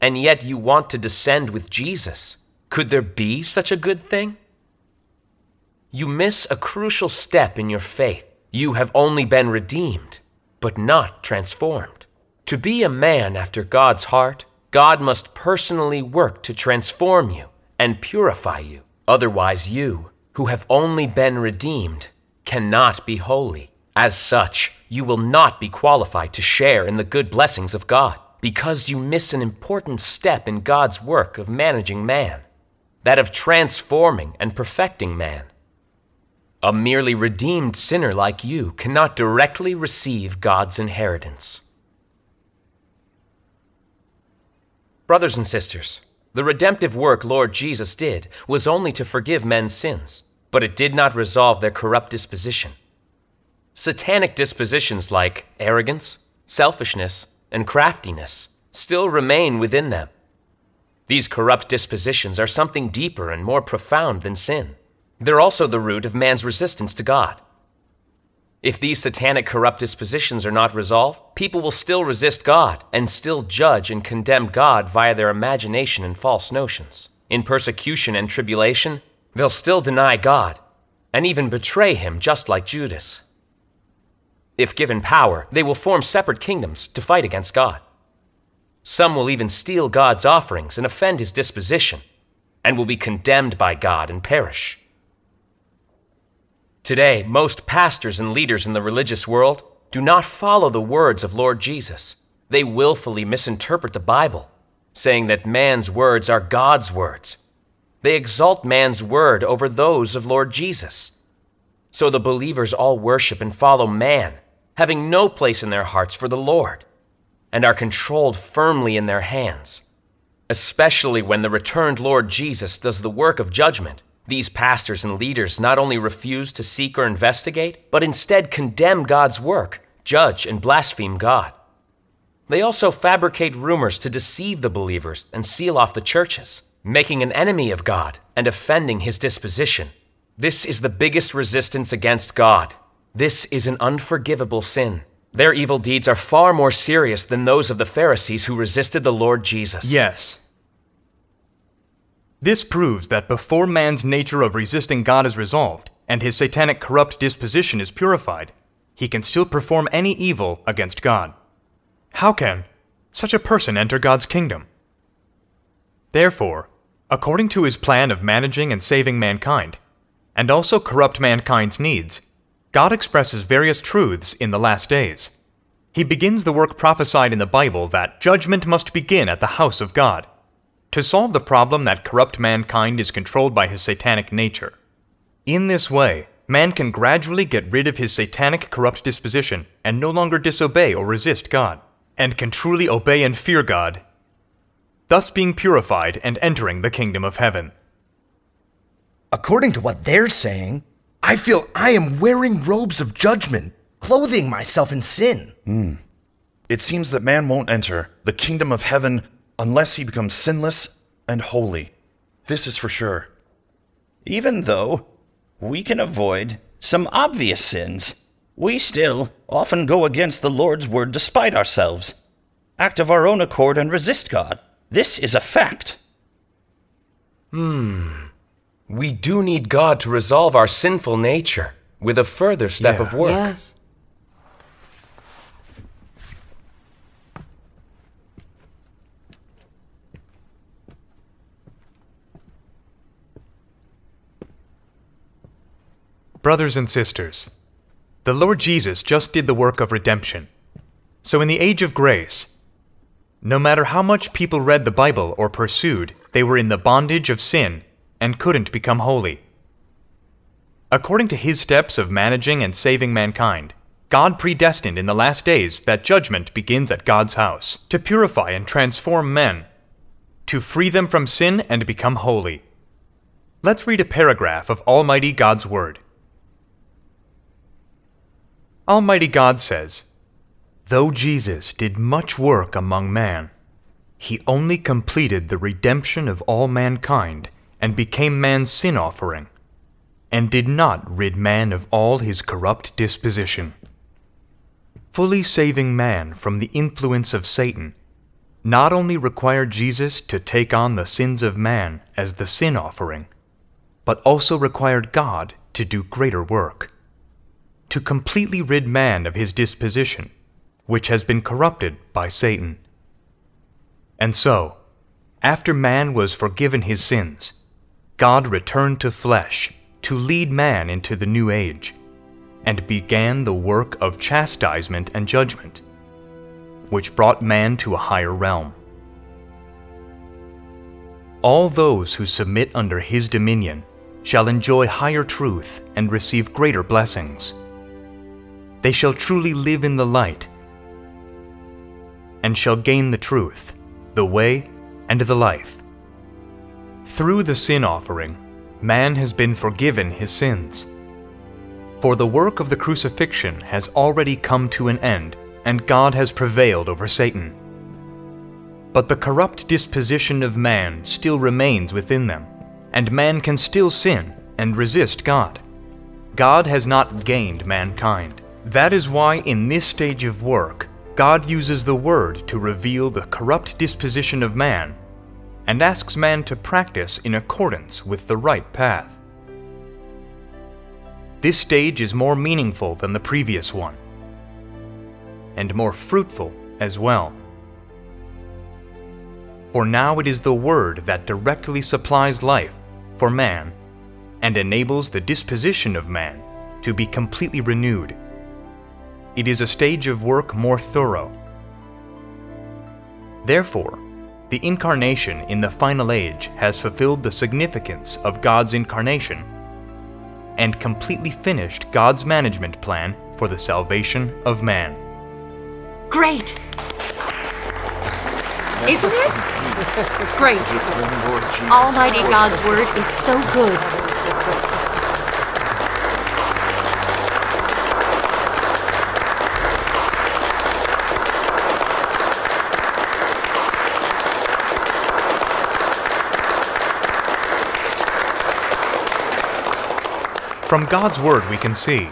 And yet you want to descend with Jesus. Could there be such a good thing? You miss a crucial step in your faith. You have only been redeemed, but not transformed. To be a man after God's heart, God must personally work to transform you and purify you. Otherwise, you, who have only been redeemed, cannot be holy. As such, you will not be qualified to share in the good blessings of God because you miss an important step in God's work of managing man, that of transforming and perfecting man. A merely redeemed sinner like you cannot directly receive God's inheritance. Brothers and sisters, the redemptive work Lord Jesus did was only to forgive men's sins, but it did not resolve their corrupt disposition. Satanic dispositions like arrogance, selfishness, and craftiness still remain within them. These corrupt dispositions are something deeper and more profound than sin. They're also the root of man's resistance to God. If these satanic corrupt dispositions are not resolved, people will still resist God and still judge and condemn God via their imagination and false notions. In persecution and tribulation, they'll still deny God and even betray Him, just like Judas. If given power, they will form separate kingdoms to fight against God. Some will even steal God's offerings and offend His disposition, and will be condemned by God and perish. Today, most pastors and leaders in the religious world do not follow the words of Lord Jesus. They willfully misinterpret the Bible, saying that man's words are God's words. They exalt man's word over those of Lord Jesus. So the believers all worship and follow man, having no place in their hearts for the Lord, and are controlled firmly in their hands. Especially when the returned Lord Jesus does the work of judgment these pastors and leaders not only refuse to seek or investigate, but instead condemn God's work, judge, and blaspheme God. They also fabricate rumors to deceive the believers and seal off the churches, making an enemy of God and offending his disposition. This is the biggest resistance against God. This is an unforgivable sin. Their evil deeds are far more serious than those of the Pharisees who resisted the Lord Jesus. Yes, this proves that before man's nature of resisting God is resolved, and his satanic corrupt disposition is purified, he can still perform any evil against God. How can such a person enter God's kingdom? Therefore, according to his plan of managing and saving mankind, and also corrupt mankind's needs, God expresses various truths in the last days. He begins the work prophesied in the Bible that judgment must begin at the house of God to solve the problem that corrupt mankind is controlled by his satanic nature. In this way, man can gradually get rid of his satanic corrupt disposition and no longer disobey or resist God, and can truly obey and fear God, thus being purified and entering the kingdom of heaven. According to what they're saying, I feel I am wearing robes of judgment, clothing myself in sin. Hmm. It seems that man won't enter the kingdom of heaven unless he becomes sinless and holy. This is for sure. Even though we can avoid some obvious sins, we still often go against the Lord's word despite ourselves, act of our own accord, and resist God. This is a fact. Hmm. We do need God to resolve our sinful nature with a further step Yeah. of work. Yes. Brothers and sisters, the Lord Jesus just did the work of redemption. So, in the age of grace, no matter how much people read the Bible or pursued, they were in the bondage of sin and couldn't become holy. According to his steps of managing and saving mankind, God predestined in the last days that judgment begins at God's house to purify and transform men, to free them from sin and become holy. Let's read a paragraph of Almighty God's Word. Almighty God says, Though Jesus did much work among man, he only completed the redemption of all mankind and became man's sin offering, and did not rid man of all his corrupt disposition. Fully saving man from the influence of Satan not only required Jesus to take on the sins of man as the sin offering, but also required God to do greater work to completely rid man of his disposition, which has been corrupted by Satan. And so, after man was forgiven his sins, God returned to flesh to lead man into the new age, and began the work of chastisement and judgment, which brought man to a higher realm. All those who submit under his dominion shall enjoy higher truth and receive greater blessings they shall truly live in the light, and shall gain the truth, the way, and the life. Through the sin offering, man has been forgiven his sins. For the work of the crucifixion has already come to an end, and God has prevailed over Satan. But the corrupt disposition of man still remains within them, and man can still sin and resist God. God has not gained mankind. That is why, in this stage of work, God uses the Word to reveal the corrupt disposition of man and asks man to practice in accordance with the right path. This stage is more meaningful than the previous one, and more fruitful as well. For now it is the Word that directly supplies life for man and enables the disposition of man to be completely renewed it is a stage of work more thorough. Therefore, the incarnation in the final age has fulfilled the significance of God's incarnation and completely finished God's management plan for the salvation of man. Great! Isn't it? Great. Almighty God's word is so good. From God's Word, we can see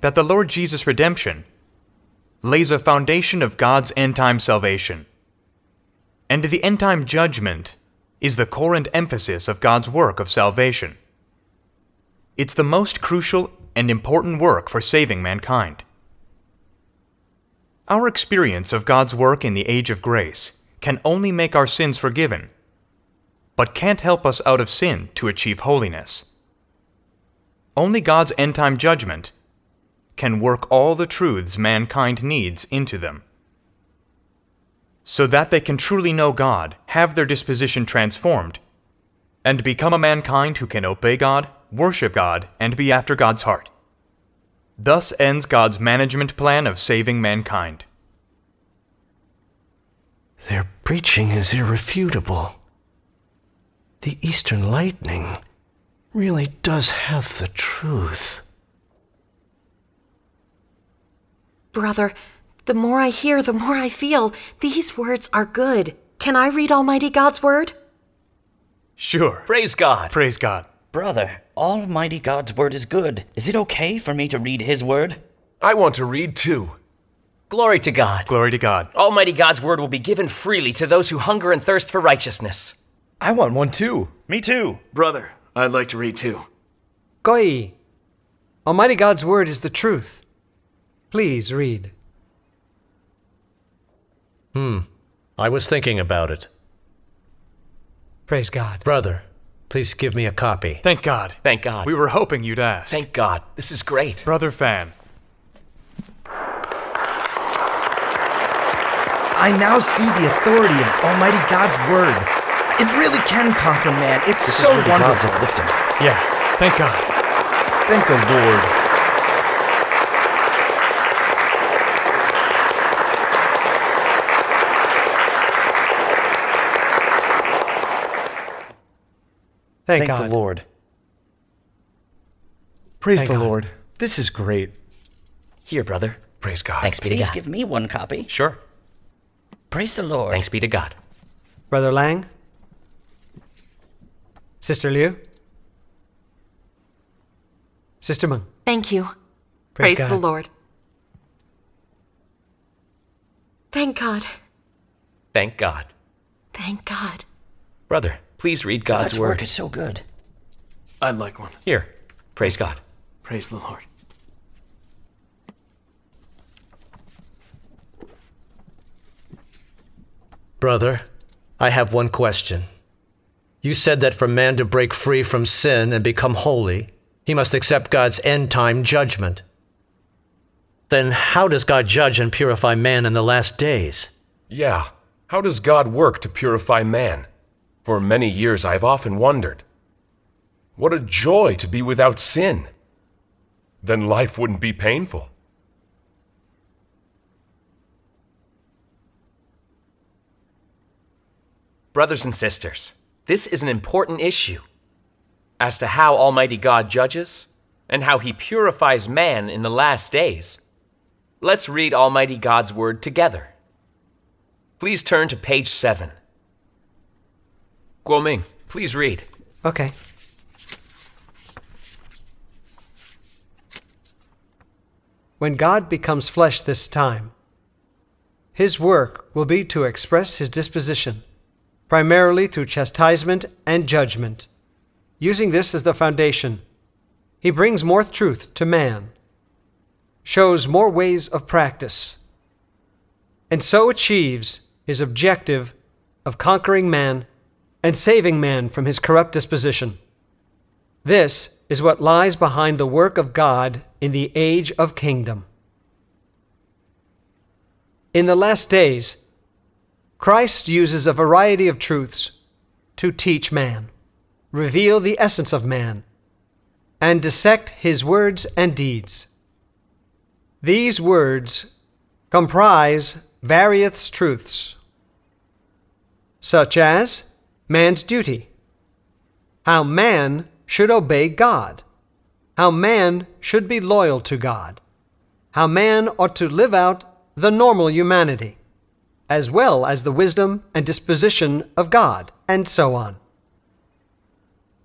that the Lord Jesus' redemption lays a foundation of God's end time salvation. And the end time judgment is the core and emphasis of God's work of salvation. It's the most crucial and important work for saving mankind. Our experience of God's work in the age of grace can only make our sins forgiven, but can't help us out of sin to achieve holiness. Only God's end time judgment can work all the truths mankind needs into them. So that they can truly know God, have their disposition transformed, and become a mankind who can obey God, worship God, and be after God's heart. Thus ends God's management plan of saving mankind. Their preaching is irrefutable. The Eastern Lightning really does have the truth. Brother, the more I hear, the more I feel. These words are good. Can I read Almighty God's word? Sure. Praise God. Praise God. Brother, Almighty God's word is good. Is it okay for me to read his word? I want to read too. Glory to God. Glory to God. Almighty God's word will be given freely to those who hunger and thirst for righteousness. I want one too. Me too. Brother, I'd like to read too. Guoyi. Almighty God's word is the truth. Please read. Hmm. I was thinking about it. Praise God. Brother, please give me a copy. Thank God. Thank God. We were hoping you'd ask. Thank God. This is great. Brother Fan. I now see the authority of Almighty God's word. It really can conquer man. It's This so is really God's wonderful. uplifting. Yeah, thank God. Thank the Lord. Thank, Thank God. the Lord. Praise Thank the God. Lord. This is great. Here, brother. Praise God. Thanks be to Please God. give me one copy. Sure. Praise the Lord. Thanks be to God. Brother Lang? Sister Liu? Sister Meng? Thank you. Praise Praise, the God. Lord. Thank God. Thank God. Thank God. Brother, please read God's, God's word. word is so good. I'd like one. Here. Praise God. Praise the Lord. Brother, I have one question. You said that for man to break free from sin and become holy, he must accept God's end time judgment. Then how does God judge and purify man in the last days? Yeah. How does God work to purify man? For many years I have often wondered. What a joy to be without sin. Then life wouldn't be painful. Brothers and sisters, this is an important issue as to how Almighty God judges and how he purifies man in the last days. Let's read Almighty God's word together. Please turn to page 7. Guoming, please read. Okay. When God becomes flesh this time, his work will be to express his disposition, primarily through chastisement and judgment. Using this as the foundation, he brings more truth to man, shows more ways of practice, and so achieves his objective of conquering man and saving man from his corrupt disposition. This is what lies behind the work of God in the age of kingdom. In the last days, Christ uses a variety of truths to teach man, reveal the essence of man, and dissect his words and deeds. These words comprise various truths, such as man's duty, how man should obey God, how man should be loyal to God, how man ought to live out the normal humanity, as well as the wisdom and disposition of God, and so on.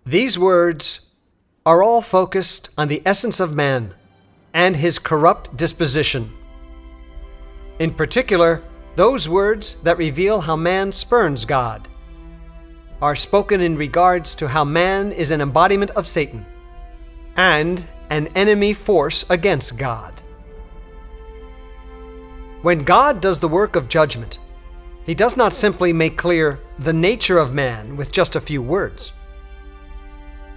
These words are all focused on the essence of man and his corrupt disposition. In particular, those words that reveal how man spurns God are spoken in regards to how man is an embodiment of Satan and an enemy force against God. When God does the work of judgment, he does not simply make clear the nature of man with just a few words,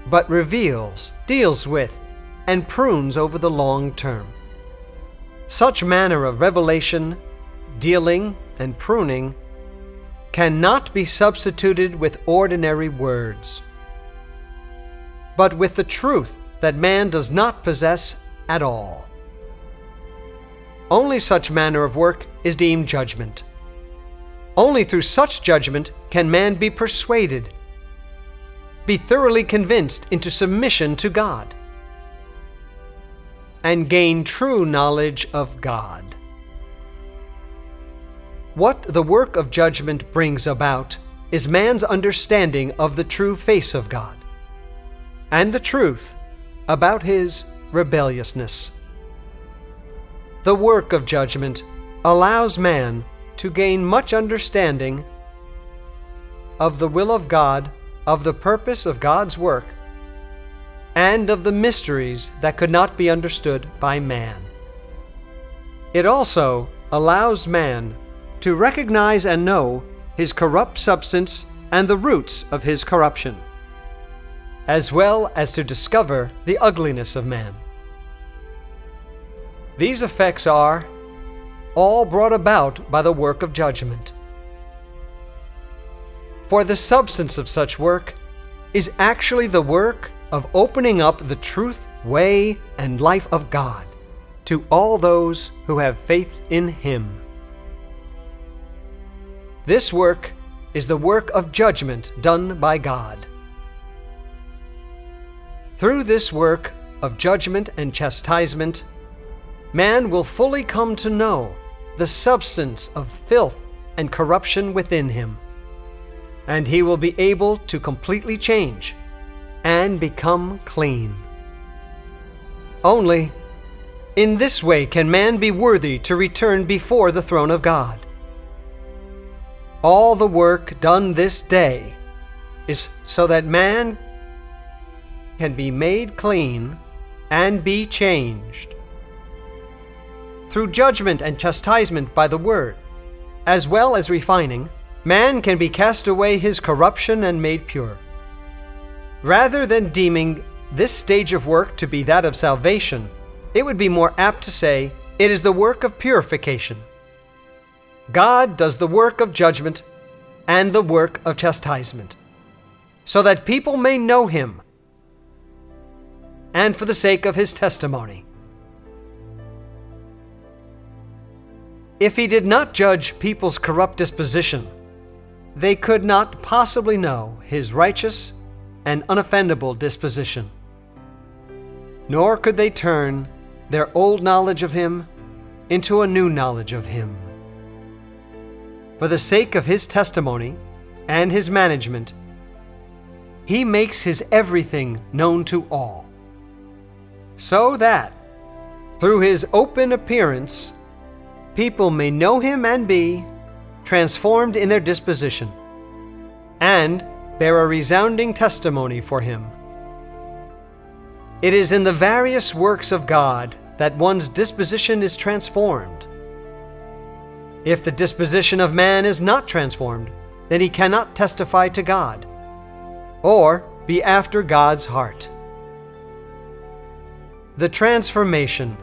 but reveals, deals with, and prunes over the long term. Such manner of revelation, dealing, and pruning cannot be substituted with ordinary words, but with the truth that man does not possess at all. Only such manner of work is deemed judgment. Only through such judgment can man be persuaded. be thoroughly convinced into submission to God, and gain true knowledge of God. What the work of judgment brings about is man's understanding of the true face of God and the truth about his rebelliousness. The work of judgment allows man to gain much understanding of the will of God, of the purpose of God's work, and of the mysteries that could not be understood by man. It also allows man to recognize and know his corrupt substance and the roots of his corruption, as well as to discover the ugliness of man. These effects are all brought about by the work of judgment. For the substance of such work is actually the work of opening up the truth, way, and life of God to all those who have faith in Him. This work is the work of judgment done by God. Through this work of judgment and chastisement, man will fully come to know the substance of filth and corruption within him, and he will be able to completely change and become clean. Only in this way can man be worthy to return before the throne of God. All the work done this day is so that man can be made clean and be changed. Through judgment and chastisement by the word, as well as refining, man can be cast away his corruption and made pure. Rather than deeming this stage of work to be that of salvation, it would be more apt to say it is the work of purification. God does the work of judgment and the work of chastisement, so that people may know him, and for the sake of his testimony. If he did not judge people's corrupt disposition, they could not possibly know his righteous and unoffendable disposition. Nor could they turn their old knowledge of him into a new knowledge of him. For the sake of his testimony and his management, he makes his everything known to all. So that, through his open appearance, people may know him and be transformed in their disposition, and bear a resounding testimony for him. It is in the various works of God that one's disposition is transformed. If the disposition of man is not transformed, then he cannot testify to God, or be after God's heart. The transformation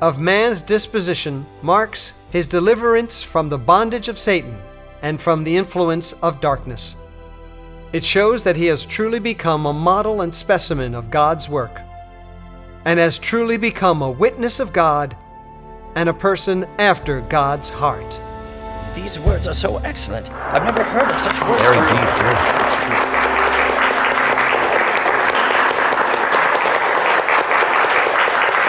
of man's disposition marks his deliverance from the bondage of Satan and from the influence of darkness. It shows that he has truly become a model and specimen of God's work, and has truly become a witness of God and a person after God's heart. These words are so excellent. I've never heard of such words. Very deep, good.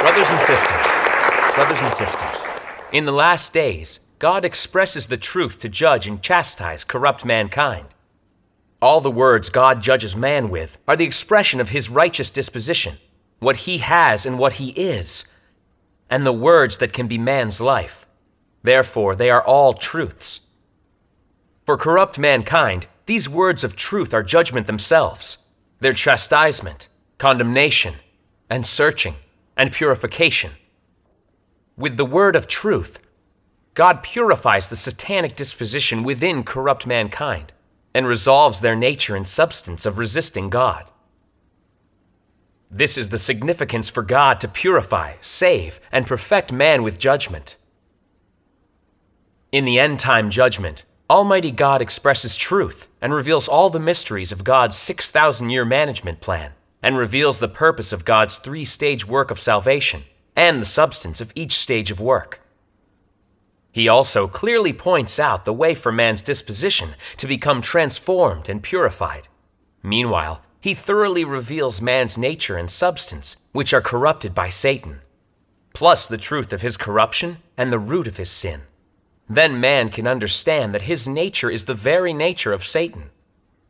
Brothers and sisters, brothers and sisters, in the last days, God expresses the truth to judge and chastise corrupt mankind. All the words God judges man with are the expression of his righteous disposition, what he has and what he is, and the words that can be man's life. Therefore, they are all truths. For corrupt mankind, these words of truth are judgment themselves, their chastisement, condemnation, and searching, and purification. With the word of truth, God purifies the satanic disposition within corrupt mankind and resolves their nature and substance of resisting God. This is the significance for God to purify, save, and perfect man with judgment. In the end time judgment, Almighty God expresses truth and reveals all the mysteries of God's 6,000 year management plan, and reveals the purpose of God's three stage work of salvation and the substance of each stage of work. He also clearly points out the way for man's disposition to become transformed and purified. Meanwhile, he thoroughly reveals man's nature and substance, which are corrupted by Satan, plus the truth of his corruption and the root of his sin. Then man can understand that his nature is the very nature of Satan,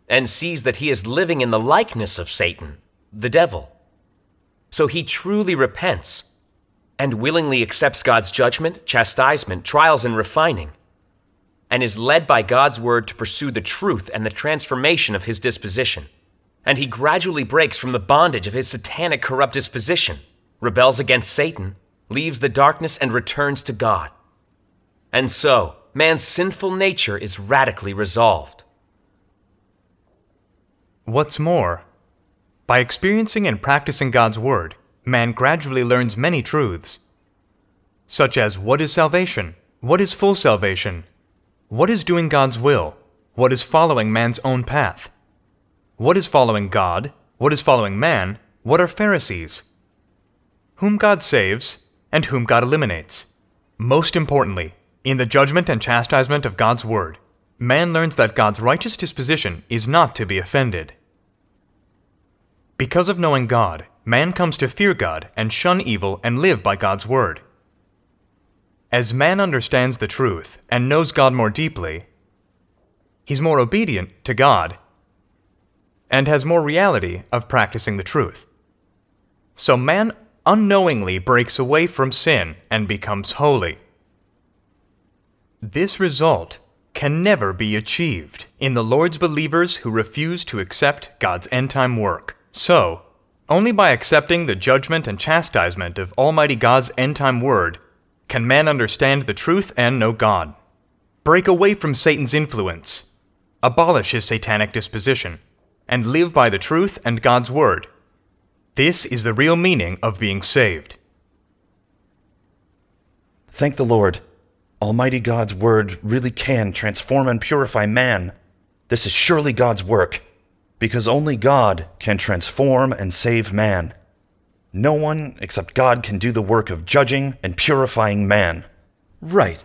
and sees that he is living in the likeness of Satan, the devil. So he truly repents and willingly accepts God's judgment, chastisement, trials, and refining, and is led by God's word to pursue the truth and the transformation of his disposition. And he gradually breaks from the bondage of his satanic corrupt disposition, rebels against Satan, leaves the darkness, and returns to God. And so, man's sinful nature is radically resolved. What's more, by experiencing and practicing God's Word, man gradually learns many truths, such as what is salvation, what is full salvation, what is doing God's will, what is following man's own path, what is following God, what is following man, what are Pharisees, whom God saves, and whom God eliminates. Most importantly, in the judgment and chastisement of God's Word, man learns that God's righteous disposition is not to be offended. Because of knowing God, man comes to fear God and shun evil and live by God's Word. As man understands the truth and knows God more deeply, he's more obedient to God and has more reality of practicing the truth. So man unknowingly breaks away from sin and becomes holy. This result can never be achieved in the Lord's believers who refuse to accept God's end time work. So, only by accepting the judgment and chastisement of Almighty God's end time word can man understand the truth and know God. Break away from Satan's influence, abolish his satanic disposition, and live by the truth and God's word. This is the real meaning of being saved. Thank the Lord. Almighty God's word really can transform and purify man. This is surely God's work, because only God can transform and save man. No one except God can do the work of judging and purifying man. Right.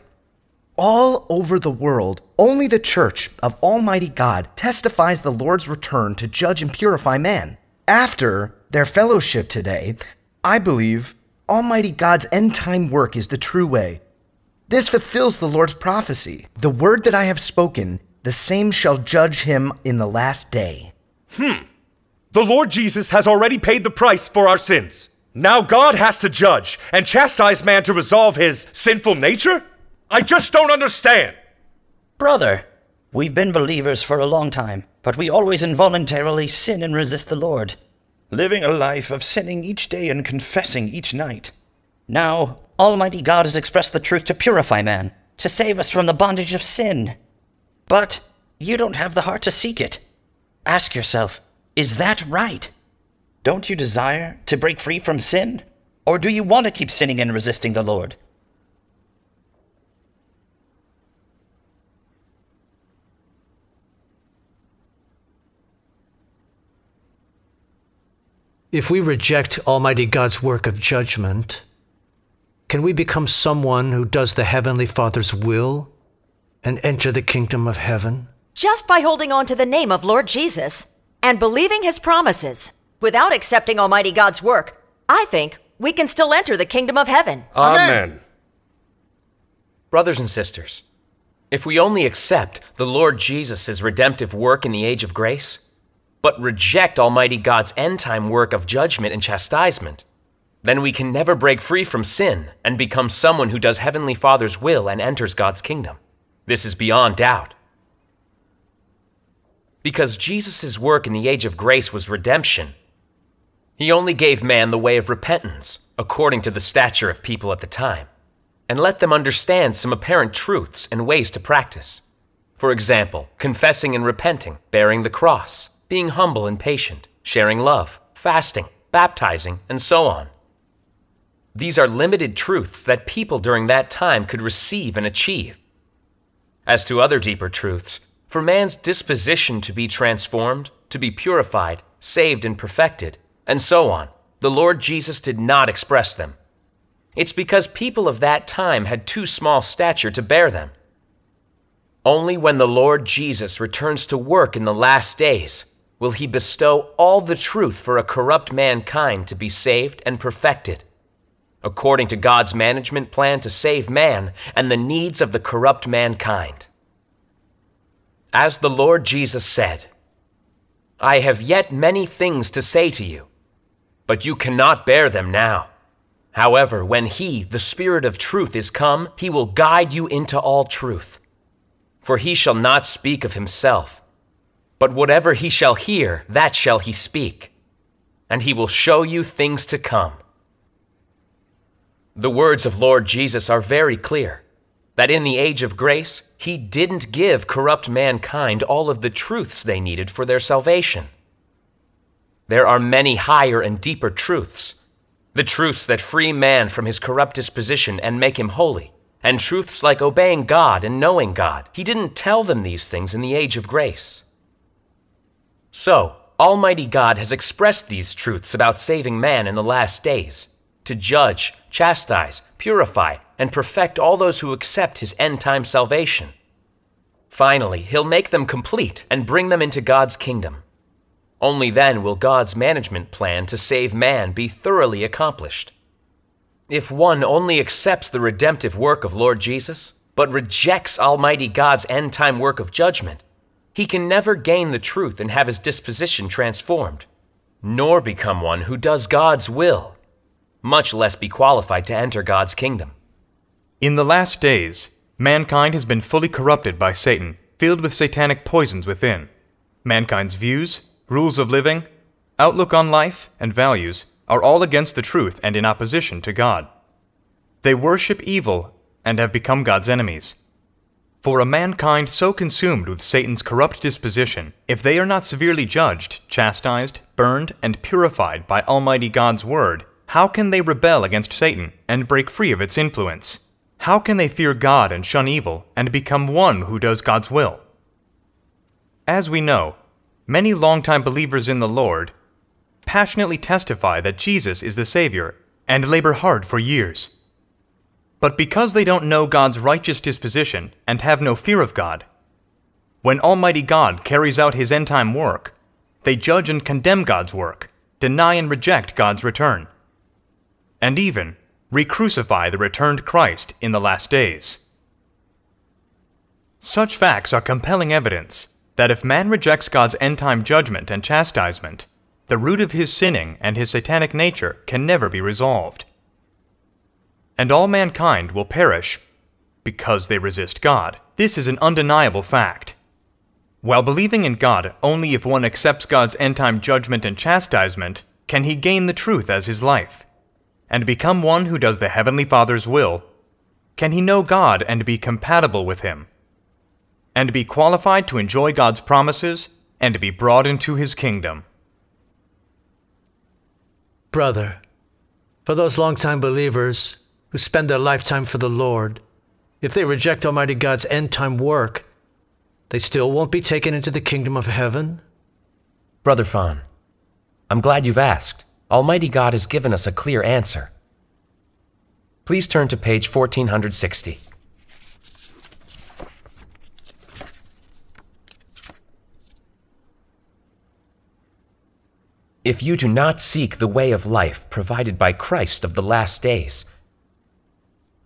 All over the world, only the Church of Almighty God testifies the Lord's return to judge and purify man. After their fellowship today, I believe Almighty God's end time work is the true way. This fulfills the Lord's prophecy. The word that I have spoken, the same shall judge him in the last day. Hmm. The Lord Jesus has already paid the price for our sins. Now God has to judge and chastise man to resolve his sinful nature? I just don't understand. Brother, we've been believers for a long time, but we always involuntarily sin and resist the Lord, living a life of sinning each day and confessing each night. Now, Almighty God has expressed the truth to purify man, to save us from the bondage of sin. But you don't have the heart to seek it. Ask yourself, is that right? Don't you desire to break free from sin? Or do you want to keep sinning and resisting the Lord? If we reject Almighty God's work of judgment, can we become someone who does the Heavenly Father's will and enter the kingdom of heaven? Just by holding on to the name of Lord Jesus and believing his promises, without accepting Almighty God's work, I think we can still enter the kingdom of heaven. Amen. Brothers and sisters, if we only accept the Lord Jesus' redemptive work in the age of grace, but reject Almighty God's end time work of judgment and chastisement, then we can never break free from sin and become someone who does Heavenly Father's will and enters God's kingdom. This is beyond doubt. Because Jesus' work in the age of grace was redemption, he only gave man the way of repentance, according to the stature of people at the time, and let them understand some apparent truths and ways to practice. For example, confessing and repenting, bearing the cross, being humble and patient, sharing love, fasting, baptizing, and so on. These are limited truths that people during that time could receive and achieve. As to other deeper truths, for man's disposition to be transformed, to be purified, saved, and perfected, and so on, the Lord Jesus did not express them. It's because people of that time had too small stature to bear them. Only when the Lord Jesus returns to work in the last days will he bestow all the truth for a corrupt mankind to be saved and perfected, according to God's management plan to save man and the needs of the corrupt mankind. As the Lord Jesus said, I have yet many things to say to you, but you cannot bear them now. However, when He, the Spirit of truth, is come, He will guide you into all truth. For He shall not speak of Himself, but whatever He shall hear, that shall He speak, and He will show you things to come. The words of Lord Jesus are very clear that in the age of grace, He didn't give corrupt mankind all of the truths they needed for their salvation. There are many higher and deeper truths the truths that free man from his corrupt disposition and make him holy, and truths like obeying God and knowing God. He didn't tell them these things in the age of grace. So, Almighty God has expressed these truths about saving man in the last days to judge, chastise, purify, and perfect all those who accept his end time salvation. Finally, he'll make them complete and bring them into God's kingdom. Only then will God's management plan to save man be thoroughly accomplished. If one only accepts the redemptive work of Lord Jesus, but rejects Almighty God's end time work of judgment, he can never gain the truth and have his disposition transformed, nor become one who does God's will, much less be qualified to enter God's kingdom. In the last days, mankind has been fully corrupted by Satan, filled with satanic poisons within. Mankind's views, rules of living, outlook on life, and values are all against the truth and in opposition to God. They worship evil and have become God's enemies. For a mankind so consumed with Satan's corrupt disposition, if they are not severely judged, chastised, burned, and purified by Almighty God's Word, how can they rebel against Satan and break free of its influence? How can they fear God and shun evil and become one who does God's will? As we know, many longtime believers in the Lord passionately testify that Jesus is the Savior and labor hard for years. But because they don't know God's righteous disposition and have no fear of God, when Almighty God carries out His end time work, they judge and condemn God's work, deny and reject God's return, and even re crucify the returned Christ in the last days. Such facts are compelling evidence that if man rejects God's end time judgment and chastisement, the root of his sinning and his satanic nature can never be resolved. And all mankind will perish because they resist God. This is an undeniable fact. While believing in God only if one accepts God's end time judgment and chastisement, can he gain the truth as his life, and become one who does the Heavenly Father's will? Can he know God and be compatible with Him? and be qualified to enjoy God's promises and be brought into His kingdom. Brother, for those long-time believers who spend their lifetime for the Lord, if they reject Almighty God's end time work, they still won't be taken into the kingdom of heaven? Brother Fan, I'm glad you've asked. Almighty God has given us a clear answer. Please turn to page 1460. If you do not seek the way of life provided by Christ of the last days,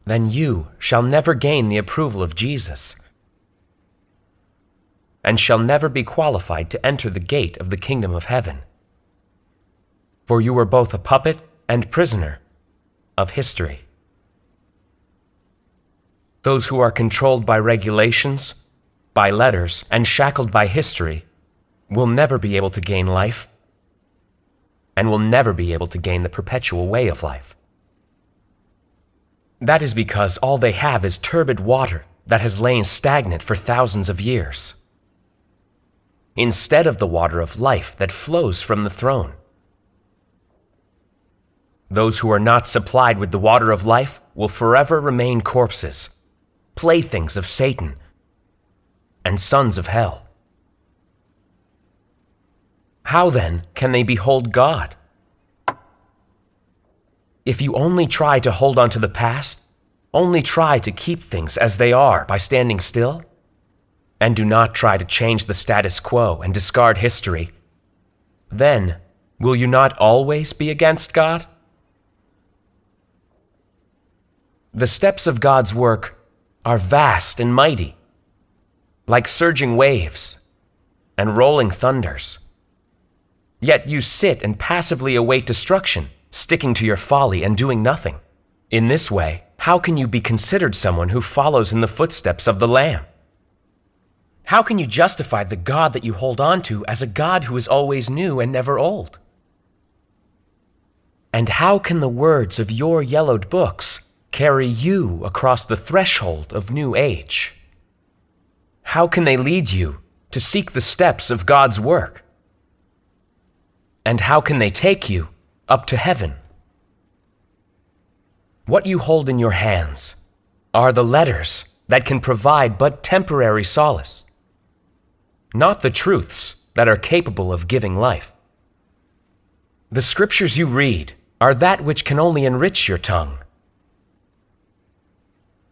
then you shall never gain the approval of Jesus, and shall never be qualified to enter the gate of the kingdom of heaven. For you are both a puppet and prisoner of history. Those who are controlled by regulations, by letters, and shackled by history will never be able to gain life and will never be able to gain the perpetual way of life. That is because all they have is turbid water that has lain stagnant for thousands of years, instead of the water of life that flows from the throne. Those who are not supplied with the water of life will forever remain corpses, playthings of Satan, and sons of hell. How then can they behold God? If you only try to hold on to the past, only try to keep things as they are by standing still, and do not try to change the status quo and discard history, then will you not always be against God? The steps of God's work are vast and mighty, like surging waves and rolling thunders. Yet you sit and passively await destruction, sticking to your folly and doing nothing. In this way, how can you be considered someone who follows in the footsteps of the Lamb? How can you justify the God that you hold on to as a God who is always new and never old? And how can the words of your yellowed books carry you across the threshold of new age? How can they lead you to seek the steps of God's work? And how can they take you up to heaven? What you hold in your hands are the letters that can provide but temporary solace, not the truths that are capable of giving life. The scriptures you read are that which can only enrich your tongue,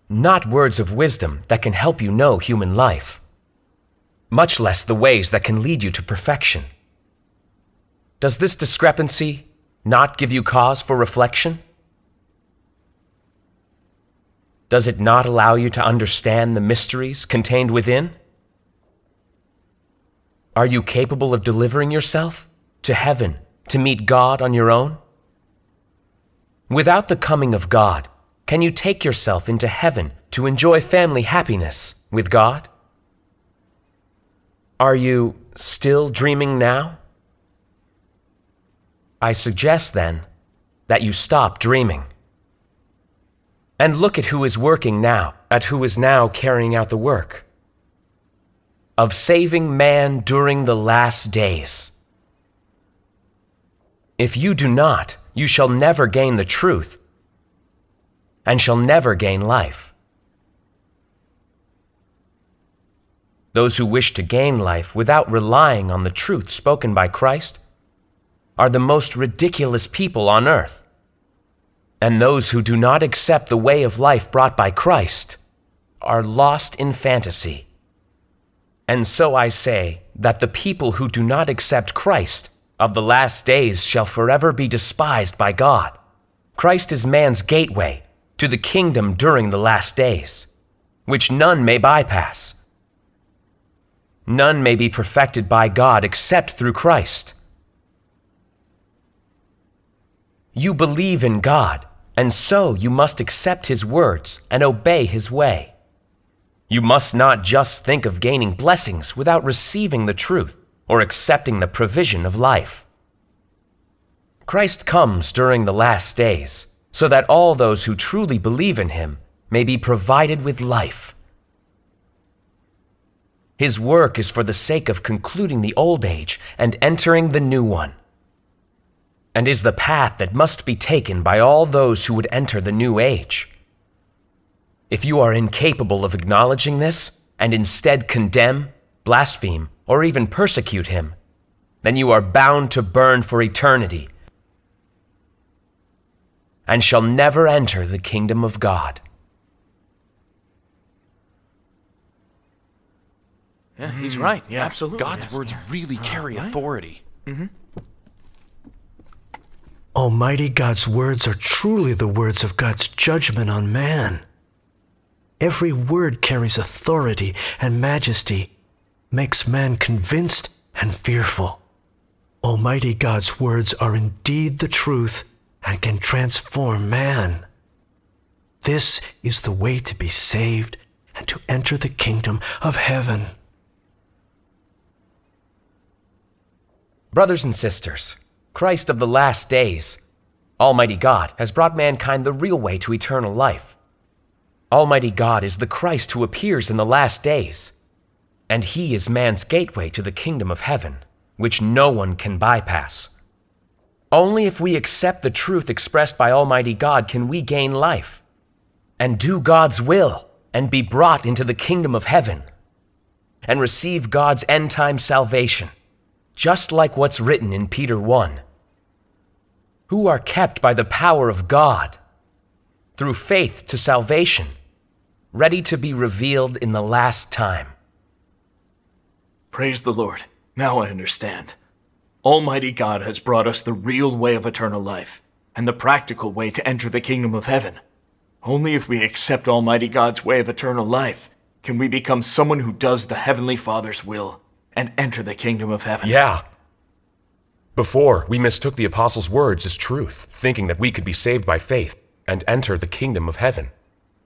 not words of wisdom that can help you know human life, much less the ways that can lead you to perfection. Does this discrepancy not give you cause for reflection? Does it not allow you to understand the mysteries contained within? Are you capable of delivering yourself to heaven to meet God on your own? Without the coming of God, can you take yourself into heaven to enjoy family happiness with God? Are you still dreaming now? I suggest then that you stop dreaming and look at who is working now, at who is now carrying out the work of saving man during the last days. If you do not, you shall never gain the truth and shall never gain life. Those who wish to gain life without relying on the truth spoken by Christ are the most ridiculous people on earth. And those who do not accept the way of life brought by Christ are lost in fantasy. And so I say that the people who do not accept Christ of the last days shall forever be despised by God. Christ is man's gateway to the kingdom during the last days, which none may bypass. None may be perfected by God except through Christ. You believe in God, and so you must accept His words and obey His way. You must not just think of gaining blessings without receiving the truth or accepting the provision of life. Christ comes during the last days so that all those who truly believe in him may be provided with life. His work is for the sake of concluding the old age and entering the new one, and is the path that must be taken by all those who would enter the new age. If you are incapable of acknowledging this and instead condemn, blaspheme, or even persecute him, then you are bound to burn for eternity and shall never enter the kingdom of God. Yeah, he's right. Yeah, absolutely. God's yes. words really carry authority. Mm-hmm. Almighty God's words are truly the words of God's judgment on man. Every word carries authority and majesty, makes man convinced and fearful. Almighty God's words are indeed the truth and can transform man. This is the way to be saved and to enter the kingdom of heaven. Brothers and sisters, Christ of the last days, Almighty God, has brought mankind the real way to eternal life. Almighty God is the Christ who appears in the last days, and He is man's gateway to the kingdom of heaven, which no one can bypass. Only if we accept the truth expressed by Almighty God can we gain life and do God's will and be brought into the kingdom of heaven and receive God's end time salvation, just like what's written in Peter 1. Who are kept by the power of God through faith to salvation, ready to be revealed in the last time. Praise the Lord. Now I understand. Almighty God has brought us the real way of eternal life and the practical way to enter the kingdom of heaven. Only if we accept Almighty God's way of eternal life can we become someone who does the Heavenly Father's will and enter the kingdom of heaven. Yeah. Before, we mistook the apostles' words as truth, thinking that we could be saved by faith and enter the kingdom of heaven.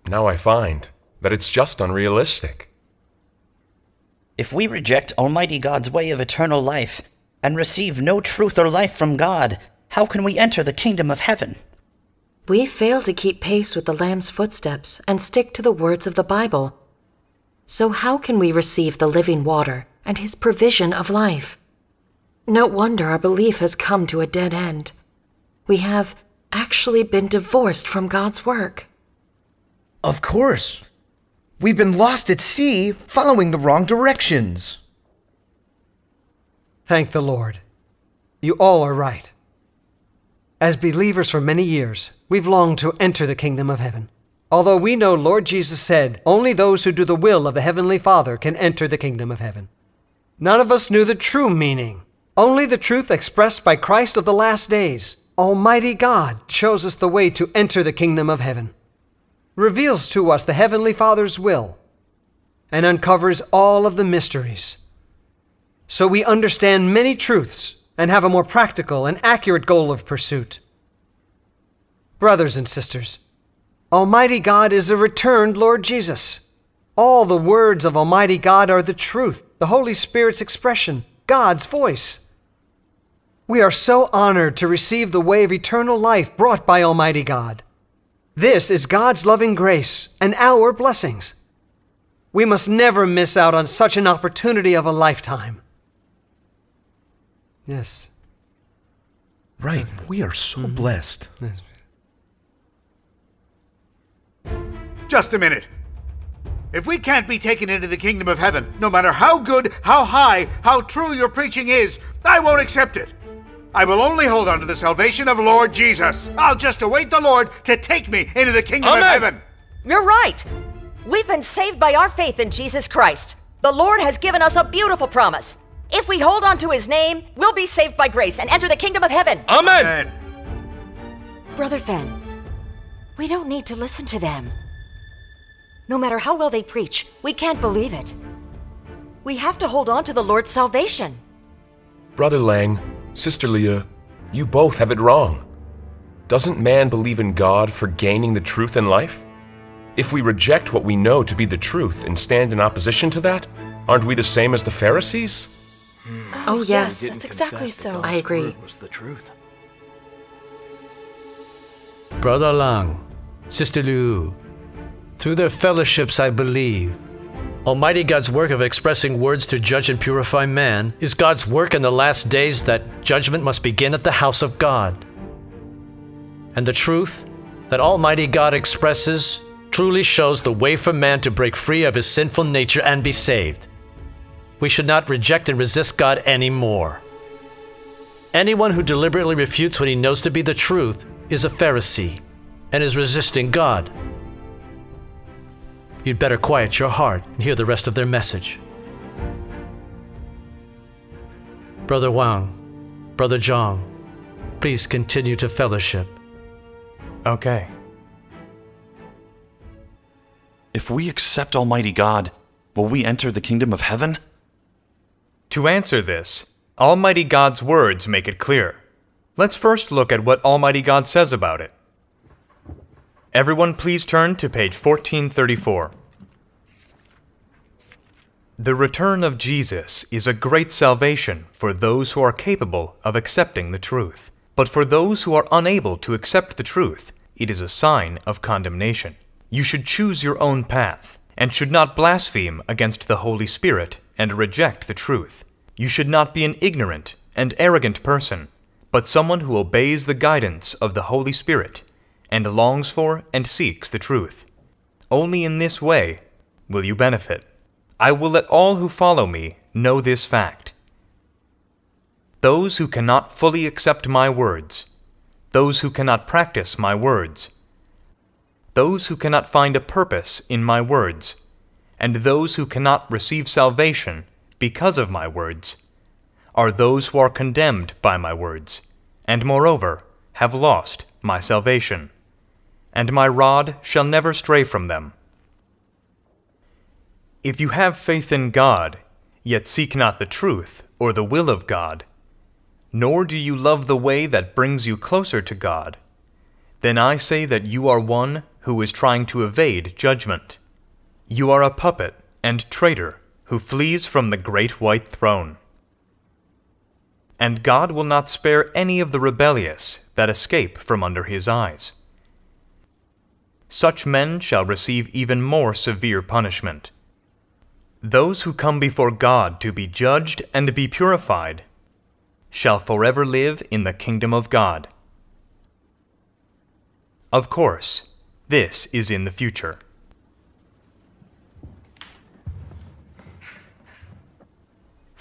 Now I find that it's just unrealistic. If we reject Almighty God's way of eternal life and receive no truth or life from God, how can we enter the kingdom of heaven? We fail to keep pace with the Lamb's footsteps and stick to the words of the Bible. So, how can we receive the living water and his provision of life? No wonder our belief has come to a dead end. We have actually been divorced from God's work. Of course. We've been lost at sea, following the wrong directions. Thank the Lord. You all are right. As believers for many years, we've longed to enter the kingdom of heaven. Although we know Lord Jesus said, only those who do the will of the Heavenly Father can enter the kingdom of heaven. None of us knew the true meaning. Only the truth expressed by Christ of the last days, Almighty God, shows us the way to enter the kingdom of heaven, reveals to us the Heavenly Father's will, and uncovers all of the mysteries. So we understand many truths and have a more practical and accurate goal of pursuit. Brothers and sisters, Almighty God is a returned Lord Jesus. All the words of Almighty God are the truth, the Holy Spirit's expression, God's voice. We are so honored to receive the way of eternal life brought by Almighty God. This is God's loving grace and our blessings. We must never miss out on such an opportunity of a lifetime. Yes. Right. We are so mm-hmm. blessed. Just a minute. If we can't be taken into the kingdom of heaven, no matter how good, how high, how true your preaching is, I won't accept it. I will only hold on to the salvation of Lord Jesus. I'll just await the Lord to take me into the kingdom Amen. of heaven. You're right. We've been saved by our faith in Jesus Christ. The Lord has given us a beautiful promise. If we hold on to his name, we'll be saved by grace and enter the kingdom of heaven. Amen. Brother Fan, we don't need to listen to them. No matter how well they preach, we can't believe it. We have to hold on to the Lord's salvation. Brother Lang, Sister Liu, you both have it wrong. Doesn't man believe in God for gaining the truth in life? If we reject what we know to be the truth and stand in opposition to that, aren't we the same as the Pharisees? Mm. Oh, yes. That's exactly so. I agree. Was the truth. Brother Lang, Sister Liu, through their fellowships, I believe. Almighty God's work of expressing words to judge and purify man is God's work in the last days that judgment must begin at the house of God. And the truth that Almighty God expresses truly shows the way for man to break free of his sinful nature and be saved. We should not reject and resist God anymore. Anyone who deliberately refutes what he knows to be the truth is a Pharisee and is resisting God. You'd better quiet your heart and hear the rest of their message. Brother Wang, Brother Zhang, please continue to fellowship. Okay. If we accept Almighty God, will we enter the kingdom of heaven? To answer this, Almighty God's words make it clear. Let's first look at what Almighty God says about it. Everyone, please turn to page 1434. The return of Jesus is a great salvation for those who are capable of accepting the truth. But for those who are unable to accept the truth, it is a sign of condemnation. You should choose your own path, and should not blaspheme against the Holy Spirit and reject the truth. You should not be an ignorant and arrogant person, but someone who obeys the guidance of the Holy Spirit and longs for and seeks the truth. Only in this way will you benefit. I will let all who follow me know this fact. Those who cannot fully accept my words, those who cannot practice my words, those who cannot find a purpose in my words, and those who cannot receive salvation because of my words, are those who are condemned by my words, and moreover have lost my salvation. And my rod shall never stray from them. If you have faith in God, yet seek not the truth or the will of God, nor do you love the way that brings you closer to God, then I say that you are one who is trying to evade judgment. You are a puppet and traitor who flees from the great white throne. And God will not spare any of the rebellious that escape from under his eyes. Such men shall receive even more severe punishment. Those who come before God to be judged and be purified shall forever live in the kingdom of God. Of course, this is in the future.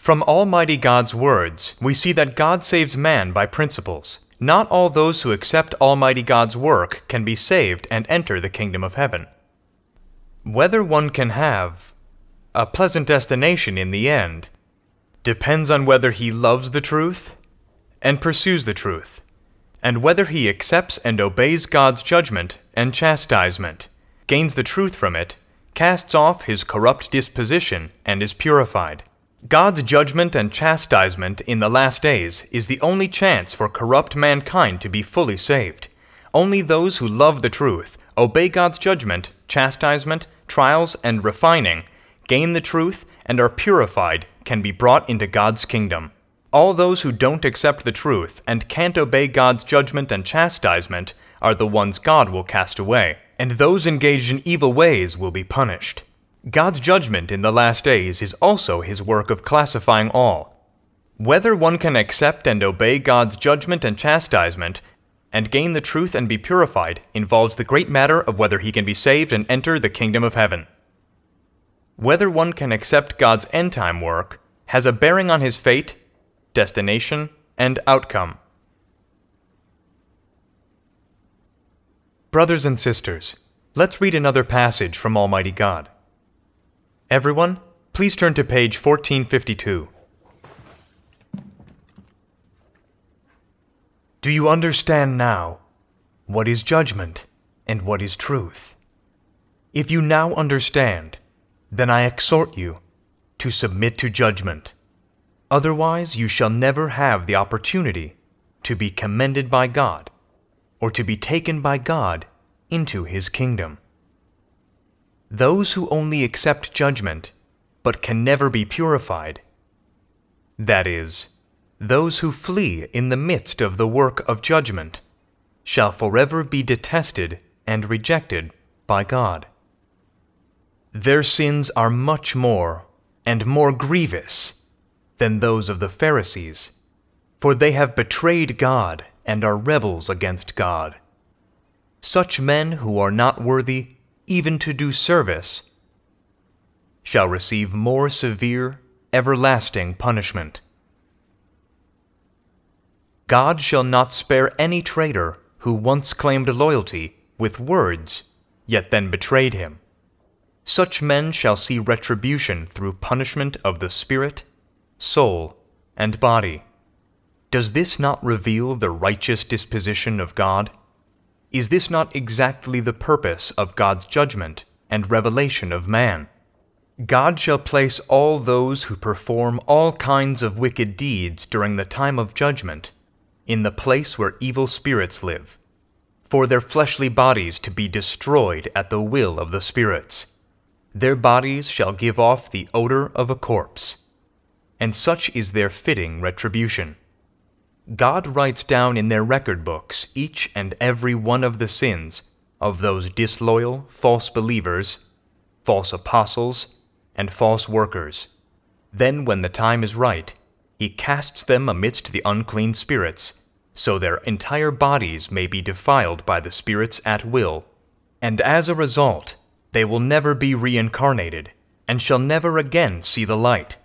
From Almighty God's words, we see that God saves man by principles. Not all those who accept Almighty God's work can be saved and enter the kingdom of heaven. Whether one can have a pleasant destination in the end depends on whether he loves the truth and pursues the truth, and whether he accepts and obeys God's judgment and chastisement, gains the truth from it, casts off his corrupt disposition, and is purified. God's judgment and chastisement in the last days is the only chance for corrupt mankind to be fully saved. Only those who love the truth, obey God's judgment, chastisement, trials, and refining, gain the truth, and are purified can be brought into God's kingdom. All those who don't accept the truth and can't obey God's judgment and chastisement are the ones God will cast away, and those engaged in evil ways will be punished. God's judgment in the last days is also his work of classifying all. Whether one can accept and obey God's judgment and chastisement and gain the truth and be purified involves the great matter of whether he can be saved and enter the kingdom of heaven. Whether one can accept God's end time work has a bearing on his fate, destination, and outcome. Brothers and sisters, let's read another passage from Almighty God. Everyone, please turn to page 1452. Do you understand now what is judgment and what is truth? If you now understand, then I exhort you to submit to judgment. Otherwise, you shall never have the opportunity to be commended by God or to be taken by God into His kingdom. Those who only accept judgment but can never be purified, that is, those who flee in the midst of the work of judgment, shall forever be detested and rejected by God. Their sins are much more and more grievous than those of the Pharisees, for they have betrayed God and are rebels against God. Such men who are not worthy even to do service, shall receive more severe, everlasting punishment. God shall not spare any traitor who once claimed loyalty with words, yet then betrayed him. Such men shall see retribution through punishment of the spirit, soul, and body. Does this not reveal the righteous disposition of God? Is this not exactly the purpose of God's judgment and revelation of man? God shall place all those who perform all kinds of wicked deeds during the time of judgment in the place where evil spirits live, for their fleshly bodies to be destroyed at the will of the spirits. Their bodies shall give off the odor of a corpse, and such is their fitting retribution. God writes down in their record books each and every one of the sins of those disloyal, false believers, false apostles, and false workers. Then, when the time is right, he casts them amidst the unclean spirits, so their entire bodies may be defiled by the spirits at will. And as a result, they will never be reincarnated, and shall never again see the light.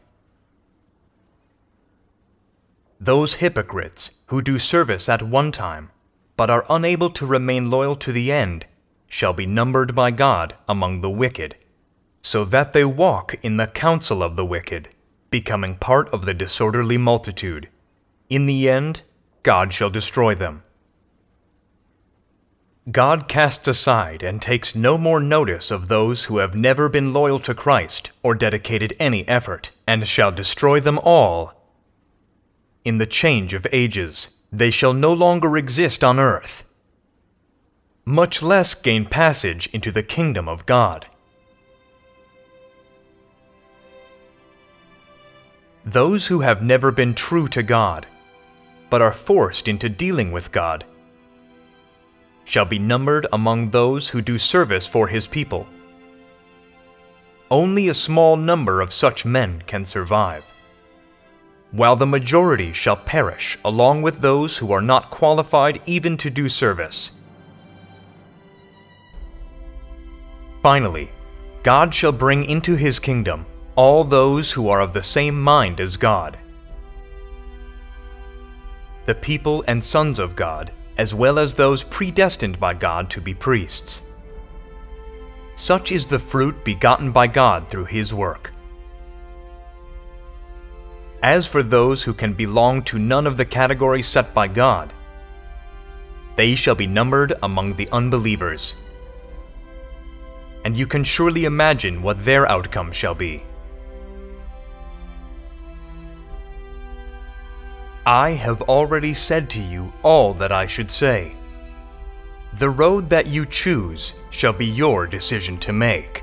Those hypocrites who do service at one time, but are unable to remain loyal to the end, shall be numbered by God among the wicked, so that they walk in the counsel of the wicked, becoming part of the disorderly multitude. In the end, God shall destroy them. God casts aside and takes no more notice of those who have never been loyal to Christ or dedicated any effort, and shall destroy them all. In the change of ages, they shall no longer exist on earth, much less gain passage into the kingdom of God. Those who have never been true to God, but are forced into dealing with God, shall be numbered among those who do service for his people. Only a small number of such men can survive, while the majority shall perish along with those who are not qualified even to do service. Finally, God shall bring into his kingdom all those who are of the same mind as God. The people and sons of God, as well as those predestined by God to be priests. Such is the fruit begotten by God through his work. As for those who can belong to none of the categories set by God, they shall be numbered among the unbelievers. And you can surely imagine what their outcome shall be. I have already said to you all that I should say. The road that you choose shall be your decision to make.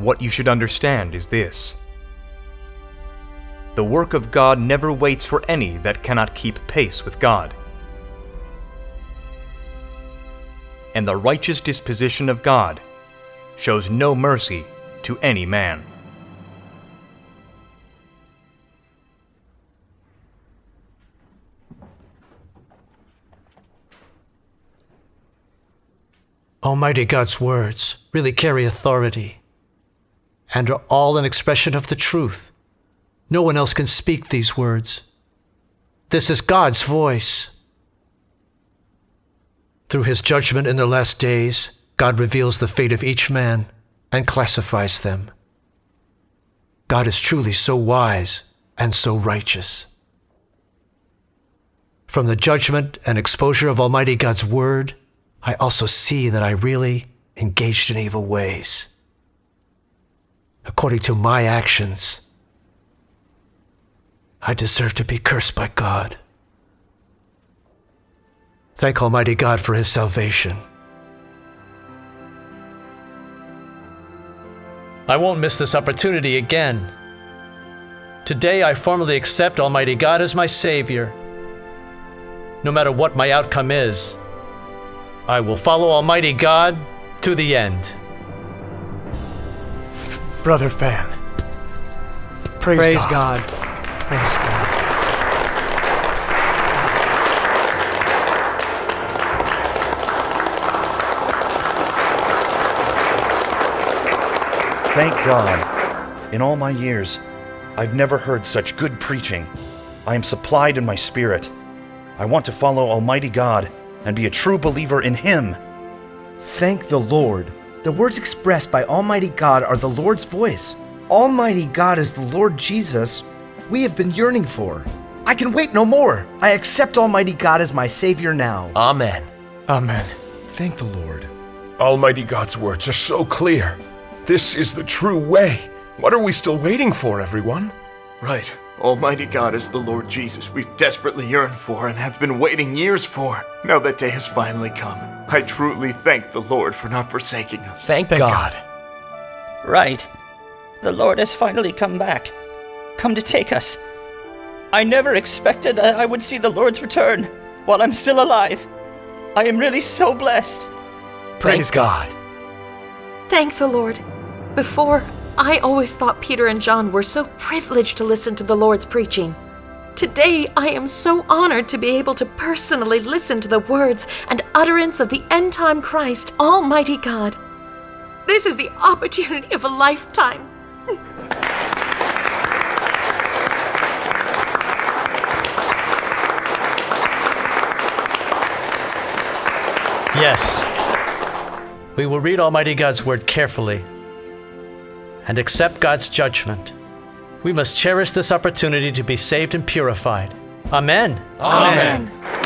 What you should understand is this. The work of God never waits for any that cannot keep pace with God. And the righteous disposition of God shows no mercy to any man. Almighty God's words really carry authority and are all an expression of the truth. No one else can speak these words. This is God's voice. Through his judgment in the last days, God reveals the fate of each man and classifies them. God is truly so wise and so righteous. From the judgment and exposure of Almighty God's Word, I also see that I really engaged in evil ways. According to my actions, I deserve to be cursed by God. Thank Almighty God for His salvation. I won't miss this opportunity again. Today I formally accept Almighty God as my Savior. No matter what my outcome is, I will follow Almighty God to the end. Brother Fan. Praise, Praise God. God. Praise God. Thank God. In all my years, I've never heard such good preaching. I am supplied in my spirit. I want to follow Almighty God and be a true believer in Him. Thank the Lord. The words expressed by Almighty God are the Lord's voice. Almighty God is the Lord Jesus we have been yearning for. I can wait no more. I accept Almighty God as my Savior now. Amen. Amen. Thank the Lord. Almighty God's words are so clear. This is the true way. What are we still waiting for, everyone? Right. Almighty God is the Lord Jesus we've desperately yearned for and have been waiting years for. Now that day has finally come. I truly thank the Lord for not forsaking us. Thank, God. Right. The Lord has finally come back. Come to take us. I never expected that I would see the Lord's return while I'm still alive. I am really so blessed. Praise God. Thank the Lord. Before, I always thought Peter and John were so privileged to listen to the Lord's preaching. Today, I am so honored to be able to personally listen to the words and utterance of the end time Christ, Almighty God. This is the opportunity of a lifetime. Yes. We will read Almighty God's Word carefully. and accept God's judgment. We must cherish this opportunity to be saved and purified. Amen. Amen. In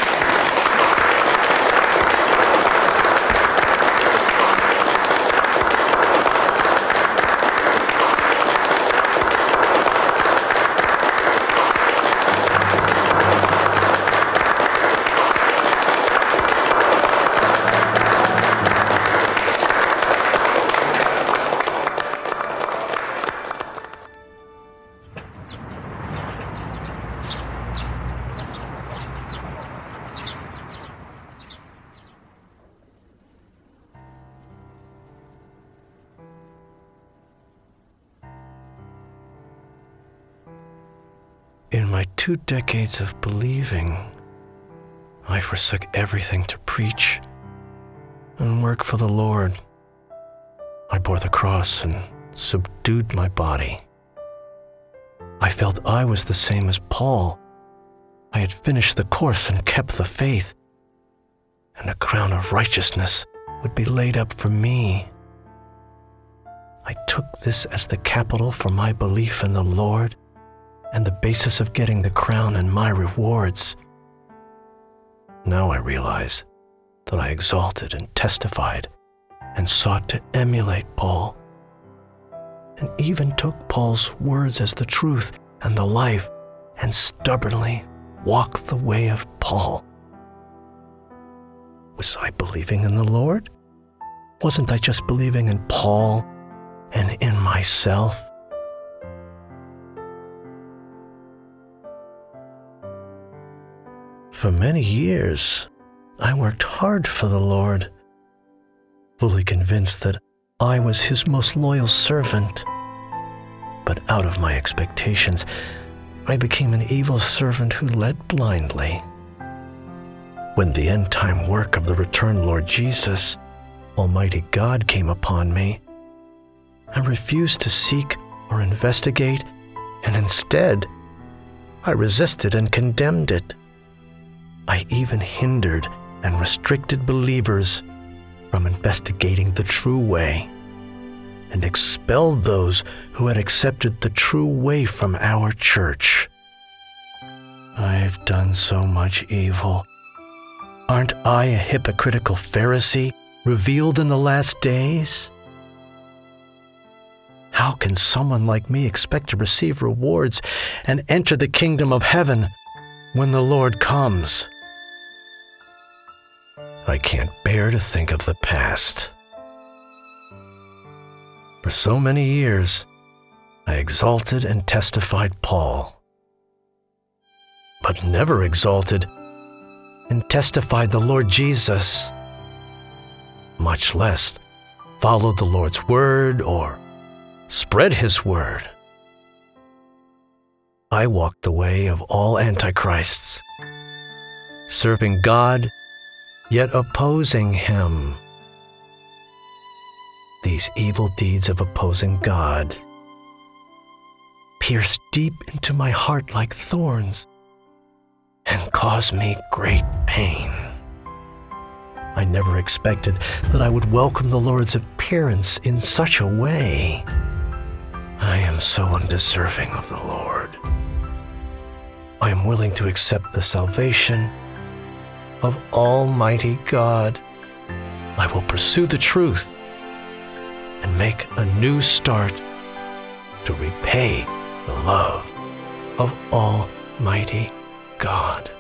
two decades of believing, I forsook everything to preach and work for the Lord. I bore the cross and subdued my body. I felt I was the same as Paul. I had finished the course and kept the faith, and a crown of righteousness would be laid up for me. I took this as the capital for my belief in the Lord and the basis of getting the crown and my rewards. Now I realize that I exalted and testified and sought to emulate Paul, and even took Paul's words as the truth and the life, and stubbornly walked the way of Paul. Was I believing in the Lord? Wasn't I just believing in Paul and in myself? For many years, I worked hard for the Lord, fully convinced that I was His most loyal servant. But out of my expectations, I became an evil servant who led blindly. When the end time work of the returned Lord Jesus, Almighty God, came upon me, I refused to seek or investigate, and instead, I resisted and condemned it. I even hindered and restricted believers from investigating the true way and expelled those who had accepted the true way from our church. I've done so much evil. Aren't I a hypocritical Pharisee revealed in the last days? How can someone like me expect to receive rewards and enter the kingdom of heaven when the Lord comes? I can't bear to think of the past. For so many years, I exalted and testified Paul, but never exalted and testified the Lord Jesus, much less followed the Lord's word or spread his word. I walked the way of all antichrists, serving God yet opposing him. These evil deeds of opposing God pierce deep into my heart like thorns and cause me great pain. I never expected that I would welcome the Lord's appearance in such a way. I am so undeserving of the Lord. I am willing to accept the salvation of Almighty God. I will pursue the truth and make a new start to repay the love of Almighty God.